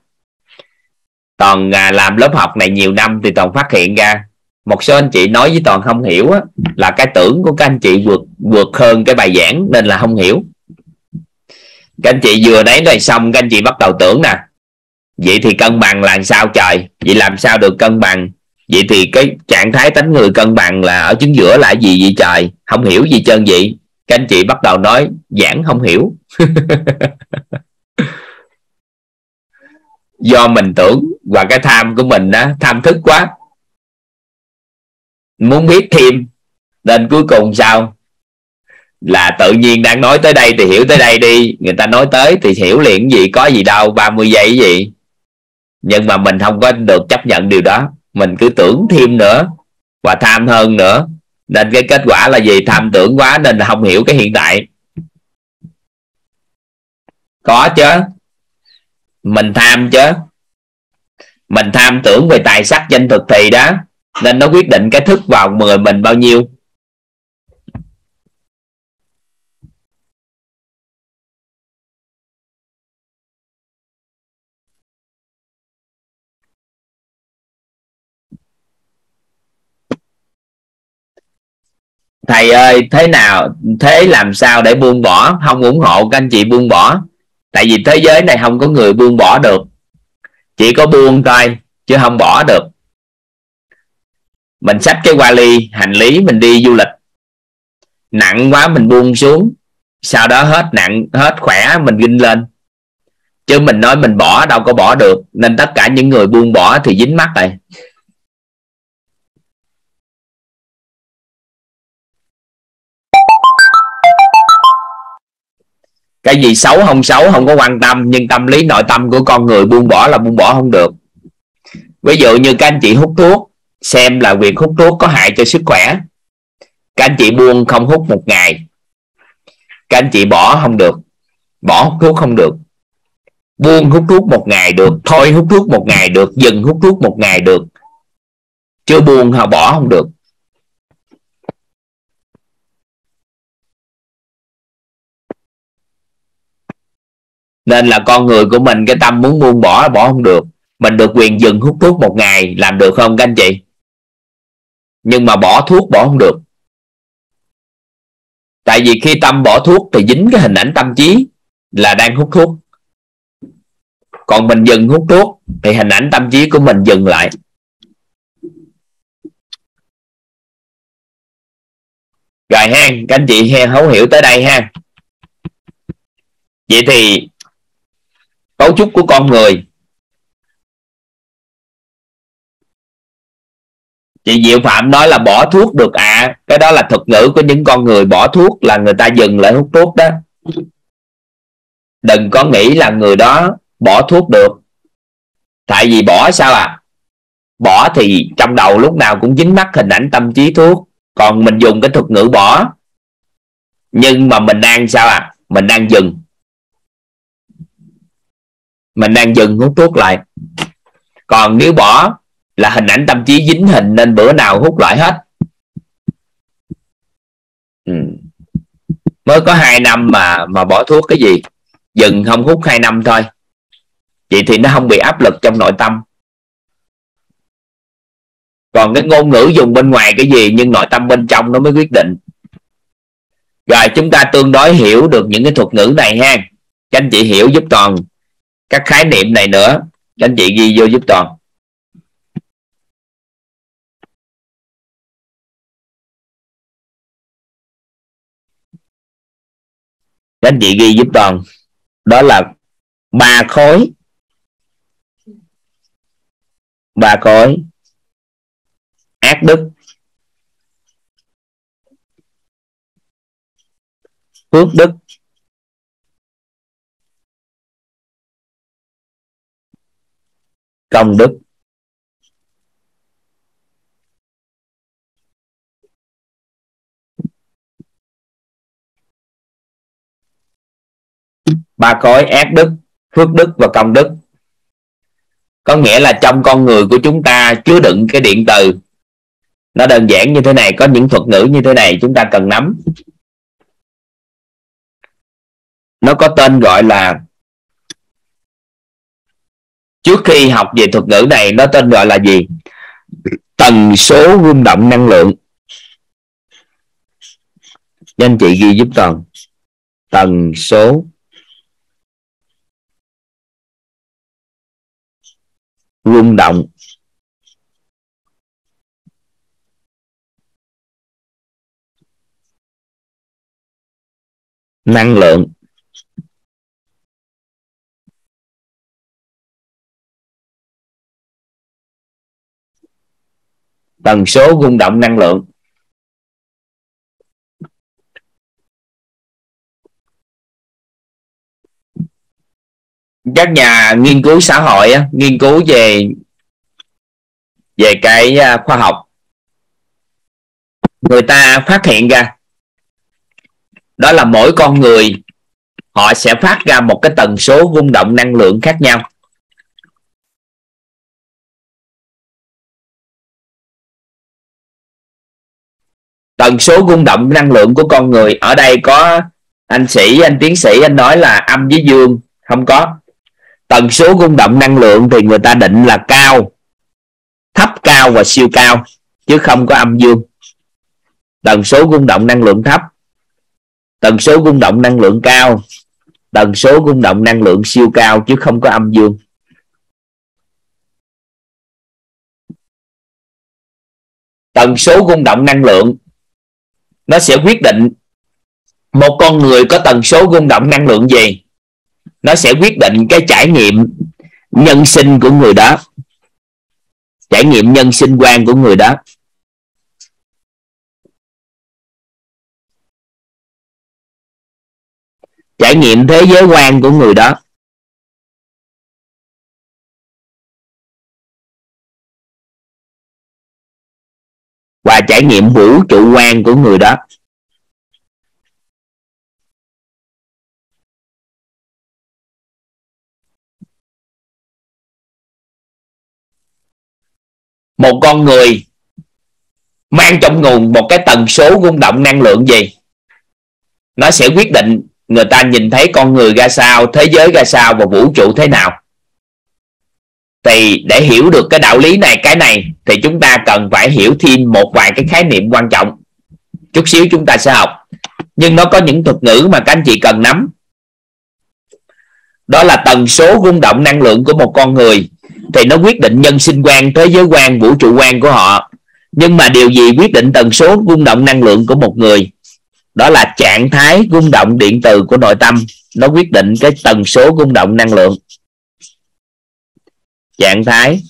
Toàn à, làm lớp học này nhiều năm thì toàn phát hiện ra. Một số anh chị nói với toàn không hiểu á, là cái tưởng của các anh chị vượt vượt hơn cái bài giảng nên là không hiểu. Các anh chị vừa đấy rồi xong các anh chị bắt đầu tưởng nè. Vậy thì cân bằng là sao trời? Vậy làm sao được cân bằng? Vậy thì cái trạng thái tánh người cân bằng là ở chứng giữa là gì vậy trời? Không hiểu gì trơn vậy. Các anh chị bắt đầu nói, giảng không hiểu. Do mình tưởng và cái tham của mình đó tham thức quá. Muốn biết thêm, nên cuối cùng sao? Là tự nhiên đang nói tới đây thì hiểu tới đây đi. Người ta nói tới thì hiểu liền gì, có gì đâu 30 giây gì. Nhưng mà mình không có được chấp nhận điều đó mình cứ tưởng thêm nữa và tham hơn nữa. Nên cái kết quả là gì? Tham tưởng quá nên không hiểu cái hiện tại. Có chứ. Mình tham chứ. Mình tham tưởng về tài sắc danh thực thì đó. Nên nó quyết định cái thức vào người mình bao nhiêu. Thầy ơi, thế nào, thế làm sao để buông bỏ? Không ủng hộ các anh chị buông bỏ. Tại vì thế giới này không có người buông bỏ được. Chỉ có buông thôi, chứ không bỏ được. Mình xách cái vali, hành lý, mình đi du lịch. Nặng quá, mình buông xuống. Sau đó hết nặng, hết khỏe, mình ginh lên. Chứ mình nói mình bỏ, đâu có bỏ được. Nên tất cả những người buông bỏ thì dính mắt rồi. Cái gì xấu không xấu, không có quan tâm, nhưng tâm lý nội tâm của con người buông bỏ là buông bỏ không được. Ví dụ như các anh chị hút thuốc, xem là việc hút thuốc có hại cho sức khỏe. Các anh chị buông không hút một ngày. Các anh chị bỏ không được. Bỏ hút thuốc không được. Buông hút thuốc một ngày được, thôi hút thuốc một ngày được, dừng hút thuốc một ngày được. Chưa buông, họ bỏ không được. Nên là con người của mình, cái tâm muốn buông bỏ bỏ không được. Mình được quyền dừng hút thuốc một ngày, làm được không các anh chị? Nhưng mà bỏ thuốc bỏ không được. Tại vì khi tâm bỏ thuốc thì dính cái hình ảnh tâm trí là đang hút thuốc. Còn mình dừng hút thuốc thì hình ảnh tâm trí của mình dừng lại. Rồi ha các anh chị ha hiểu tới đây ha vậy thì cấu trúc của con người. Chị diệu phạm nói là bỏ thuốc được à cái đó là thuật ngữ của những con người bỏ thuốc là người ta dừng lại hút thuốc đó. Đừng có nghĩ là người đó bỏ thuốc được. Tại vì bỏ sao à? Bỏ thì trong đầu lúc nào cũng dính mắc hình ảnh tâm trí thuốc. Còn mình dùng cái thuật ngữ bỏ. Nhưng mà mình đang sao à? Mình đang dừng mình đang dừng hút thuốc lại. Còn nếu bỏ là hình ảnh tâm trí dính hình nên bữa nào hút lại hết. Ừ. mới có hai năm mà mà bỏ thuốc cái gì. Dừng không hút hai năm thôi. Vậy thì nó không bị áp lực trong nội tâm. Còn cái ngôn ngữ dùng bên ngoài cái gì nhưng nội tâm bên trong nó mới quyết định. Rồi chúng ta tương đối hiểu được những cái thuật ngữ này ha. Các anh chị hiểu giúp toàn các khái niệm này nữa. Các anh chị ghi vô giúp toàn. Các anh chị ghi giúp toàn. Đó là ba khối. Ba khối. Ác đức. Phước đức. Công đức. Ba khối ác đức, phước đức và công đức. Có nghĩa là trong con người của chúng ta chứa đựng cái điện từ. Nó đơn giản như thế này, có những thuật ngữ như thế này, chúng ta cần nắm. Nó có tên gọi là trước khi học về thuật ngữ này, nó tên gọi là gì? Tần số rung động năng lượng. Cho anh chị ghi giúp toàn. Tần số rung động. Năng lượng. Tần số rung động năng lượng. Các nhà nghiên cứu xã hội nghiên cứu về về cái à, khoa học. Người ta phát hiện ra, đó là mỗi con người, họ sẽ phát ra một cái tần số rung động năng lượng khác nhau. Tần số rung động năng lượng của con người. Ở đây có anh sĩ, anh tiến sĩ, anh nói là âm với dương. Không có. Tần số rung động năng lượng thì người ta định là cao. Thấp cao và siêu cao, chứ không có âm dương. Tần số rung động năng lượng thấp. Tần số rung động năng lượng cao. Tần số rung động năng lượng siêu cao, chứ không có âm dương. Tần số rung động năng lượng nó sẽ quyết định một con người có tần số rung động năng lượng gì. Nó sẽ quyết định cái trải nghiệm nhân sinh của người đó. Trải nghiệm nhân sinh quan của người đó. Trải nghiệm thế giới quan của người đó. Trải nghiệm vũ trụ quan của người đó. Một con người mang trong nguồn một cái tần số rung động năng lượng gì? Nó sẽ quyết định người ta nhìn thấy con người ra sao, thế giới ra sao và vũ trụ thế nào thì để hiểu được cái đạo lý này, cái này, thì chúng ta cần phải hiểu thêm một vài cái khái niệm quan trọng. Chút xíu chúng ta sẽ học. Nhưng nó có những thuật ngữ mà các anh chị cần nắm. Đó là tần số rung động năng lượng của một con người. Thì nó quyết định nhân sinh quan, thế giới quan, vũ trụ quan của họ. Nhưng mà điều gì quyết định tần số rung động năng lượng của một người? Đó là trạng thái rung động điện từ của nội tâm. Nó quyết định cái tần số rung động năng lượng trạng thái.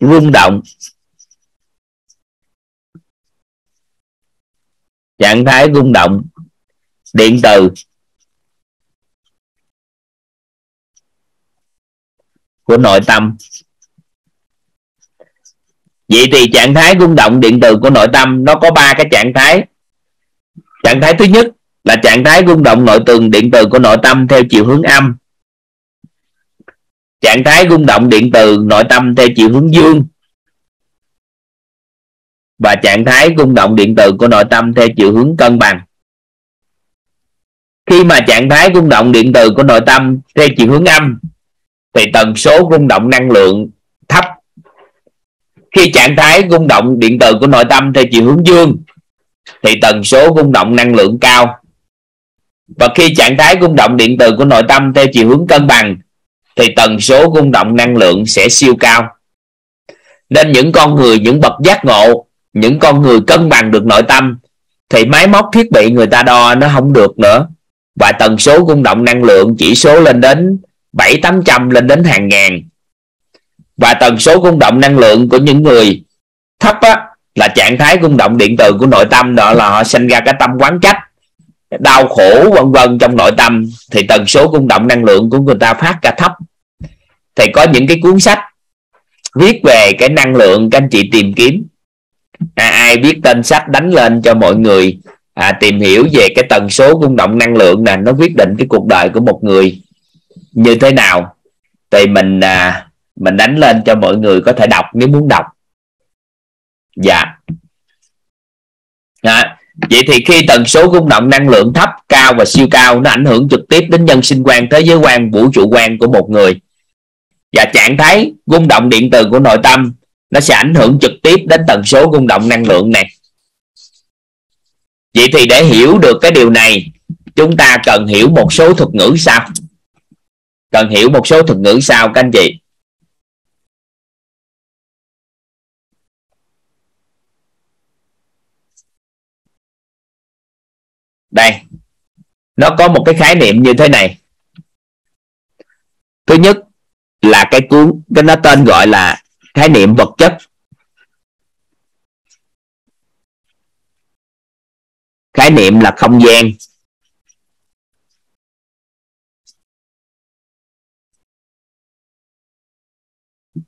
Rung động. Trạng thái rung động. Điện từ. Của nội tâm. Vậy thì trạng thái rung động điện từ của nội tâm, nó có ba cái trạng thái. Trạng thái thứ nhất là trạng thái rung động nội tường điện từ của nội tâm theo chiều hướng âm trạng thái rung động điện từ nội tâm theo chiều hướng dương. Và trạng thái rung động điện từ của nội tâm theo chiều hướng cân bằng. Khi mà trạng thái rung động điện từ của nội tâm theo chiều hướng âm, thì tần số rung động năng lượng thấp. Khi trạng thái rung động điện từ của nội tâm theo chiều hướng dương, thì tần số rung động năng lượng cao. Và khi trạng thái rung động điện từ của nội tâm theo chiều hướng cân bằng thì tần số rung động năng lượng sẽ siêu cao. Nên những con người những bậc giác ngộ những con người cân bằng được nội tâm thì máy móc thiết bị người ta đo nó không được nữa. Và tần số rung động năng lượng chỉ số lên đến bảy tám trăm lên đến hàng ngàn. Và tần số rung động năng lượng của những người thấp á, là trạng thái rung động điện từ của nội tâm đó là họ sinh ra cái tâm quán trách đau khổ vân vân trong nội tâm thì tần số rung động năng lượng của người ta phát ra thấp. Thì có những cái cuốn sách viết về cái năng lượng các anh chị tìm kiếm. À, ai biết tên sách đánh lên cho mọi người à, tìm hiểu về cái tần số rung động năng lượng là nó quyết định cái cuộc đời của một người như thế nào. Thì mình à, mình đánh lên cho mọi người có thể đọc nếu muốn đọc. Dạ. À, vậy thì khi tần số rung động năng lượng thấp, cao và siêu cao, nó ảnh hưởng trực tiếp đến nhân sinh quan, thế giới quan, vũ trụ quan của một người. Và trạng thái rung động điện từ của nội tâm, nó sẽ ảnh hưởng trực tiếp đến tần số rung động năng lượng này. Vậy thì để hiểu được cái điều này, chúng ta cần hiểu một số thuật ngữ sau. Cần hiểu một số thuật ngữ sau, các anh chị đây nó có một cái khái niệm như thế này. Thứ nhất là cái cuốn, cái nó tên gọi là khái niệm vật chất. Khái niệm là không gian.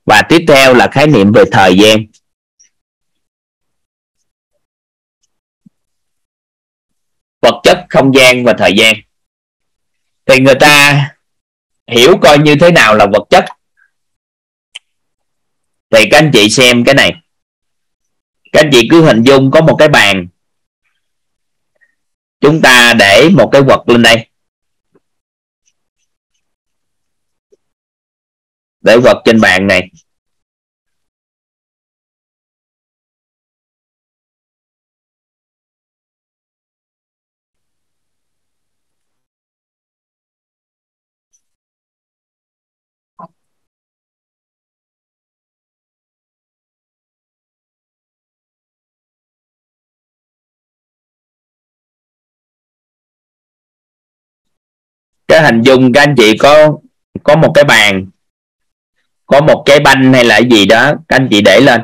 Và tiếp theo là khái niệm về thời gian. Vật chất, không gian và thời gian. Thì người ta hiểu coi như thế nào là vật chất. Thì các anh chị xem cái này. Các anh chị cứ hình dung có một cái bàn. Chúng ta để một cái vật lên đây. Để vật trên bàn này. Cái hình dung các anh chị có có một cái bàn, có một cái banh hay là gì đó, các anh chị để lên.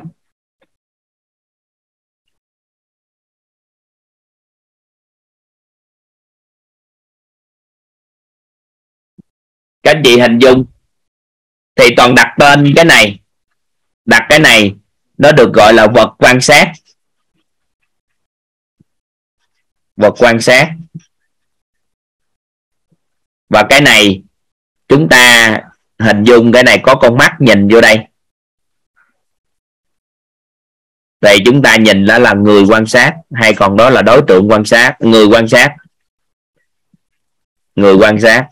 Các anh chị hình dung. Thì toàn đặt tên cái này, đặt cái này, nó được gọi là vật quan sát. Vật quan sát và cái này, chúng ta hình dung cái này có con mắt nhìn vô đây. Thì chúng ta nhìn đó là người quan sát, hay còn đó là đối tượng quan sát? Người quan sát. Người quan sát.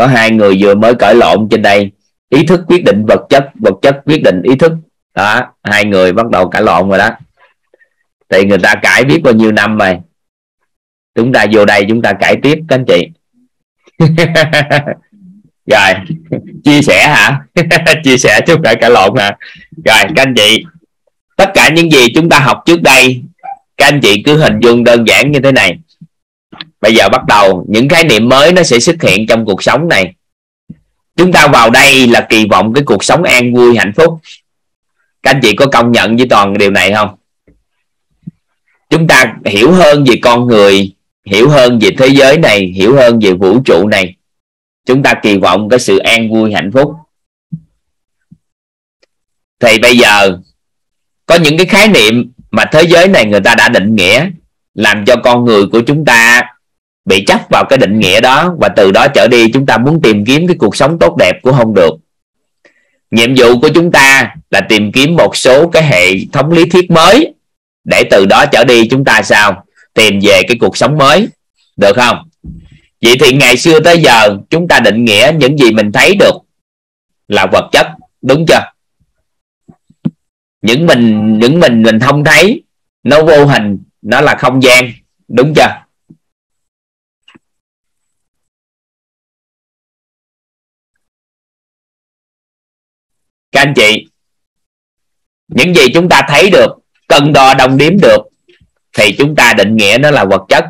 Có hai người vừa mới cởi lộn trên đây. Ý thức quyết định vật chất vật chất quyết định ý thức. Đó, hai người bắt đầu cãi lộn rồi đó. Thì người ta cãi biết bao nhiêu năm rồi. Chúng ta vô đây chúng ta cãi tiếp, các anh chị. Rồi, chia sẻ hả? Chia sẻ chút cả cãi lộn hả? Rồi, các anh chị. Tất cả những gì chúng ta học trước đây, các anh chị cứ hình dung đơn giản như thế này bây giờ bắt đầu, những khái niệm mới nó sẽ xuất hiện trong cuộc sống này. Chúng ta vào đây là kỳ vọng cái cuộc sống an vui, hạnh phúc. Các anh chị có công nhận với toàn điều này không? Chúng ta hiểu hơn về con người, hiểu hơn về thế giới này, hiểu hơn về vũ trụ này. Chúng ta kỳ vọng cái sự an vui, hạnh phúc. Thì bây giờ, có những cái khái niệm mà thế giới này người ta đã định nghĩa làm cho con người của chúng ta bị chấp vào cái định nghĩa đó và từ đó trở đi chúng ta muốn tìm kiếm cái cuộc sống tốt đẹp cũng không được. Nhiệm vụ của chúng ta là tìm kiếm một số cái hệ thống lý thuyết mới. Để từ đó trở đi chúng ta sao? Tìm về cái cuộc sống mới. Được không? Vậy thì ngày xưa tới giờ chúng ta định nghĩa những gì mình thấy được là vật chất, đúng chưa? Những mình những mình mình không thấy, nó vô hình, nó là không gian, đúng chưa? Các anh chị, những gì chúng ta thấy được, cân đo đong đếm được, thì chúng ta định nghĩa nó là vật chất.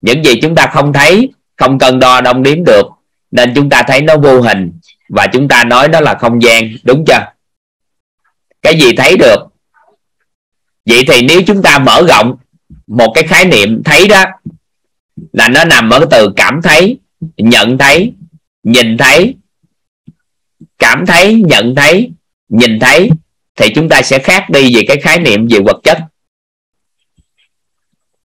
Những gì chúng ta không thấy, không cân đo đong đếm được, nên chúng ta thấy nó vô hình và chúng ta nói nó là không gian, đúng chưa? Cái gì thấy được? Vậy thì nếu chúng ta mở rộng một cái khái niệm thấy đó, là nó nằm ở từ cảm thấy, nhận thấy, nhìn thấy cảm thấy, nhận thấy, nhìn thấy, thì chúng ta sẽ khác đi về cái khái niệm về vật chất.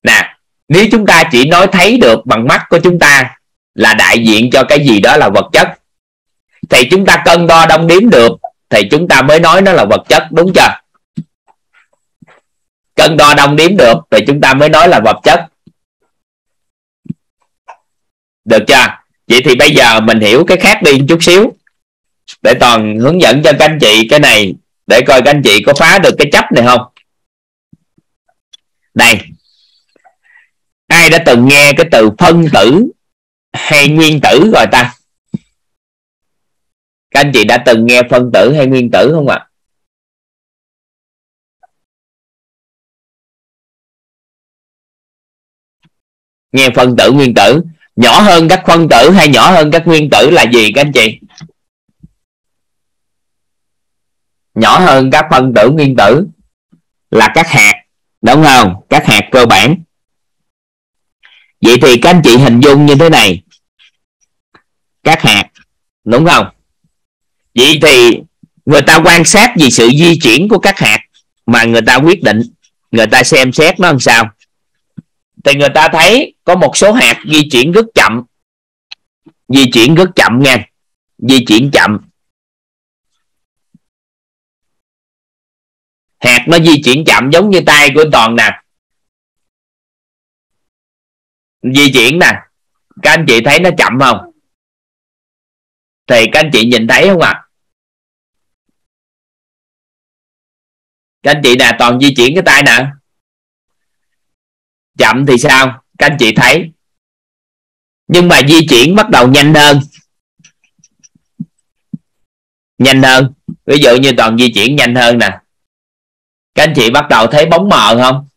Nè, nếu chúng ta chỉ nói thấy được bằng mắt của chúng ta là đại diện cho cái gì đó là vật chất, thì chúng ta cân đo đong đếm được thì chúng ta mới nói nó là vật chất, đúng chưa? Cân đo đong đếm được thì chúng ta mới nói là vật chất. Được chưa? Vậy thì bây giờ mình hiểu cái khác đi chút xíu để toàn hướng dẫn cho các anh chị cái này, để coi các anh chị có phá được cái chấp này không? Này, ai đã từng nghe cái từ phân tử hay nguyên tử rồi ta? Các anh chị đã từng nghe phân tử hay nguyên tử không ạ? Nghe phân tử, nguyên tử. Nhỏ hơn các phân tử hay nhỏ hơn các nguyên tử là gì các anh chị? Nhỏ hơn các phân tử nguyên tử là các hạt, đúng không? Các hạt cơ bản. Vậy thì các anh chị hình dung như thế này. Các hạt, đúng không? Vậy thì người ta quan sát vì sự di chuyển của các hạt mà người ta quyết định, người ta xem xét nó làm sao. Thì người ta thấy có một số hạt di chuyển rất chậm. Di chuyển rất chậm nha. Di chuyển chậm. Hạt nó di chuyển chậm giống như tay của toàn nè. Di chuyển nè. Các anh chị thấy nó chậm không? Thì các anh chị nhìn thấy không ạ? À? các anh chị nè, toàn di chuyển cái tay nè. Chậm thì sao? Các anh chị thấy. Nhưng mà di chuyển bắt đầu nhanh hơn. Nhanh hơn. Ví dụ như toàn di chuyển nhanh hơn nè các anh chị bắt đầu thấy bóng mờ không?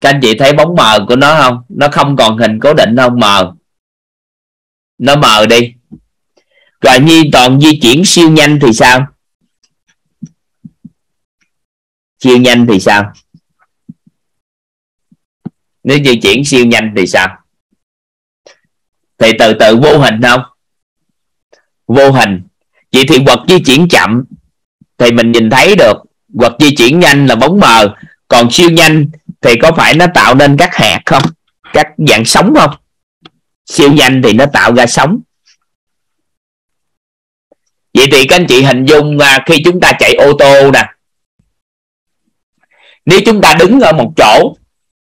Các anh chị thấy bóng mờ của nó không? Nó không còn hình cố định không? Mờ. Nó mờ đi. Rồi nhi, toàn di chuyển siêu nhanh thì sao? Siêu nhanh thì sao? Nếu di chuyển siêu nhanh thì sao? Thì từ từ vô hình không? Vô hình. Vậy thì vật di chuyển chậm thì mình nhìn thấy được vật di chuyển nhanh là bóng mờ còn siêu nhanh thì có phải nó tạo nên các hạt không? Các dạng sóng không? Siêu nhanh thì nó tạo ra sóng. Vậy thì các anh chị hình dung à, khi chúng ta chạy ô tô nè nếu chúng ta đứng ở một chỗ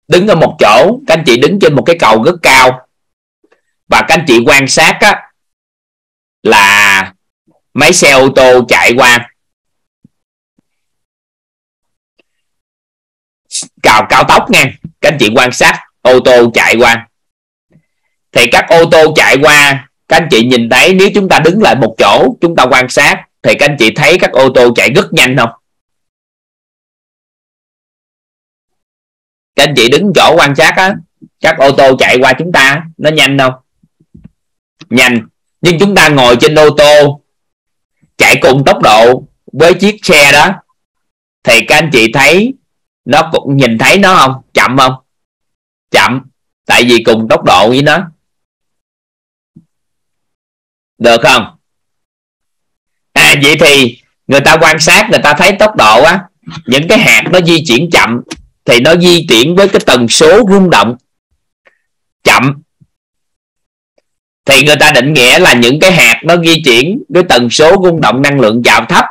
đứng ở một chỗ các anh chị đứng trên một cái cầu rất cao và các anh chị quan sát á, là mấy xe ô tô chạy qua cào cao tốc nha. Các anh chị quan sát, ô tô chạy qua. Thì các ô tô chạy qua, các anh chị nhìn thấy, nếu chúng ta đứng lại một chỗ, chúng ta quan sát, thì các anh chị thấy các ô tô chạy rất nhanh không? Các anh chị đứng chỗ quan sát á, các ô tô chạy qua chúng ta, nó nhanh không? Nhanh. Nhưng chúng ta ngồi trên ô tô, chạy cùng tốc độ với chiếc xe đó, thì các anh chị thấy nó cũng nhìn thấy nó không? Chậm không? Chậm. Tại vì cùng tốc độ với nó. Được không? À vậy thì người ta quan sát, người ta thấy tốc độ á, những cái hạt nó di chuyển chậm, thì nó di chuyển với cái tần số rung động chậm. Thì người ta định nghĩa là những cái hạt nó di chuyển với tần số rung động năng lượng chậm thấp.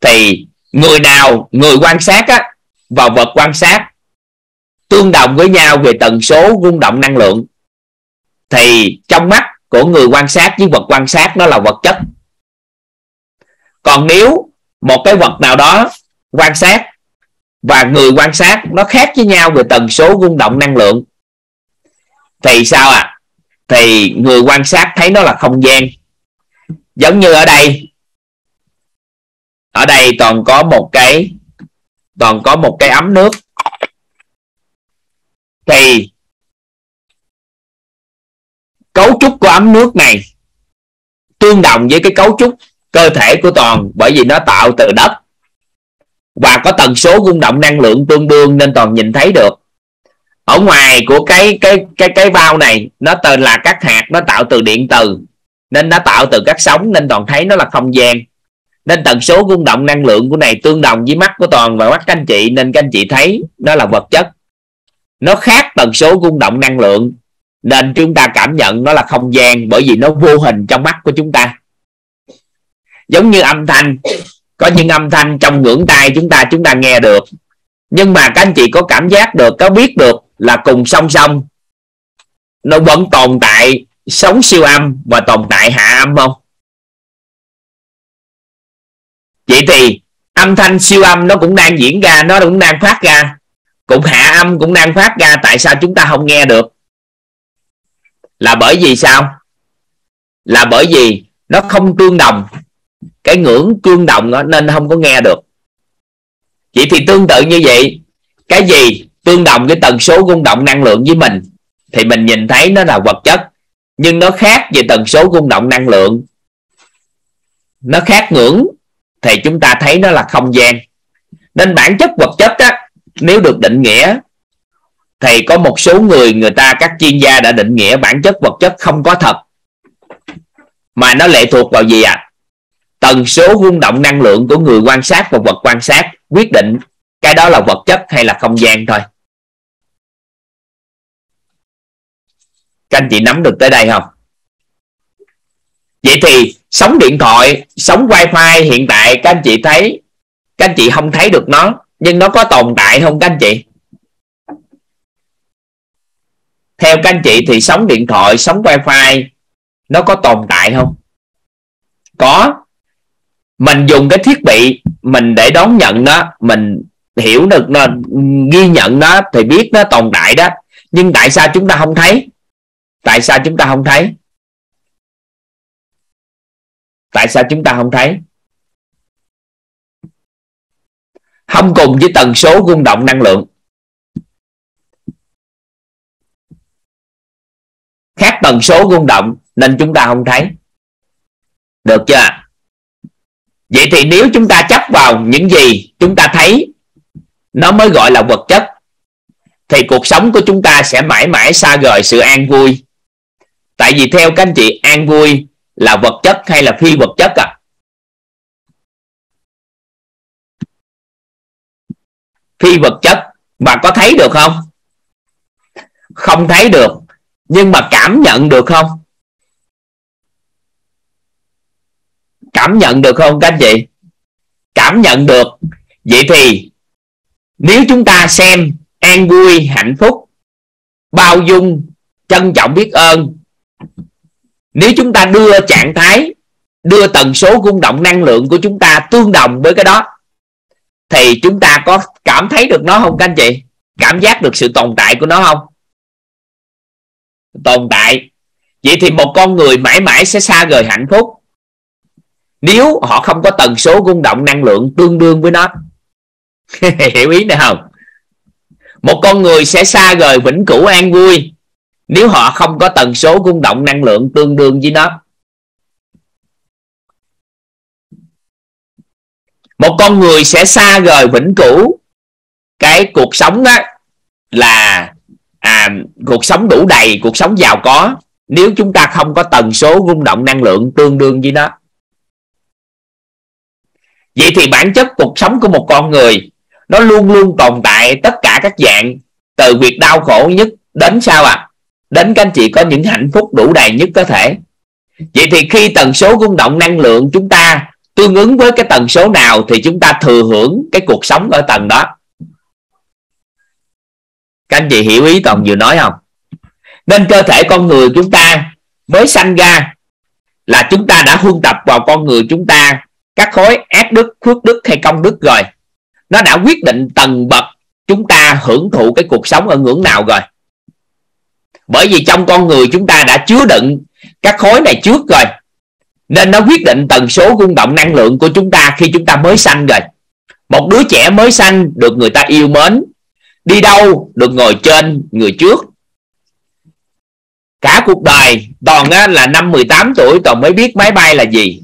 Thì người nào, người quan sát á và vật quan sát, tương đồng với nhau về tần số rung động năng lượng. Thì trong mắt của người quan sát với vật quan sát nó là vật chất. Còn nếu một cái vật nào đó quan sát và người quan sát nó khác với nhau về tần số rung động năng lượng, thì sao ạ? À? thì người quan sát thấy nó là không gian. Giống như ở đây ở đây toàn có một cái còn có một cái ấm nước. Thì, cấu trúc của ấm nước này tương đồng với cái cấu trúc cơ thể của toàn, bởi vì nó tạo từ đất. Và có tần số rung động năng lượng tương đương nên toàn nhìn thấy được. Ở ngoài của cái cái cái cái bao này, nó tên là các hạt, nó tạo từ điện từ. Nên nó tạo từ các sóng nên toàn thấy nó là không gian nên tần số rung động năng lượng của này tương đồng với mắt của toàn và mắt các anh chị, nên các anh chị thấy nó là vật chất. Nó khác tần số rung động năng lượng, nên chúng ta cảm nhận nó là không gian bởi vì nó vô hình trong mắt của chúng ta. Giống như âm thanh, có những âm thanh trong ngưỡng tai chúng ta chúng ta nghe được. Nhưng mà các anh chị có cảm giác được, có biết được là cùng song song. Nó vẫn tồn tại, sống siêu âm và tồn tại hạ âm không? Vậy thì âm thanh siêu âm nó cũng đang diễn ra nó cũng đang phát ra. Cũng hạ âm cũng đang phát ra tại sao chúng ta không nghe được? Là bởi vì sao? Là bởi vì nó không tương đồng. Cái ngưỡng tương đồng đó, nên không có nghe được. Vậy thì tương tự như vậy cái gì tương đồng với tần số rung động năng lượng với mình thì mình nhìn thấy nó là vật chất. Nhưng nó khác về tần số rung động năng lượng. Nó khác ngưỡng thì chúng ta thấy nó là không gian. Nên bản chất vật chất á, nếu được định nghĩa, thì có một số người người ta, các chuyên gia đã định nghĩa bản chất vật chất không có thật. Mà nó lệ thuộc vào gì ạ? À? tần số rung động năng lượng của người quan sát và vật quan sát quyết định cái đó là vật chất hay là không gian thôi. Các anh chị nắm được tới đây không? Vậy thì sóng điện thoại, sóng wifi hiện tại, các anh chị thấy, các anh chị không thấy được nó, nhưng nó có tồn tại không các anh chị? Theo các anh chị thì sóng điện thoại, sóng wifi nó có tồn tại không? Có. Mình dùng cái thiết bị mình để đón nhận nó, mình hiểu được nó, ghi nhận nó thì biết nó tồn tại đó. Nhưng tại sao chúng ta không thấy? Tại sao chúng ta không thấy? Tại sao chúng ta không thấy? Không cùng với tần số rung động năng lượng. Khác tần số rung động nên chúng ta không thấy. Được chưa? Vậy thì nếu chúng ta chấp vào những gì chúng ta thấy, nó mới gọi là vật chất, thì cuộc sống của chúng ta sẽ mãi mãi xa rời sự an vui. Tại vì theo các anh chị, an vui là vật chất hay là phi vật chất à? Phi vật chất và có thấy được không? Không thấy được, nhưng mà cảm nhận được không? Cảm nhận được không các anh chị? Cảm nhận được. Vậy thì, nếu chúng ta xem an vui, hạnh phúc, bao dung, trân trọng biết ơn nếu chúng ta đưa trạng thái, đưa tần số rung động năng lượng của chúng ta tương đồng với cái đó, thì chúng ta có cảm thấy được nó không các anh chị? Cảm giác được sự tồn tại của nó không? Tồn tại. Vậy thì một con người mãi mãi sẽ xa rời hạnh phúc nếu họ không có tần số rung động năng lượng tương đương với nó. Hiểu ý này không? Một con người sẽ xa rời vĩnh cửu an vui nếu họ không có tần số rung động năng lượng tương đương với nó. Một con người sẽ xa rời vĩnh cửu. Cái cuộc sống đó là à, cuộc sống đủ đầy cuộc sống giàu có nếu chúng ta không có tần số rung động năng lượng tương đương với nó. Vậy thì bản chất cuộc sống của một con người nó luôn luôn tồn tại tất cả các dạng từ việc đau khổ nhất đến sao à đến các anh chị có những hạnh phúc đủ đầy nhất có thể. Vậy thì khi tần số rung động năng lượng chúng ta tương ứng với cái tần số nào thì chúng ta thừa hưởng cái cuộc sống ở tầng đó. Các anh chị hiểu ý toàn vừa nói không? Nên cơ thể con người chúng ta mới sanh ra là chúng ta đã huân tập vào con người chúng ta các khối ác đức phước đức hay công đức rồi. Nó đã quyết định tầng bậc chúng ta hưởng thụ cái cuộc sống ở ngưỡng nào rồi bởi vì trong con người chúng ta đã chứa đựng các khối này trước rồi. Nên nó quyết định tần số rung động năng lượng của chúng ta khi chúng ta mới sanh rồi. Một đứa trẻ mới sanh được người ta yêu mến đi đâu được ngồi trên người trước. Cả cuộc đời toàn á, là năm 18 tuổi toàn mới biết máy bay là gì.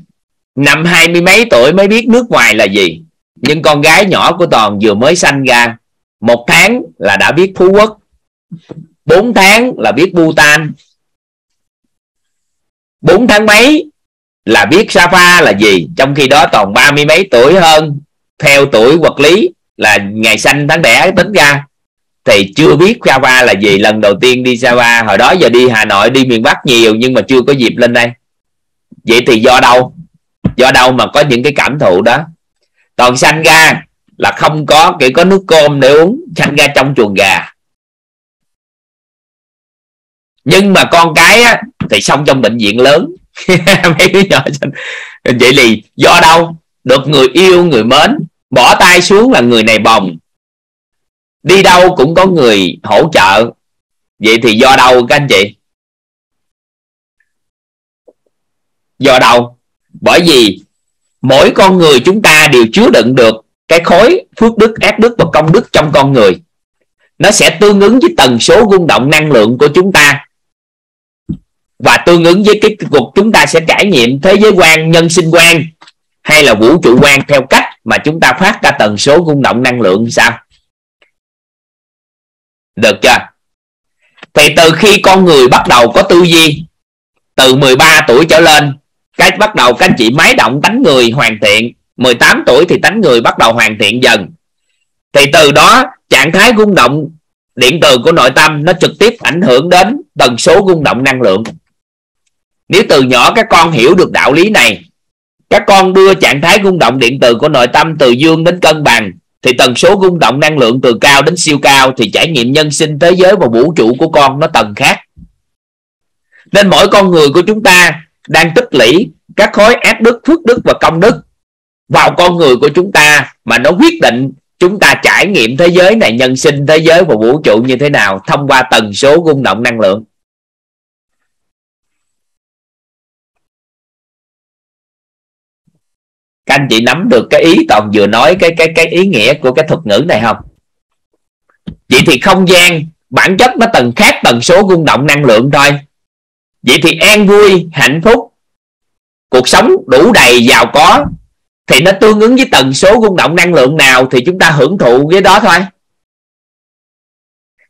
Năm hai mươi mấy tuổi mới biết nước ngoài là gì. Nhưng con gái nhỏ của toàn vừa mới sanh ra một tháng là đã biết phú quốc bốn tháng là biết bhutan. Bốn tháng mấy là biết Safa là gì? Trong khi đó toàn ba mươi mấy tuổi hơn, theo tuổi vật lý là ngày sanh tháng đẻ tính ra, thì chưa biết Sapa là gì. Lần đầu tiên đi Sapa, hồi đó giờ đi Hà Nội, đi miền Bắc nhiều nhưng mà chưa có dịp lên đây. Vậy thì do đâu? Do đâu mà có những cái cảm thụ đó? Toàn sanh ra là không có, kiểu có nước cơm để uống, sanh ra trong chuồng gà nhưng mà con cái á, thì xong trong bệnh viện lớn. Mấy đứa nhỏ vậy thì do đâu? Được người yêu người mến. Bỏ tay xuống là người này bồng. Đi đâu cũng có người hỗ trợ. Vậy thì do đâu các anh chị? Do đâu? Bởi vì mỗi con người chúng ta đều chứa đựng được cái khối phước đức ác đức và công đức trong con người. Nó sẽ tương ứng với tần số rung động năng lượng của chúng ta và tương ứng với cái cuộc chúng ta sẽ trải nghiệm thế giới quan, nhân sinh quan, hay là vũ trụ quan theo cách mà chúng ta phát ra tần số rung động năng lượng sao? Được chưa? Thì từ khi con người bắt đầu có tư duy, từ 13 tuổi trở lên, cái bắt đầu các anh chị máy động tánh người hoàn thiện. 18 tuổi thì tánh người bắt đầu hoàn thiện dần. Thì từ đó, trạng thái rung động điện từ của nội tâm nó trực tiếp ảnh hưởng đến tần số rung động năng lượng nếu từ nhỏ các con hiểu được đạo lý này, các con đưa trạng thái rung động điện từ của nội tâm từ dương đến cân bằng, thì tần số rung động năng lượng từ cao đến siêu cao thì trải nghiệm nhân sinh thế giới và vũ trụ của con nó tầng khác. Nên mỗi con người của chúng ta đang tích lũy các khối ác đức, phước đức và công đức vào con người của chúng ta mà nó quyết định chúng ta trải nghiệm thế giới này, nhân sinh thế giới và vũ trụ như thế nào thông qua tần số rung động năng lượng. Các anh chị nắm được cái ý toàn vừa nói cái cái cái ý nghĩa của cái thuật ngữ này không? Vậy thì không gian, bản chất nó tầng khác tần số rung động năng lượng thôi. Vậy thì an vui, hạnh phúc, cuộc sống đủ đầy giàu có, thì nó tương ứng với tần số rung động năng lượng nào thì chúng ta hưởng thụ với đó thôi.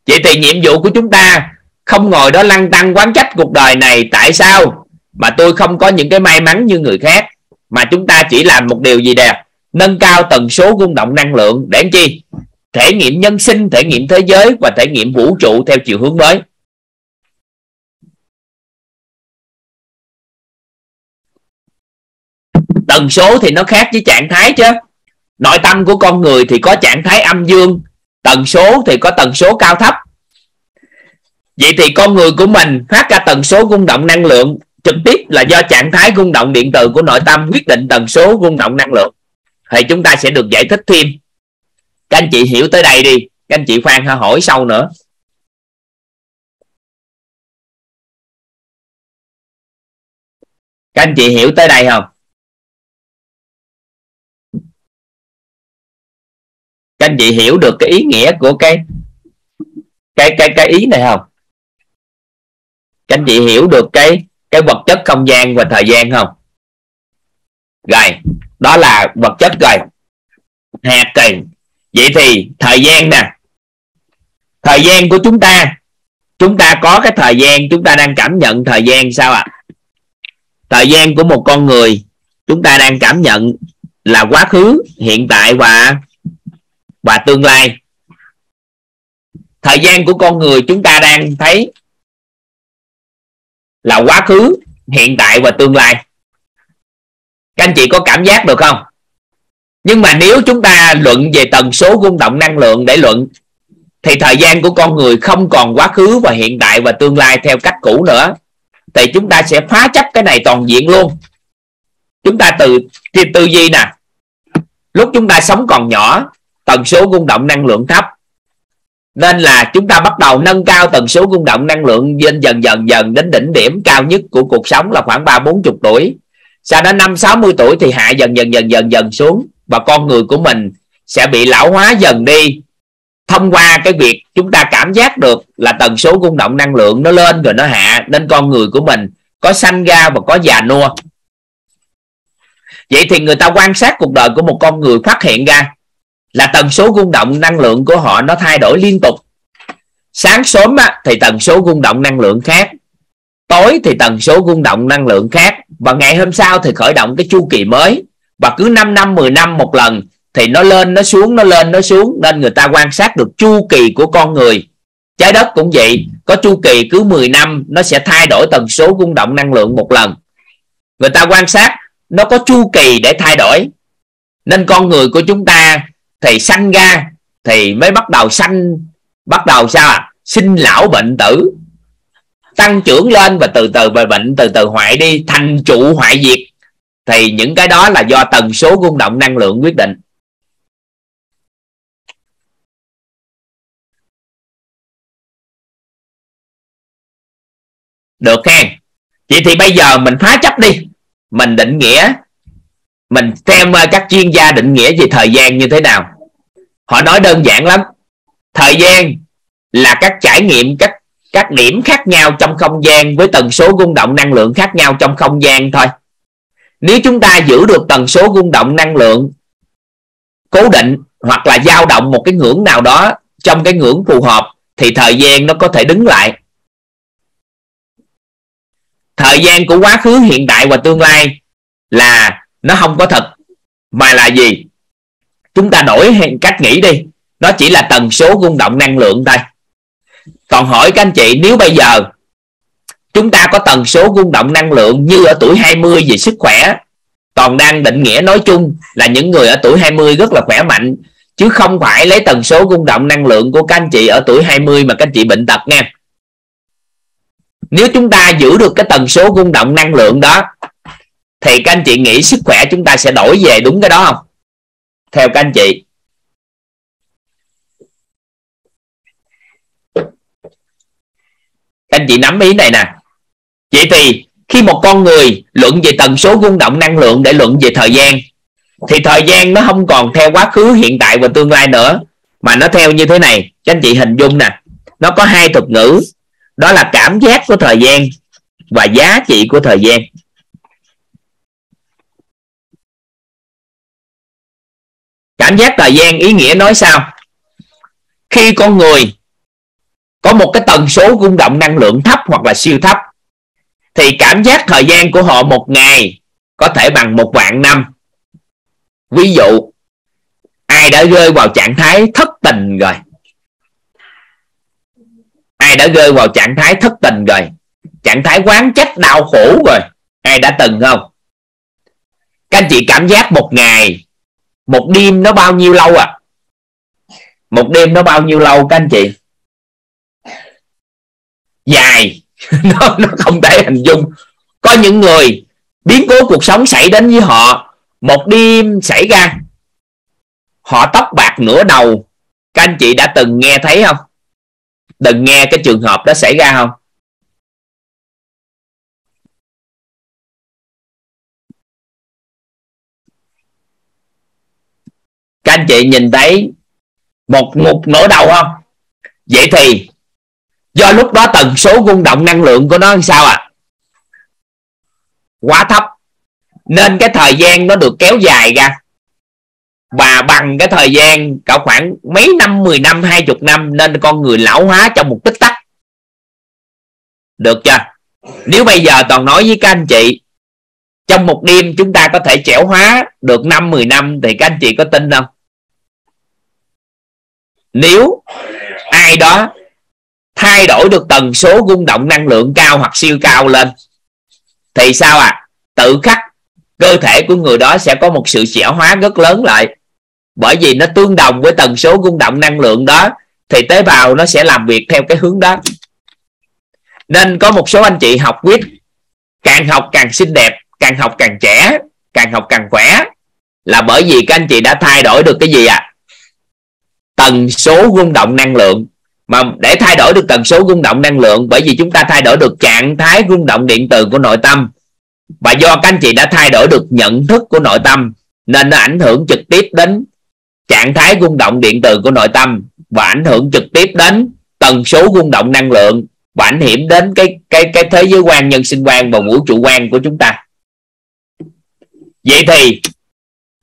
Vậy thì nhiệm vụ của chúng ta không ngồi đó lăn tăng quán trách cuộc đời này, tại sao mà tôi không có những cái may mắn như người khác? Mà chúng ta chỉ làm một điều gì đẹp? Nâng cao tần số rung động năng lượng để chi? Thể nghiệm nhân sinh, thể nghiệm thế giới và thể nghiệm vũ trụ theo chiều hướng mới. Tần số thì nó khác với trạng thái chứ. Nội tâm của con người thì có trạng thái âm dương, tần số thì có tần số cao thấp. Vậy thì con người của mình phát ra tần số rung động năng lượng trực tiếp là do trạng thái rung động điện từ của nội tâm quyết định tần số rung động năng lượng. Thì chúng ta sẽ được giải thích thêm. Các anh chị hiểu tới đây đi. Các anh chị khoan hỏi sau nữa. Các anh chị hiểu tới đây không? Các anh chị hiểu được cái ý nghĩa của cái cái cái cái ý này không? Các anh chị hiểu được cái cái vật chất không gian và thời gian không? Rồi, đó là vật chất rồi. Hạt tiền vậy thì thời gian nè. Thời gian của chúng ta chúng ta có cái thời gian, chúng ta đang cảm nhận thời gian sao ạ? À? thời gian của một con người, chúng ta đang cảm nhận là quá khứ, hiện tại và và tương lai. Thời gian của con người chúng ta đang thấy là quá khứ, hiện tại và tương lai. Các anh chị có cảm giác được không? Nhưng mà nếu chúng ta luận về tần số rung động năng lượng để luận, thì thời gian của con người không còn quá khứ và hiện tại và tương lai theo cách cũ nữa, thì chúng ta sẽ phá chấp cái này toàn diện luôn. Chúng ta từ tư duy nè, lúc chúng ta sống còn nhỏ, tần số rung động năng lượng thấp nên là chúng ta bắt đầu nâng cao tần số rung động năng lượng lên dần dần dần đến đỉnh điểm cao nhất của cuộc sống là khoảng ba, bốn chục tuổi. Sau đó năm, sáu mươi tuổi thì hạ dần dần dần dần dần xuống và con người của mình sẽ bị lão hóa dần đi. Thông qua cái việc chúng ta cảm giác được là tần số rung động năng lượng nó lên rồi nó hạ, nên con người của mình có sanh ra và có già nua. Vậy thì người ta quan sát cuộc đời của một con người phát hiện ra là tần số rung động năng lượng của họ nó thay đổi liên tục. Sáng sớm á, thì tần số rung động năng lượng khác. Tối thì tần số rung động năng lượng khác. Và ngày hôm sau thì khởi động cái chu kỳ mới. Và cứ 5 năm 10 năm một lần thì nó lên nó xuống nó lên nó xuống. Nên người ta quan sát được chu kỳ của con người. Trái đất cũng vậy. Có chu kỳ cứ 10 năm nó sẽ thay đổi tần số rung động năng lượng một lần. Người ta quan sát nó có chu kỳ để thay đổi. Nên con người của chúng ta thì sanh ra, thì mới bắt đầu sanh, bắt đầu sao à? Sinh lão bệnh tử. Tăng trưởng lên và từ từ về bệnh, từ từ hoại đi, thành trụ hoại diệt. Thì những cái đó là do tần số rung động năng lượng quyết định. Được khen vậy thì bây giờ mình phá chấp đi. Mình định nghĩa mình xem à, các chuyên gia định nghĩa về thời gian như thế nào. Họ nói đơn giản lắm. Thời gian là các trải nghiệm, các các điểm khác nhau trong không gian với tần số rung động năng lượng khác nhau trong không gian thôi. Nếu chúng ta giữ được tần số rung động năng lượng cố định hoặc là dao động một cái ngưỡng nào đó trong cái ngưỡng phù hợp, thì thời gian nó có thể đứng lại. Thời gian của quá khứ, hiện tại và tương lai là nó không có thật, mà là gì? Chúng ta đổi cách nghĩ đi. Nó chỉ là tần số rung động năng lượng thôi. Còn hỏi các anh chị, nếu bây giờ chúng ta có tần số rung động năng lượng như ở tuổi 20 về sức khỏe còn đang định nghĩa nói chung là những người ở tuổi 20 rất là khỏe mạnh, chứ không phải lấy tần số rung động năng lượng của các anh chị ở tuổi 20 mà các anh chị bệnh tật nha. Nếu chúng ta giữ được cái tần số rung động năng lượng đó thì các anh chị nghĩ sức khỏe chúng ta sẽ đổi về đúng cái đó không? Theo các anh chị. Các anh chị nắm ý này nè. Vậy thì khi một con người luận về tần số rung động năng lượng để luận về thời gian, thì thời gian nó không còn theo quá khứ, hiện tại và tương lai nữa, mà nó theo như thế này. Các anh chị hình dung nè, nó có hai thuật ngữ. Đó là cảm giác của thời gian và giá trị của thời gian. Cảm giác thời gian, ý nghĩa nói sao? Khi con người có một cái tần số rung động năng lượng thấp hoặc là siêu thấp, thì cảm giác thời gian của họ một ngày có thể bằng một vạn năm. Ví dụ, ai đã rơi vào trạng thái thất tình rồi? Ai đã rơi vào trạng thái thất tình rồi? Trạng thái quán trách đau khổ rồi? Ai đã từng không? Các anh chị cảm giác một ngày một đêm nó bao nhiêu lâu à? Một đêm nó bao nhiêu lâu các anh chị? Dài. Nó, nó không thể hình dung. Có những người biến cố cuộc sống xảy đến với họ một đêm xảy ra họ tóc bạc nửa đầu. Các anh chị đã từng nghe thấy không? Từng nghe cái trường hợp đó xảy ra không? Các anh chị nhìn thấy một ngục nửa đầu không? Vậy thì do lúc đó tần số rung động năng lượng của nó làm sao à quá thấp. Nên cái thời gian nó được kéo dài ra. Và bằng cái thời gian cả khoảng mấy năm 10 năm 20 năm, nên con người lão hóa trong một tích tắc. Được chưa? Nếu bây giờ toàn nói với các anh chị trong một đêm chúng ta có thể trẻ hóa được 5 10 năm thì các anh chị có tin không? Nếu ai đó thay đổi được tần số rung động năng lượng cao hoặc siêu cao lên, thì sao à tự khắc, cơ thể của người đó sẽ có một sự trẻ hóa rất lớn lại. Bởi vì nó tương đồng với tần số rung động năng lượng đó, thì tế bào nó sẽ làm việc theo cái hướng đó. Nên có một số anh chị học quýt càng học càng xinh đẹp càng học càng trẻ, càng học càng khỏe là bởi vì các anh chị đã thay đổi được cái gì ạ? À? tần số rung động năng lượng. Mà để thay đổi được tần số rung động năng lượng, bởi vì chúng ta thay đổi được trạng thái rung động điện từ của nội tâm. Và do các anh chị đã thay đổi được nhận thức của nội tâm, nên nó ảnh hưởng trực tiếp đến trạng thái rung động điện từ của nội tâm và ảnh hưởng trực tiếp đến tần số rung động năng lượng và ảnh hưởng đến cái cái cái thế giới quan, nhân sinh quan và vũ trụ quan của chúng ta vậy thì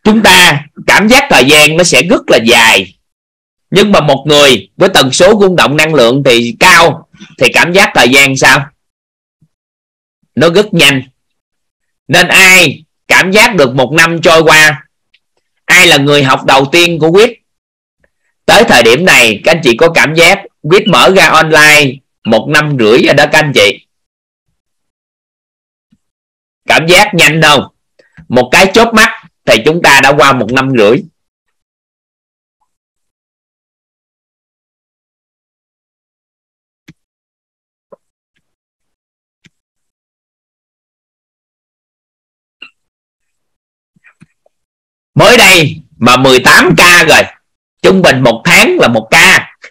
chúng ta cảm giác thời gian nó sẽ rất là dài. Nhưng mà một người với tần số rung động năng lượng thì cao, thì cảm giác thời gian sao? Nó rất nhanh. Nên ai cảm giác được một năm trôi qua? Ai là người học đầu tiên của quyết tới thời điểm này, các anh chị có cảm giác quyết mở ra online một năm rưỡi rồi đó các anh chị. Cảm giác nhanh không? một cái chớp mắt thì chúng ta đã qua một năm rưỡi. Mới đây mà 18 ca rồi. Trung bình một tháng là một ca,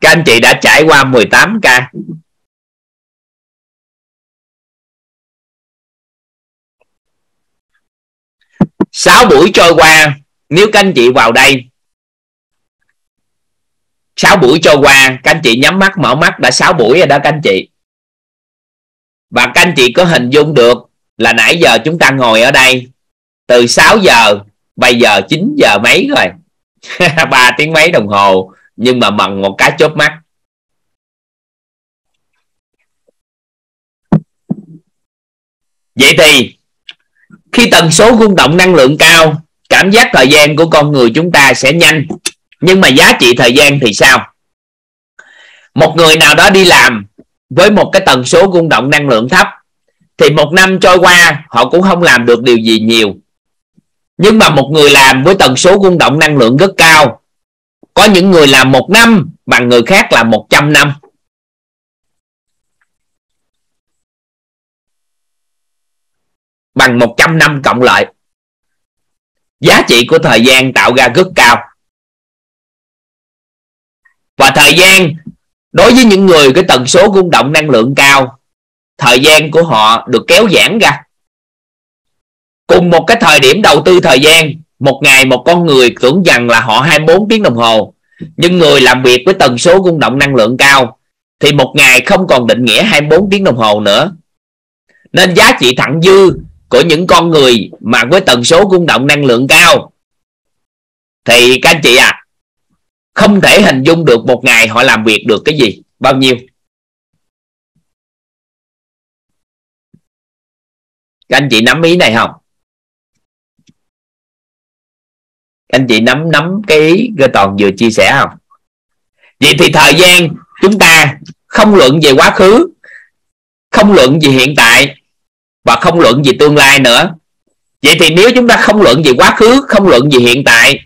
các anh chị đã trải qua 18 ca. 6 buổi trôi qua, nếu các anh chị vào đây 6 buổi trôi qua, các anh chị nhắm mắt, mở mắt, đã 6 buổi rồi đó các anh chị. Và các anh chị có hình dung được là nãy giờ chúng ta ngồi ở đây, từ 6 giờ, bây giờ 9 giờ mấy rồi? 3 tiếng mấy đồng hồ, nhưng mà bằng một cái chớp mắt. Vậy thì khi tần số rung động năng lượng cao, cảm giác thời gian của con người chúng ta sẽ nhanh. Nhưng mà giá trị thời gian thì sao? Một người nào đó đi làm với một cái tần số rung động năng lượng thấp, thì một năm trôi qua, họ cũng không làm được điều gì nhiều. Nhưng mà một người làm với tần số rung động năng lượng rất cao, có những người làm một năm bằng người khác là 100 năm. Bằng 100 năm cộng lại. Giá trị của thời gian tạo ra rất cao. Và thời gian, đối với những người cái tần số rung động năng lượng cao, thời gian của họ được kéo giãn ra. Cùng một cái thời điểm đầu tư thời gian, một ngày một con người tưởng rằng là họ 24 tiếng đồng hồ, nhưng người làm việc với tần số rung động năng lượng cao, thì một ngày không còn định nghĩa 24 tiếng đồng hồ nữa. Nên giá trị thặng dư của những con người mà với tần số rung động năng lượng cao. Thì các anh chị à không thể hình dung được một ngày họ làm việc được cái gì. Bao nhiêu? Các anh chị nắm ý này không? Anh chị nắm nắm cái ý cái toàn vừa chia sẻ không? Vậy thì thời gian chúng ta không luận về quá khứ, không luận về hiện tại và không luận gì tương lai nữa. Vậy thì nếu chúng ta không luận gì quá khứ, không luận gì hiện tại,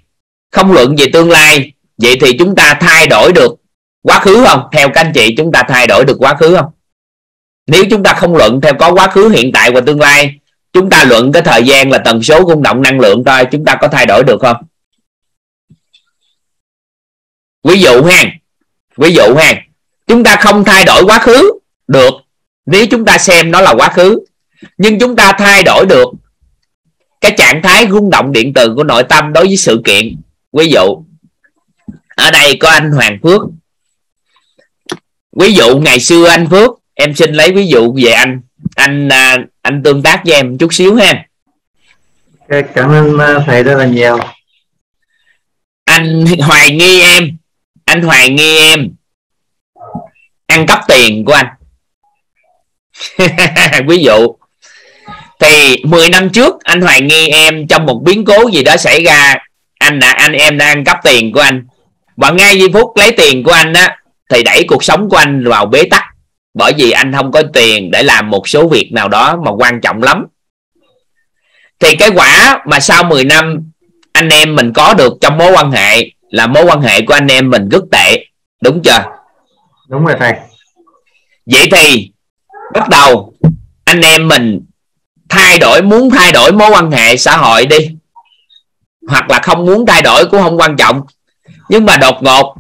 không luận gì tương lai, vậy thì chúng ta thay đổi được quá khứ không? Theo các anh chị, chúng ta thay đổi được quá khứ không? Nếu chúng ta không luận theo có quá khứ, hiện tại và tương lai, chúng ta luận cái thời gian là tần số rung động năng lượng thôi, chúng ta có thay đổi được không? Ví dụ ha, ví dụ ha, chúng ta không thay đổi quá khứ được. Nếu chúng ta xem nó là quá khứ nhưng chúng ta thay đổi được cái trạng thái rung động điện từ của nội tâm đối với sự kiện. Ví dụ ở đây có anh Hoàng Phước. Ví dụ ngày xưa anh Phước em xin lấy ví dụ về anh. Anh à, anh tương tác với em chút xíu ha. Cảm ơn à, thầy rất là nhiều. Anh hoài nghi em. Anh hoài nghi em. Ăn cắp tiền của anh. Ví dụ thì 10 năm trước anh hoài nghi em trong một biến cố gì đó xảy ra. Anh đã anh em đã ăn cắp tiền của anh. Và ngay giây phút lấy tiền của anh á thì đẩy cuộc sống của anh vào bế tắc. Bởi vì anh không có tiền để làm một số việc nào đó mà quan trọng lắm. Thì cái quả mà sau 10 năm anh em mình có được trong mối quan hệ là mối quan hệ của anh em mình rất tệ. Đúng chưa? Đúng rồi thầy. Vậy thì bắt đầu anh em mình thay đổi muốn thay đổi mối quan hệ xã hội đi. Hoặc là không muốn thay đổi cũng không quan trọng. Nhưng mà đột ngột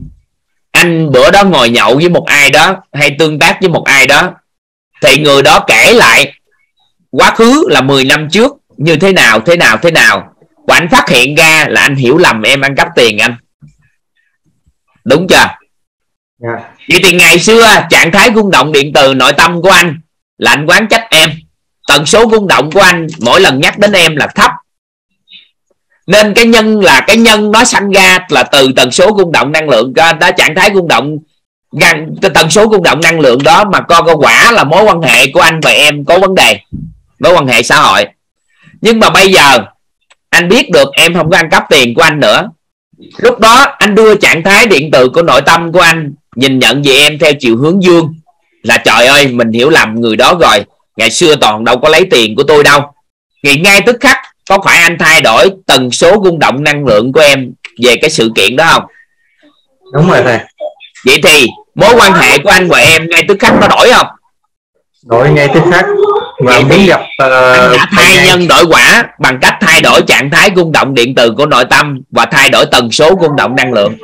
anh bữa đó ngồi nhậu với một ai đó hay tương tác với một ai đó thì người đó kể lại quá khứ là 10 năm trước như thế nào thế nào thế nào? Và anh phát hiện ra là anh hiểu lầm em ăn cắp tiền anh. Đúng chưa? Yeah. vậy thì ngày xưa trạng thái rung động điện từ nội tâm của anh là anh quán trách em tần số rung động của anh mỗi lần nhắc đến em là thấp. Nên cái nhân là cái nhân nó sanh ra là từ tần số rung động năng lượng. Đó trạng thái rung động gần tần số rung động năng lượng đó mà con có quả là mối quan hệ của anh và em có vấn đề, mối quan hệ xã hội. Nhưng mà bây giờ anh biết được em không có ăn cắp tiền của anh nữa. Lúc đó anh đưa trạng thái điện từ của nội tâm của anh nhìn nhận về em theo chiều hướng dương. Là trời ơi, mình hiểu lầm người đó rồi ngày xưa toàn đâu có lấy tiền của tôi đâu. Thì ngay tức khắc có phải anh thay đổi tần số rung động năng lượng của em về cái sự kiện đó không? Đúng rồi thầy. Vậy thì mối quan hệ của anh và em ngay tức khắc nó đổi không? Đổi ngay tức khắc. Và muốn gặp uh, anh đã thay nhân đổi quả bằng cách thay đổi trạng thái rung động điện từ của nội tâm và thay đổi tần số rung động năng lượng.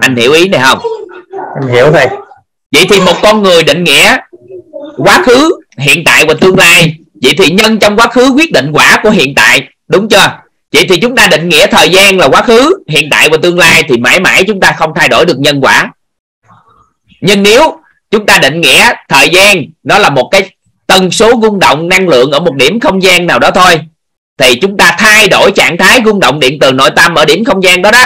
Anh hiểu ý này không? Anh hiểu thầy vậy thì một con người định nghĩa quá khứ, hiện tại và tương lai. Vậy thì nhân trong quá khứ quyết định quả của hiện tại. Đúng chưa? Vậy thì chúng ta định nghĩa thời gian là quá khứ, hiện tại và tương lai thì mãi mãi chúng ta không thay đổi được nhân quả. Nhưng nếu chúng ta định nghĩa thời gian nó là một cái tần số rung động năng lượng ở một điểm không gian nào đó thôi, thì chúng ta thay đổi trạng thái rung động điện từ nội tâm ở điểm không gian đó đó,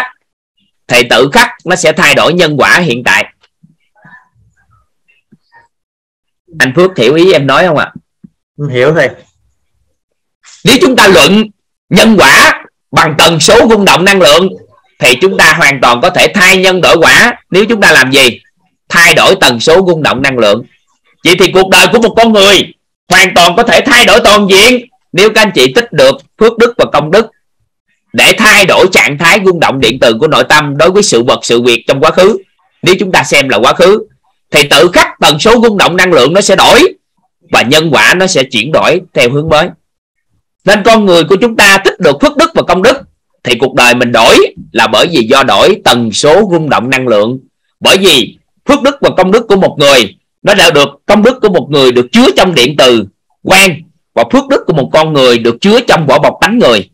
thì tự khắc nó sẽ thay đổi nhân quả hiện tại. Anh Phước hiểu ý em nói không ạ? Anh hiểu thầy nếu chúng ta luận nhân quả bằng tần số rung động năng lượng thì chúng ta hoàn toàn có thể thay nhân đổi quả. Nếu chúng ta làm gì? Thay đổi tần số rung động năng lượng. Vậy thì cuộc đời của một con người hoàn toàn có thể thay đổi toàn diện nếu các anh chị tích được phước đức và công đức để thay đổi trạng thái rung động điện từ của nội tâm đối với sự vật sự việc trong quá khứ. Nếu chúng ta xem là quá khứ thì tự khắc tần số rung động năng lượng nó sẽ đổi và nhân quả nó sẽ chuyển đổi theo hướng mới. Nên con người của chúng ta tích được phước đức và công đức thì cuộc đời mình đổi là bởi vì do đổi tần số rung động năng lượng. Bởi vì phước đức và công đức của một người, nó đã được, công đức của một người được chứa trong điện từ quan và phước đức của một con người được chứa trong vỏ bọc tánh người.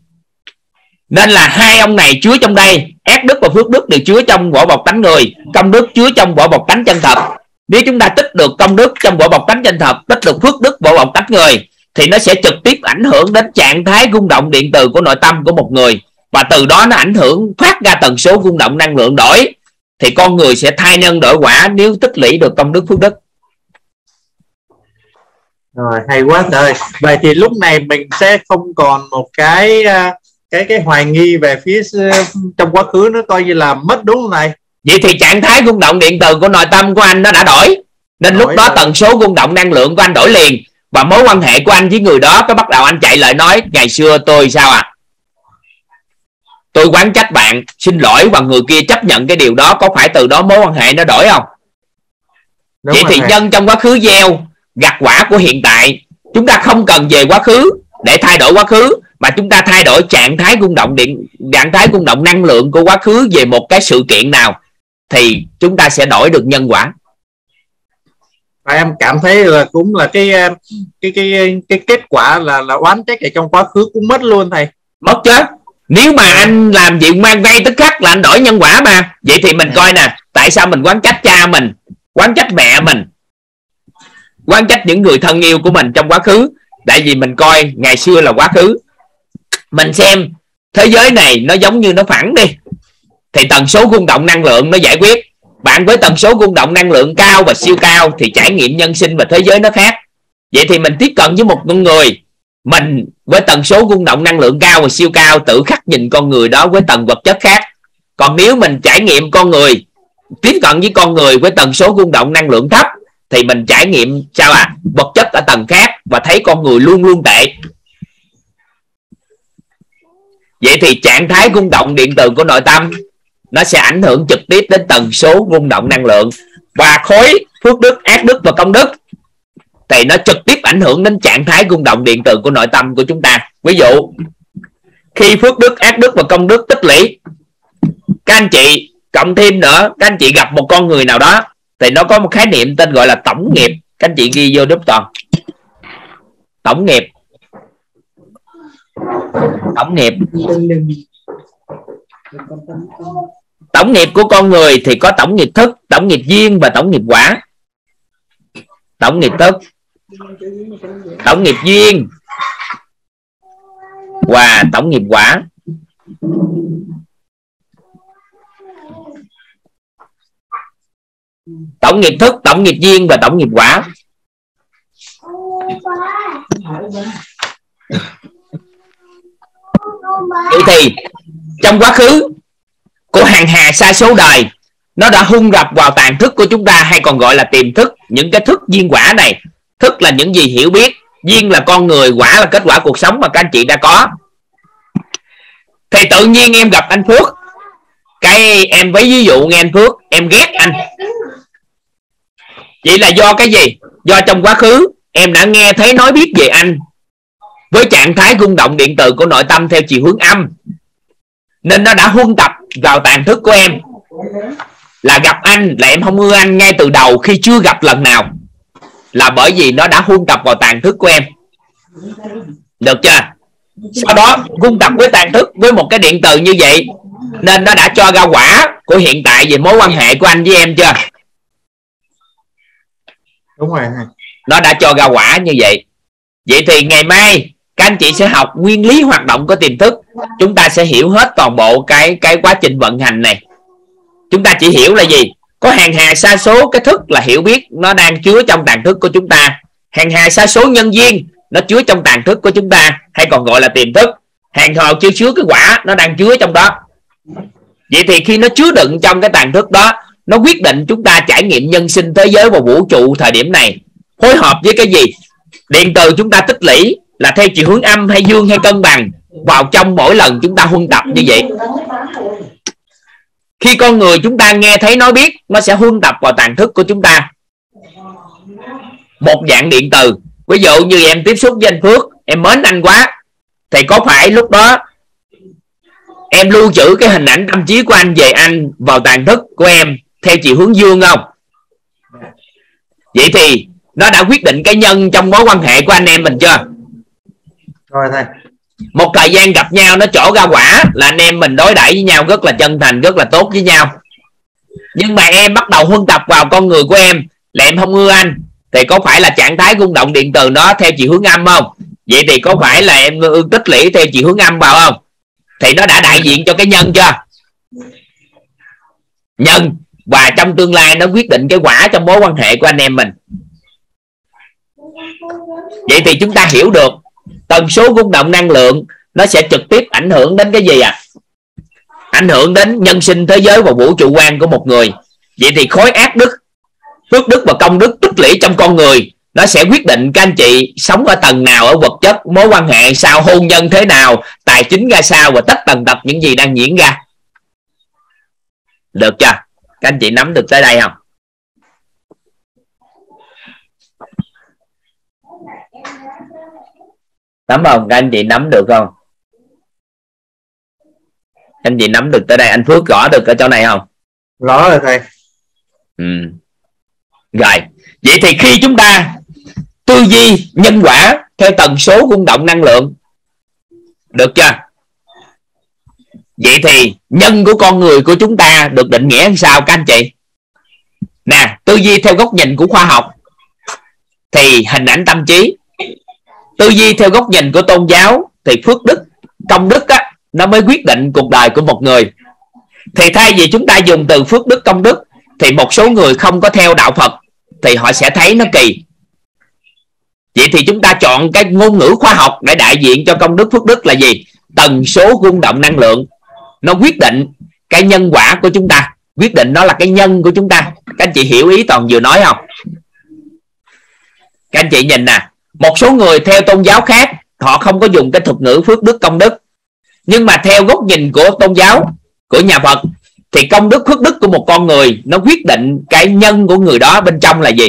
Nên là hai ông này chứa trong đây, ác đức và phước đức đều chứa trong vỏ bọc tánh người, công đức chứa trong vỏ bọc tánh chân thật nếu chúng ta tích được công đức trong vỏ bọc tánh danh thật tích được phước đức vỏ bọc tánh người, thì nó sẽ trực tiếp ảnh hưởng đến trạng thái rung động điện từ của nội tâm của một người. Và từ đó nó ảnh hưởng phát ra tần số rung động năng lượng đổi, thì con người sẽ thay nhân đổi quả nếu tích lũy được công đức phước đức. Rồi, hay quá trời. Vậy thì lúc này mình sẽ không còn một cái à, cái cái hoài nghi về phía ừ, trong quá khứ nó coi như là mất đúng không này vậy thì trạng thái rung động điện từ của nội tâm của anh nó đã đổi. Nên Đổi lúc đó rồi. tần số rung động năng lượng của anh đổi liền. Và mối quan hệ của anh với người đó có bắt đầu anh chạy lời nói ngày xưa tôi sao à? Tôi quán trách bạn xin lỗi và người kia chấp nhận cái điều đó có phải từ đó mối quan hệ nó đổi không? Đúng vậy thì nhân trong quá khứ gieo gặt quả của hiện tại. Chúng ta không cần về quá khứ để thay đổi quá khứ mà chúng ta thay đổi trạng thái rung động điện trạng thái rung động năng lượng của quá khứ về một cái sự kiện nào thì chúng ta sẽ đổi được nhân quả. Và em cảm thấy là cũng là cái cái cái cái kết quả là là oán trách ở trong quá khứ cũng mất luôn thầy. Mất chứ. Nếu mà anh làm chuyện mang ngay tức khắc là anh đổi nhân quả mà. Vậy thì mình coi nè tại sao mình quán trách cha mình quán trách mẹ mình quán trách những người thân yêu của mình trong quá khứ? Tại vì mình coi ngày xưa là quá khứ. Mình xem thế giới này nó giống như nó phẳng đi thì tần số rung động năng lượng nó giải quyết. Bạn với tần số rung động năng lượng cao và siêu cao thì trải nghiệm nhân sinh và thế giới nó khác. Vậy thì mình tiếp cận với một con người. Mình với tần số rung động năng lượng cao và siêu cao tự khắc nhìn con người đó với tầng vật chất khác. Còn nếu mình trải nghiệm con người, tiếp cận với con người với tần số rung động năng lượng thấp, thì mình trải nghiệm sao à? Vật chất ở tầng khác và thấy con người luôn luôn tệ. Vậy thì trạng thái rung động điện từ của nội tâm nó sẽ ảnh hưởng trực tiếp đến tần số rung động năng lượng. Và khối phước đức, ác đức và công đức thì nó trực tiếp ảnh hưởng đến trạng thái rung động điện từ của nội tâm của chúng ta. Ví dụ, khi phước đức, ác đức và công đức tích lũy, các anh chị, cộng thêm nữa, các anh chị gặp một con người nào đó thì nó có một khái niệm tên gọi là tổng nghiệp. Các anh chị ghi vô giúp toàn. Tổng nghiệp. Tổng nghiệp tổng nghiệp của con người thì có tổng nghiệp thức, tổng nghiệp duyên và tổng nghiệp quả tổng nghiệp thức. Tổng nghiệp duyên và tổng nghiệp quả tổng nghiệp thức, tổng nghiệp duyên và tổng nghiệp quả vậy thì, trong quá khứ của hàng hà sa số đời. Nó đã hung rập vào tàn thức của chúng ta hay còn gọi là tiềm thức. Những cái thức duyên quả này, thức là những gì hiểu biết duyên là con người, quả là kết quả cuộc sống mà các anh chị đã có. Thì tự nhiên em gặp anh phước. Cái em với ví dụ nghe anh phước, em ghét anh. Vậy là do cái gì? Do trong quá khứ, em đã nghe thấy nói biết về anh. Với trạng thái rung động điện từ của nội tâm theo chiều hướng âm. Nên nó đã huân tập vào tàn thức của em. Là gặp anh là em không ưa anh ngay từ đầu khi chưa gặp lần nào. Là bởi vì nó đã huân tập vào tàn thức của em. Được chưa? Sau đó huân tập với tàn thức với một cái điện từ như vậy nên nó đã cho ra quả của hiện tại về mối quan hệ của anh với em chưa? Đúng rồi nó đã cho ra quả như vậy. Vậy thì ngày mai các anh chị sẽ học nguyên lý hoạt động của tiềm thức. Chúng ta sẽ hiểu hết toàn bộ cái cái quá trình vận hành này. Chúng ta chỉ hiểu là gì? Có hàng hà sa số, cái thức là hiểu biết nó đang chứa trong tàn thức của chúng ta. Hàng hà sa số nhân duyên, nó chứa trong tàn thức của chúng ta, hay còn gọi là tiềm thức. Hàng hào chưa chứa cái quả, nó đang chứa trong đó. Vậy thì khi nó chứa đựng trong cái tàn thức đó, nó quyết định chúng ta trải nghiệm nhân sinh thế giới và vũ trụ thời điểm này. Phối hợp với cái gì? Điện từ chúng ta tích lũy là theo chiều hướng âm hay dương hay cân bằng, vào trong mỗi lần chúng ta huân tập như vậy. Khi con người chúng ta nghe thấy nói biết, nó sẽ huân tập vào tàn thức của chúng ta. Một dạng điện từ. Ví dụ như em tiếp xúc với anh Phước, em mến anh quá, thì có phải lúc đó em lưu trữ cái hình ảnh tâm trí của anh về anh vào tàn thức của em theo chiều hướng dương không? Vậy thì nó đã quyết định cái nhân trong mối quan hệ của anh em mình chưa? Rồi thầy một thời gian gặp nhau nó trổ ra quả là anh em mình đối đãi với nhau rất là chân thành, rất là tốt với nhau. Nhưng mà em bắt đầu huân tập vào con người của em là em không ưa anh. Thì có phải là trạng thái rung động điện từ nó theo chiều hướng âm không? Vậy thì có phải là em tích lũy theo chiều hướng âm vào không? Thì nó đã đại diện cho cái nhân chưa? Nhân. Và trong tương lai nó quyết định cái quả trong mối quan hệ của anh em mình. Vậy thì chúng ta hiểu được tần số rung động năng lượng, nó sẽ trực tiếp ảnh hưởng đến cái gì à ảnh hưởng đến nhân sinh thế giới và vũ trụ quan của một người. Vậy thì khối ác đức, phước đức và công đức tích lũy trong con người, nó sẽ quyết định các anh chị sống ở tầng nào, ở vật chất, mối quan hệ sao, hôn nhân thế nào, tài chính ra sao và tất tần tật những gì đang diễn ra. Được chưa? Các anh chị nắm được tới đây không? Nắm không? Các anh chị nắm được không? Anh chị nắm được tới đây. Anh phước gõ được ở chỗ này không? Rõ rồi thầy. Ừ. rồi. Vậy thì khi chúng ta tư duy nhân quả theo tần số rung động năng lượng được chưa? Vậy thì nhân của con người của chúng ta được định nghĩa làm sao các anh chị? Nè tư duy theo góc nhìn của khoa học thì hình ảnh tâm trí tư duy theo góc nhìn của tôn giáo thì phước đức công đức á, nó mới quyết định cuộc đời của một người. Thì thay vì chúng ta dùng từ phước đức công đức thì một số người không có theo đạo phật thì họ sẽ thấy nó kỳ. Vậy thì chúng ta chọn cái ngôn ngữ khoa học để đại diện cho công đức phước đức là gì? Tần số rung động năng lượng. Nó quyết định cái nhân quả của chúng ta. Quyết định nó là cái nhân của chúng ta. Các anh chị hiểu ý toàn vừa nói không? Các anh chị nhìn nè một số người theo tôn giáo khác, họ không có dùng cái thuật ngữ phước đức công đức. Nhưng mà theo góc nhìn của tôn giáo, của nhà Phật, thì công đức, phước đức của một con người, nó quyết định cái nhân của người đó bên trong là gì.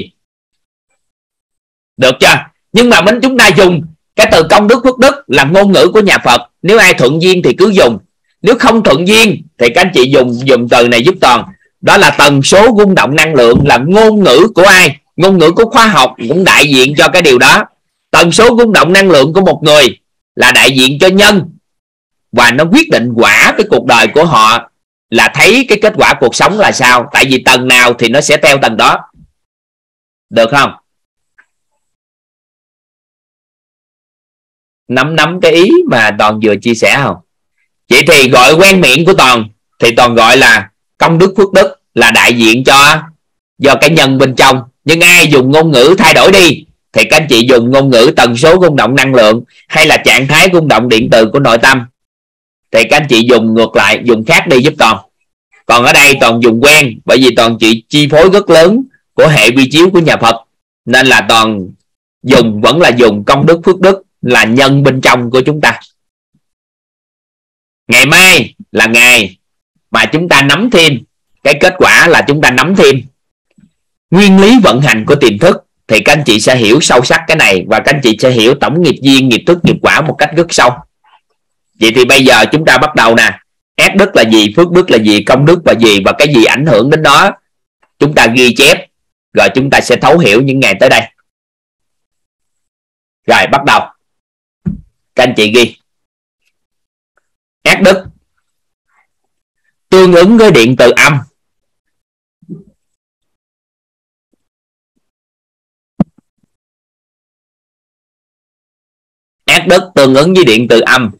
Được chưa? Nhưng mà mình chúng ta dùng cái từ công đức, phước đức là ngôn ngữ của nhà Phật. Nếu ai thuận duyên thì cứ dùng. Nếu không thuận duyên thì các anh chị dùng dùng từ này giúp toàn. Đó là tần số rung động năng lượng là ngôn ngữ của ai? Ngôn ngữ của khoa học cũng đại diện cho cái điều đó tần số rung động năng lượng của một người là đại diện cho nhân. Và nó quyết định quả cái cuộc đời của họ là thấy cái kết quả cuộc sống là sao. Tại vì tầng nào thì nó sẽ theo tầng đó. Được không? Nắm nắm cái ý mà toàn vừa chia sẻ không? Vậy thì gọi quen miệng của toàn thì toàn gọi là công đức phước đức là đại diện cho do cái nhân bên trong. Nhưng ai dùng ngôn ngữ thay đổi đi thì các anh chị dùng ngôn ngữ tần số rung động năng lượng, hay là trạng thái rung động điện từ của nội tâm. Thì các anh chị dùng ngược lại, dùng khác đi giúp toàn còn ở đây toàn dùng quen, bởi vì toàn chị chi phối rất lớn của hệ vi chiếu của nhà Phật. Nên là toàn dùng, vẫn là dùng công đức, phước đức là nhân bên trong của chúng ta. Ngày mai là ngày mà chúng ta nắm thêm. Cái kết quả là chúng ta nắm thêm nguyên lý vận hành của tiềm thức thì các anh chị sẽ hiểu sâu sắc cái này và các anh chị sẽ hiểu tổng nghiệp duyên, nghiệp thức, nghiệp quả một cách rất sâu. Vậy thì bây giờ chúng ta bắt đầu nè. Ác đức là gì, phước đức là gì, công đức là gì và cái gì ảnh hưởng đến đó chúng ta ghi chép, rồi chúng ta sẽ thấu hiểu những ngày tới đây. Rồi, bắt đầu. Các anh chị ghi. Ác đức. Tương ứng với điện từ âm. Ác đức tương ứng với điện từ âm.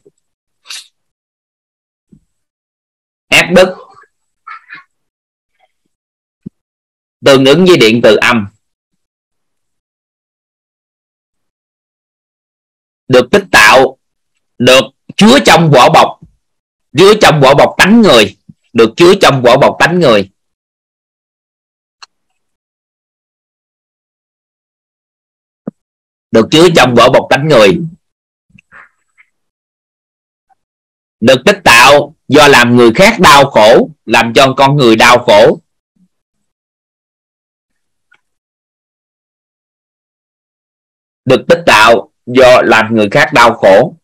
Ác đức tương ứng với điện từ âm. Được tích tạo, được chứa trong vỏ bọc, chứa trong vỏ bọc tánh người, được chứa trong vỏ bọc tánh người. Được chứa trong vỏ bọc tánh người. Được tích tạo do làm người khác đau khổ, làm cho con người đau khổ. Được tích tạo do làm người khác đau khổ.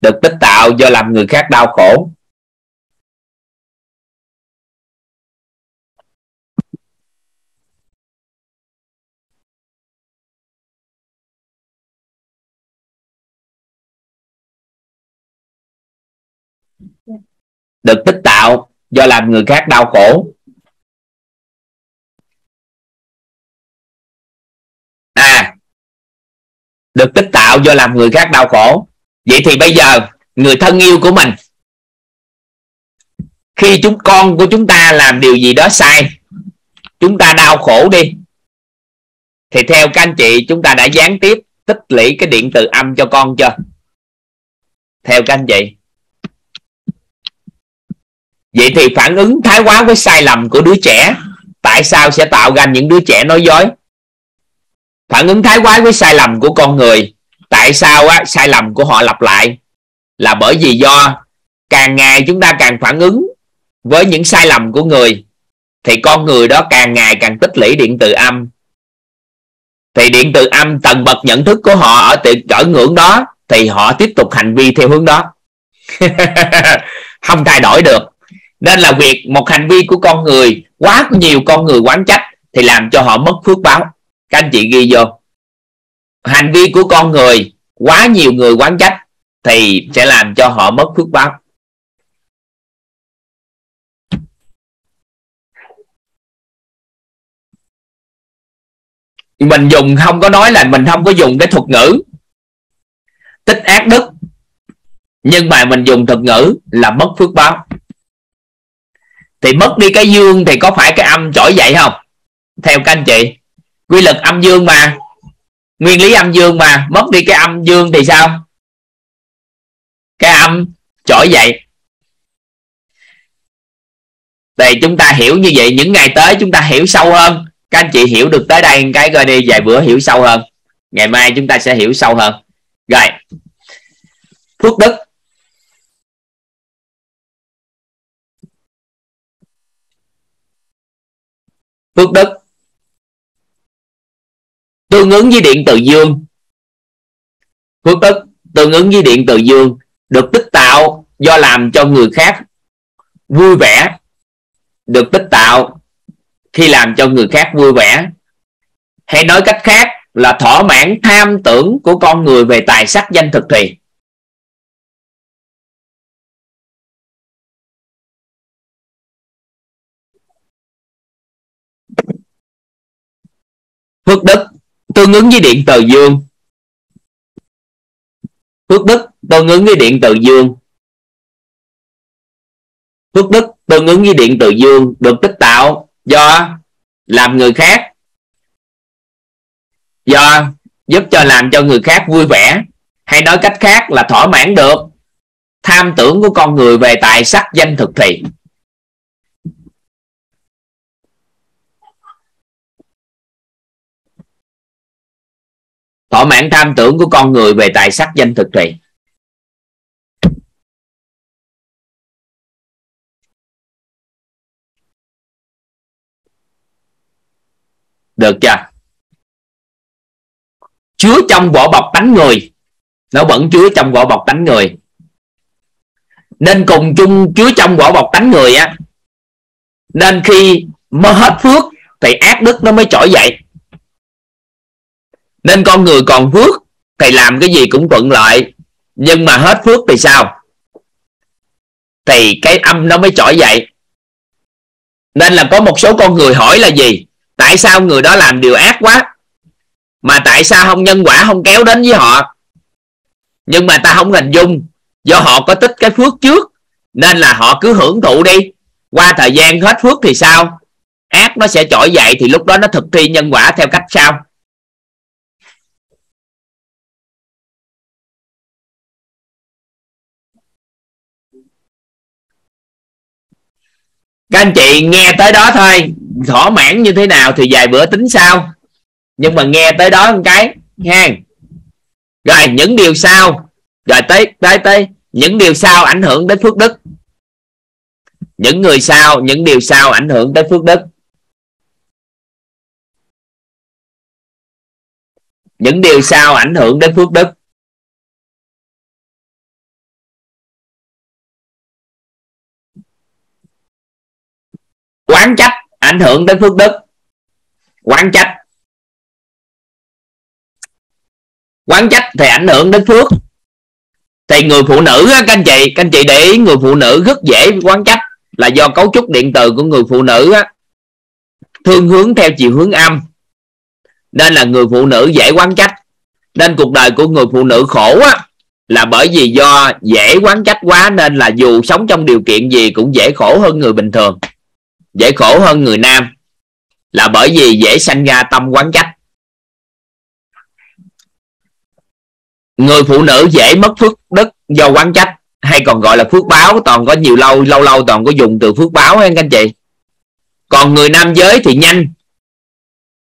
Được tích tạo do làm người khác đau khổ. Được tích tạo do làm người khác đau khổ. À được tích tạo do làm người khác đau khổ. Vậy thì bây giờ, người thân yêu của mình, khi chúng con của chúng ta làm điều gì đó sai, chúng ta đau khổ đi, thì theo các anh chị, chúng ta đã gián tiếp tích lũy cái điện từ âm cho con chưa? Theo các anh chị vậy thì phản ứng thái quá với sai lầm của đứa trẻ tại sao sẽ tạo ra những đứa trẻ nói dối? Phản ứng thái quá với sai lầm của con người tại sao á, sai lầm của họ lặp lại? Là bởi vì do càng ngày chúng ta càng phản ứng với những sai lầm của người thì con người đó càng ngày càng tích lũy điện từ âm. Thì điện từ âm tầng bậc nhận thức của họ ở ở ngưỡng đó thì họ tiếp tục hành vi theo hướng đó. Không thay đổi được nên là việc một hành vi của con người, quá nhiều con người quán trách thì làm cho họ mất phước báo. Các anh chị ghi vô. Hành vi của con người, quá nhiều người quán trách thì sẽ làm cho họ mất phước báo. Mình dùng, không có nói là mình không có dùng cái thuật ngữ. Tích ác đức. Nhưng mà mình dùng thuật ngữ là mất phước báo thì mất đi cái dương thì có phải cái âm trỗi dậy không? Theo các anh chị. Quy lực âm dương mà. Nguyên lý âm dương mà. Mất đi cái âm dương thì sao? Cái âm trỗi dậy. Thì chúng ta hiểu như vậy. Những ngày tới chúng ta hiểu sâu hơn. Các anh chị hiểu được tới đây cái coi đi. Vài bữa hiểu sâu hơn. Ngày mai chúng ta sẽ hiểu sâu hơn. Rồi. Phước đức. Phước đức. Tương ứng với điện từ dương. Phước đức tương ứng với điện từ dương, được tích tạo do làm cho người khác vui vẻ. Được tích tạo khi làm cho người khác vui vẻ. Hay nói cách khác là thỏa mãn tham tưởng của con người về tài sắc danh thực thì phước đức, tương ứng với điện từ dương. Phước đức, tương ứng với điện từ dương. Phước đức, tương ứng với điện từ dương, được tích tạo do làm người khác. Do giúp cho làm cho người khác vui vẻ. Hay nói cách khác là thỏa mãn được tham tưởng của con người về tài sắc, danh, thực thị thỏa mãn tham tưởng của con người về tài sắc danh thực thị được chưa? Chứa trong vỏ bọc tánh người. Nó vẫn chứa trong vỏ bọc tánh người. Nên cùng chung chứa trong vỏ bọc tánh người á. Nên khi mơ hết phước, thì ác đức nó mới trỗi dậy nên con người còn phước thì làm cái gì cũng thuận lợi. Nhưng mà hết phước thì sao? Thì cái âm nó mới trỗi dậy. Nên là có một số con người hỏi là gì? Tại sao người đó làm điều ác quá? Mà tại sao không nhân quả, không kéo đến với họ? Nhưng mà ta không hình dung, do họ có tích cái phước trước, nên là họ cứ hưởng thụ đi. Qua thời gian hết phước thì sao? Ác nó sẽ trỗi dậy thì lúc đó nó thực thi nhân quả theo cách sao? Các anh chị nghe tới đó thôi. Thỏa mãn như thế nào thì vài bữa tính sau. Nhưng mà nghe tới đó một cái, ha. Rồi, những điều sau. Rồi tới tới tới. Những điều sau ảnh hưởng đến phước đức. Những người sau, những điều sau ảnh hưởng tới phước đức. Những điều sau ảnh hưởng đến phước đức. Quán trách ảnh hưởng đến phước đức. Quán trách. Quán trách thì ảnh hưởng đến phước. Thì người phụ nữ các anh chị các anh chị để ý người phụ nữ rất dễ quán trách là do cấu trúc điện từ của người phụ nữ á, thương hướng theo chiều hướng âm. Nên là người phụ nữ dễ quán trách. Nên cuộc đời của người phụ nữ khổ á là bởi vì do dễ quán trách quá nên là dù sống trong điều kiện gì cũng dễ khổ hơn người bình thường dễ khổ hơn người nam là bởi vì dễ sanh ra tâm quán trách. Người phụ nữ dễ mất phước đức do quán trách, hay còn gọi là phước báo, toàn có nhiều lâu lâu lâu toàn có dùng từ phước báo anh các anh chị. Còn người nam giới thì nhanh.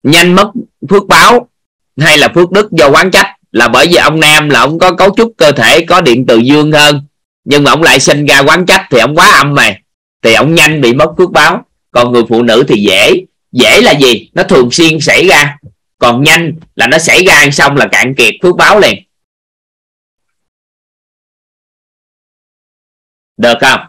Nhanh mất phước báo hay là phước đức do quán trách là bởi vì ông nam là ông có cấu trúc cơ thể, có điện từ dương hơn. Nhưng mà ông lại sinh ra quán trách thì ông quá âm mà thì ông nhanh bị mất phước báo còn người phụ nữ thì dễ. Dễ là gì? Nó thường xuyên xảy ra. Còn nhanh là nó xảy ra xong là cạn kiệt, phước báo liền. Được không?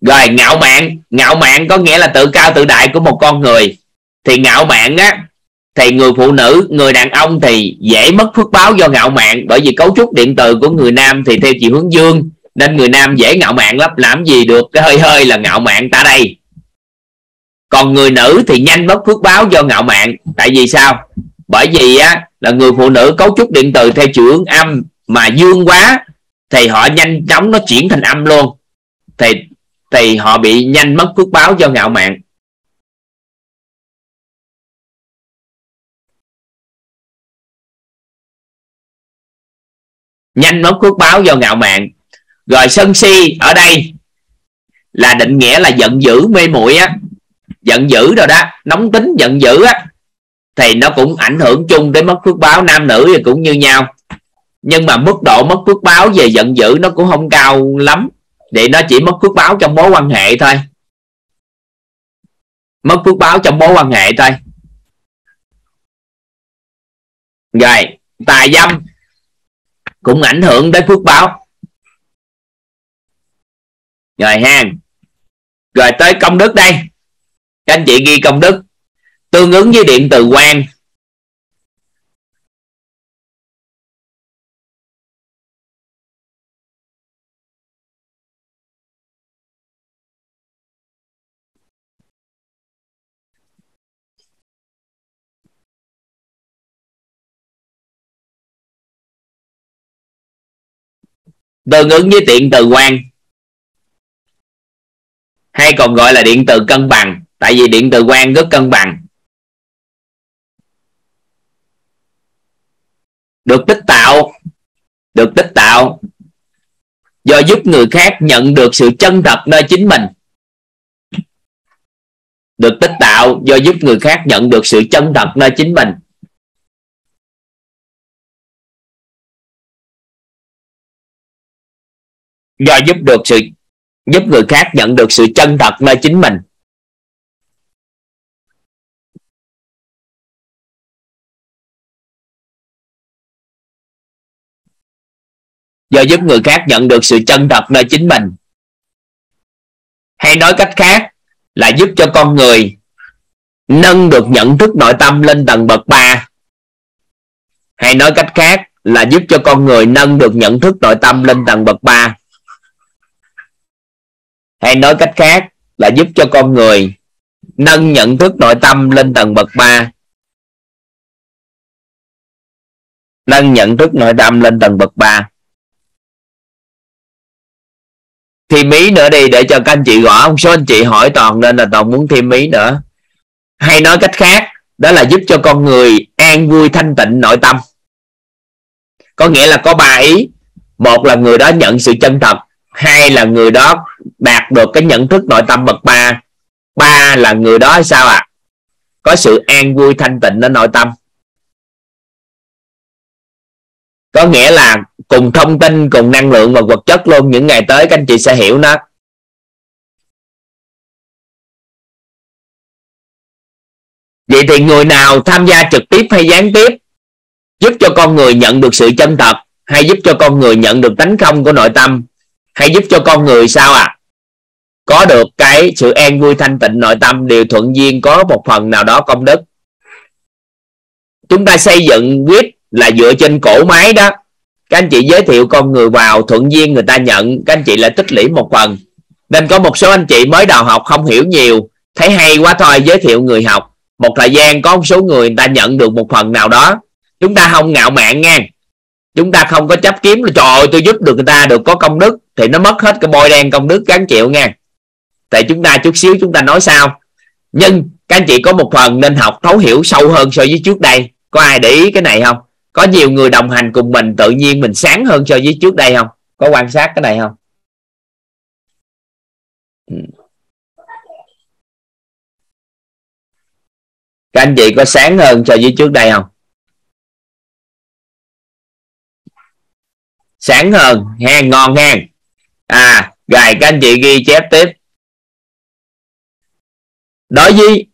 Rồi, ngạo mạn. Ngạo mạn có nghĩa là tự cao tự đại của một con người. Thì ngạo mạn á, thì người phụ nữ, người đàn ông thì dễ mất phước báo do ngạo mạn. Bởi vì cấu trúc điện từ của người nam thì theo chiều hướng dương. Nên người nam dễ ngạo mạn lắm. Làm gì được? Cái hơi hơi là ngạo mạn ta đây còn người nữ thì nhanh mất phước báo do ngạo mạn. Tại vì sao? Bởi vì á, là người phụ nữ cấu trúc điện từ theo chiều hướng âm mà dương quá, thì họ nhanh chóng nó chuyển thành âm luôn. Thì thì họ bị nhanh mất phước báo do ngạo mạn. Nhanh mất phước báo do ngạo mạn. Rồi sân si ở đây là định nghĩa là giận dữ, mê muội á giận dữ rồi đó, nóng tính giận dữ á, thì nó cũng ảnh hưởng chung tới mất phước báo nam nữ thì cũng như nhau. Nhưng mà mức độ mất phước báo về giận dữ nó cũng không cao lắm, để nó chỉ mất phước báo trong mối quan hệ thôi. Mất phước báo trong mối quan hệ thôi. Rồi tà dâm cũng ảnh hưởng tới phước báo. Rồi ha. Rồi tới công đức đây các anh chị ghi công đức. Tương ứng với điện từ quan. Tương ứng với điện từ quan. Hay còn gọi là điện từ cân bằng tại vì điện từ quang rất cân bằng. Được tích tạo. Được tích tạo. Do giúp người khác nhận được sự chân thật nơi chính mình. Được tích tạo, do giúp người khác nhận được sự chân thật nơi chính mình. Do giúp được sự, giúp người khác nhận được sự chân thật nơi chính mình. Do giúp người khác nhận được sự chân thật nơi chính mình. Hay nói cách khác là giúp cho con người nâng được nhận thức nội tâm lên tầng bậc 3 hay nói cách khác là giúp cho con người nâng được nhận thức nội tâm lên tầng bậc 3 hay nói cách khác là giúp cho con người nâng nhận thức nội tâm lên tầng bậc 3 nâng nhận thức nội tâm lên tầng bậc 3 thêm ý nữa đi, để cho các anh chị gõ. Một số anh chị hỏi toàn nên là toàn muốn thêm ý nữa. Hay nói cách khác, đó là giúp cho con người an vui, thanh tịnh, nội tâm. Có nghĩa là có ba ý. Một là người đó nhận sự chân thật. Hai là người đó đạt được cái nhận thức nội tâm bậc ba. Ba là người đó sao ạ? À? có sự an vui, thanh tịnh ở nội tâm. Có nghĩa là cùng thông tin, cùng năng lượng và vật chất luôn, những ngày tới các anh chị sẽ hiểu nó. Vậy thì người nào tham gia trực tiếp hay gián tiếp, giúp cho con người nhận được sự chân thật, hay giúp cho con người nhận được tánh không của nội tâm, hay giúp cho con người sao à có được cái sự an vui thanh tịnh nội tâm đều thuận duyên có một phần nào đó công đức. Chúng ta xây dựng quyết là dựa trên cổ máy đó. Các anh chị giới thiệu con người vào thuận duyên người ta nhận các anh chị lại tích lũy một phần. Nên có một số anh chị mới đầu học không hiểu nhiều thấy hay quá thôi giới thiệu người học. Một thời gian có một số người, người ta nhận được một phần nào đó. Chúng ta không ngạo mạn nha. Chúng ta không có chấp kiếm là trời ơi tôi giúp được người ta được có công đức. Thì nó mất hết cái bôi đen công đức gắn chịu nha. Tại chúng ta chút xíu chúng ta nói sao. Nhưng các anh chị có một phần nên học thấu hiểu sâu hơn so với trước đây. Có ai để ý cái này không? Có nhiều người đồng hành cùng mình, tự nhiên mình sáng hơn so với trước đây không? Có quan sát cái này không? Ừ. Các anh chị có sáng hơn so với trước đây không? Sáng hơn ha ngon ha à rồi các anh chị ghi chép tiếp. Đối với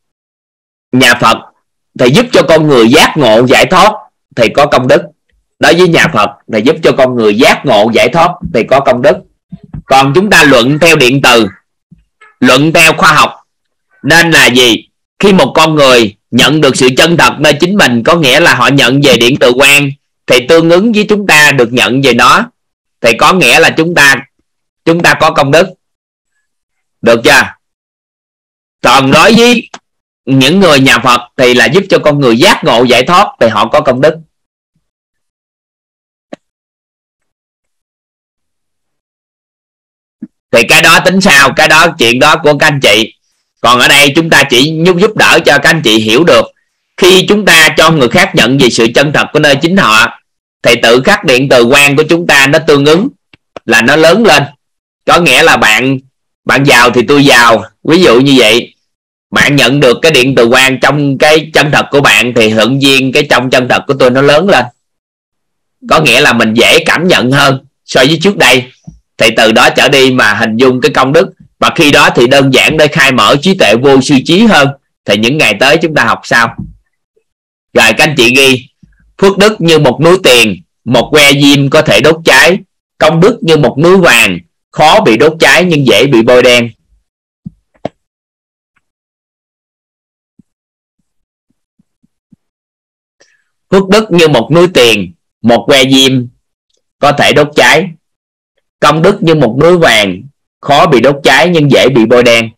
nhà Phật thì giúp cho con người giác ngộ, giải thoát thì có công đức. Đối với nhà Phật là giúp cho con người giác ngộ, giải thoát thì có công đức. Còn chúng ta luận theo điện từ, luận theo khoa học, nên là gì? Khi một con người nhận được sự chân thật nơi chính mình, có nghĩa là họ nhận về điện từ quan thì tương ứng với chúng ta được nhận về nó, thì có nghĩa là chúng ta chúng ta có công đức. Được chưa? Còn đối với những người nhà Phật thì là giúp cho con người giác ngộ, giải thoát thì họ có công đức. Thì cái đó tính sao? Cái đó, chuyện đó của các anh chị. Còn ở đây chúng ta chỉ giúp giúp đỡ cho các anh chị hiểu được. Khi chúng ta cho người khác nhận về sự chân thật của nơi chính họ, thì tự khắc điện từ quan của chúng ta nó tương ứng, là nó lớn lên. Có nghĩa là bạn bạn giàu thì tôi giàu. Ví dụ như vậy bạn nhận được cái điện từ quan trong cái chân thật của bạn thì hưởng duyên cái trong chân thật của tôi nó lớn lên. Có nghĩa là mình dễ cảm nhận hơn so với trước đây. Thì từ đó trở đi mà hình dung cái công đức. Và khi đó thì đơn giản để khai mở trí tuệ vô sư trí hơn. Thì những ngày tới chúng ta học sao? Rồi các anh chị ghi, phước đức như một núi tiền, một que diêm có thể đốt cháy. Công đức như một núi vàng, khó bị đốt cháy nhưng dễ bị bôi đen. Phước đức như một núi tiền, một que diêm, có thể đốt cháy. Công đức như một núi vàng, khó bị đốt cháy nhưng dễ bị bôi đen.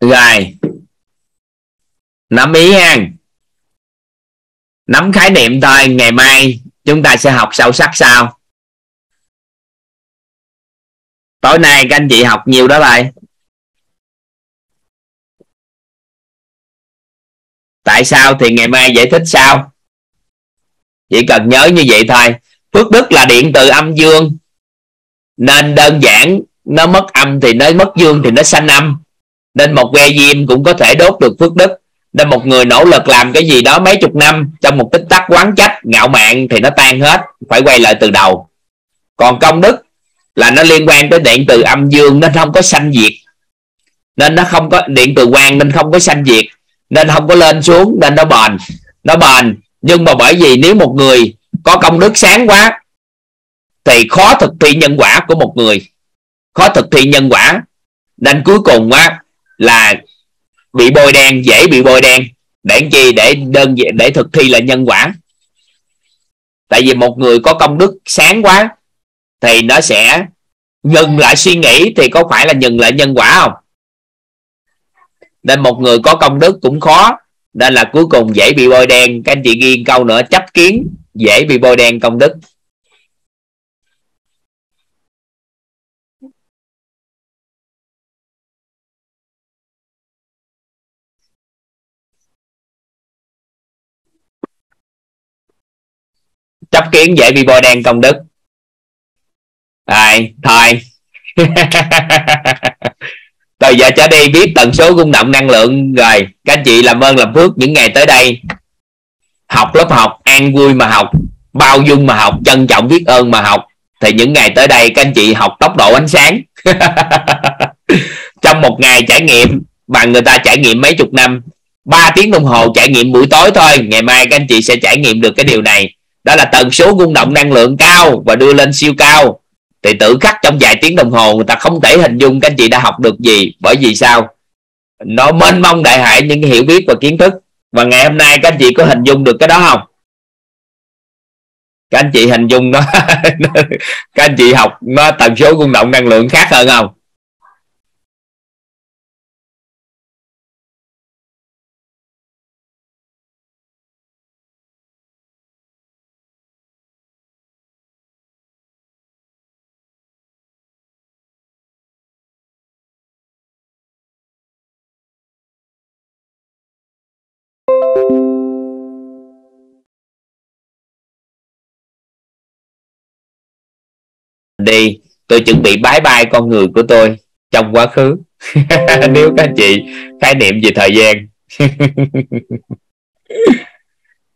Rồi. Nắm ý ha. Nắm khái niệm thôi, ngày mai chúng ta sẽ học sâu sắc sau. Tối nay các anh chị học nhiều đó rồi tại sao thì ngày mai giải thích sao? Chỉ cần nhớ như vậy thôi. Phước đức là điện từ âm dương. Nên đơn giản, nó mất âm thì nó mất dương thì nó sanh âm nên một que diêm cũng có thể đốt được phước đức. Nên một người nỗ lực làm cái gì đó mấy chục năm, trong một tích tắc quán trách, ngạo mạn thì nó tan hết, phải quay lại từ đầu. Còn công đức là nó liên quan tới điện từ âm dương, nên không có sanh diệt. Nên nó không có, điện từ quang nên không có sanh diệt. Nên không có lên xuống, nên nó bền. Nó bền, nhưng mà bởi vì nếu một người có công đức sáng quá, thì khó thực thi nhân quả của một người. Khó thực thi nhân quả. Nên cuối cùng á là bị bôi đen, dễ bị bôi đen. Để chi? Để đơn để thực thi là nhân quả. Tại vì một người có công đức sáng quá thì nó sẽ ngừng lại suy nghĩ thì có phải là ngừng lại nhân quả không? Nên một người có công đức cũng khó. Nên là cuối cùng dễ bị bôi đen. Các anh chị ghi câu nữa, chấp kiến, dễ bị bôi đen công đức. Chấp kiến dễ bị bôi đen công đức. Rồi thôi. Từ giờ trở đi, biết tần số rung động năng lượng. Rồi, các anh chị làm ơn làm phước những ngày tới đây. Học lớp học, an vui mà học, bao dung mà học, trân trọng biết ơn mà học. Thì những ngày tới đây, các anh chị học tốc độ ánh sáng. Trong một ngày trải nghiệm bằng người ta trải nghiệm mấy chục năm 3 tiếng đồng hồ trải nghiệm buổi tối thôi. Ngày mai các anh chị sẽ trải nghiệm được cái điều này đó là tần số rung động năng lượng cao và đưa lên siêu cao. Thì tự khắc trong vài tiếng đồng hồ người ta không thể hình dung các anh chị đã học được gì. Bởi vì sao? Nó mênh mông đại hải những hiểu biết và kiến thức. Và ngày hôm nay các anh chị có hình dung được cái đó không? Các anh chị hình dung nó các anh chị học nó tần số rung động năng lượng khác hơn không? Đi. Tôi chuẩn bị bái bai con người của tôi trong quá khứ. Nếu các anh chị khái niệm về thời gian.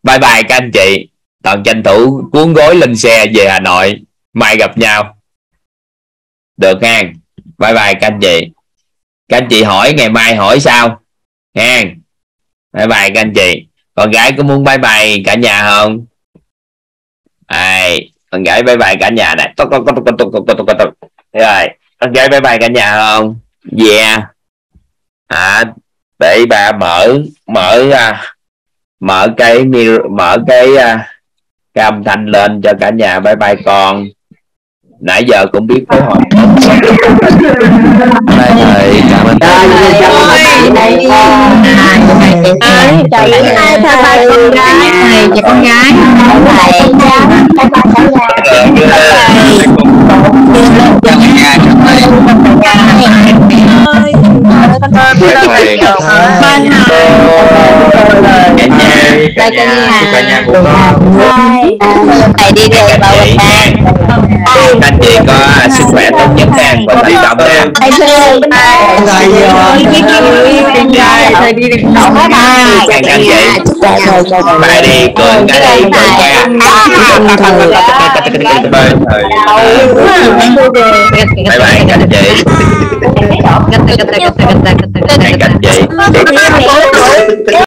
Bye bye các anh chị. Toàn tranh thủ cuốn gối lên xe về Hà Nội. Mai gặp nhau. Được ha bye bye các anh chị. Các anh chị hỏi ngày mai hỏi sao? Ha bye bye các anh chị. Con gái có muốn bye bye cả nhà không? Ai con gái bye bye cả nhà này. Tốt tốt tốt tốt tốt tốt tốt rồi. Con gái bye bye cả nhà không? Yeah. À để bà mở mở à, mở cái mở cái à, cái âm thanh lên cho cả nhà. Bye bye con nãy giờ cũng biết phối hợp đây thầy cảm ơn thầy hai thầy con gái thầy và con gái cả nhà cả nhà của con thầy đi về vào bình an anh chị có sức khỏe tốt nhất nha và thầy cảm ơn thầy thương thầy thầy đi đừng đổ bye bye chào anh chị bye đi cười cái này cười qua bye bye anh chị Hẹn gặp chị. Hẹn gặp chị.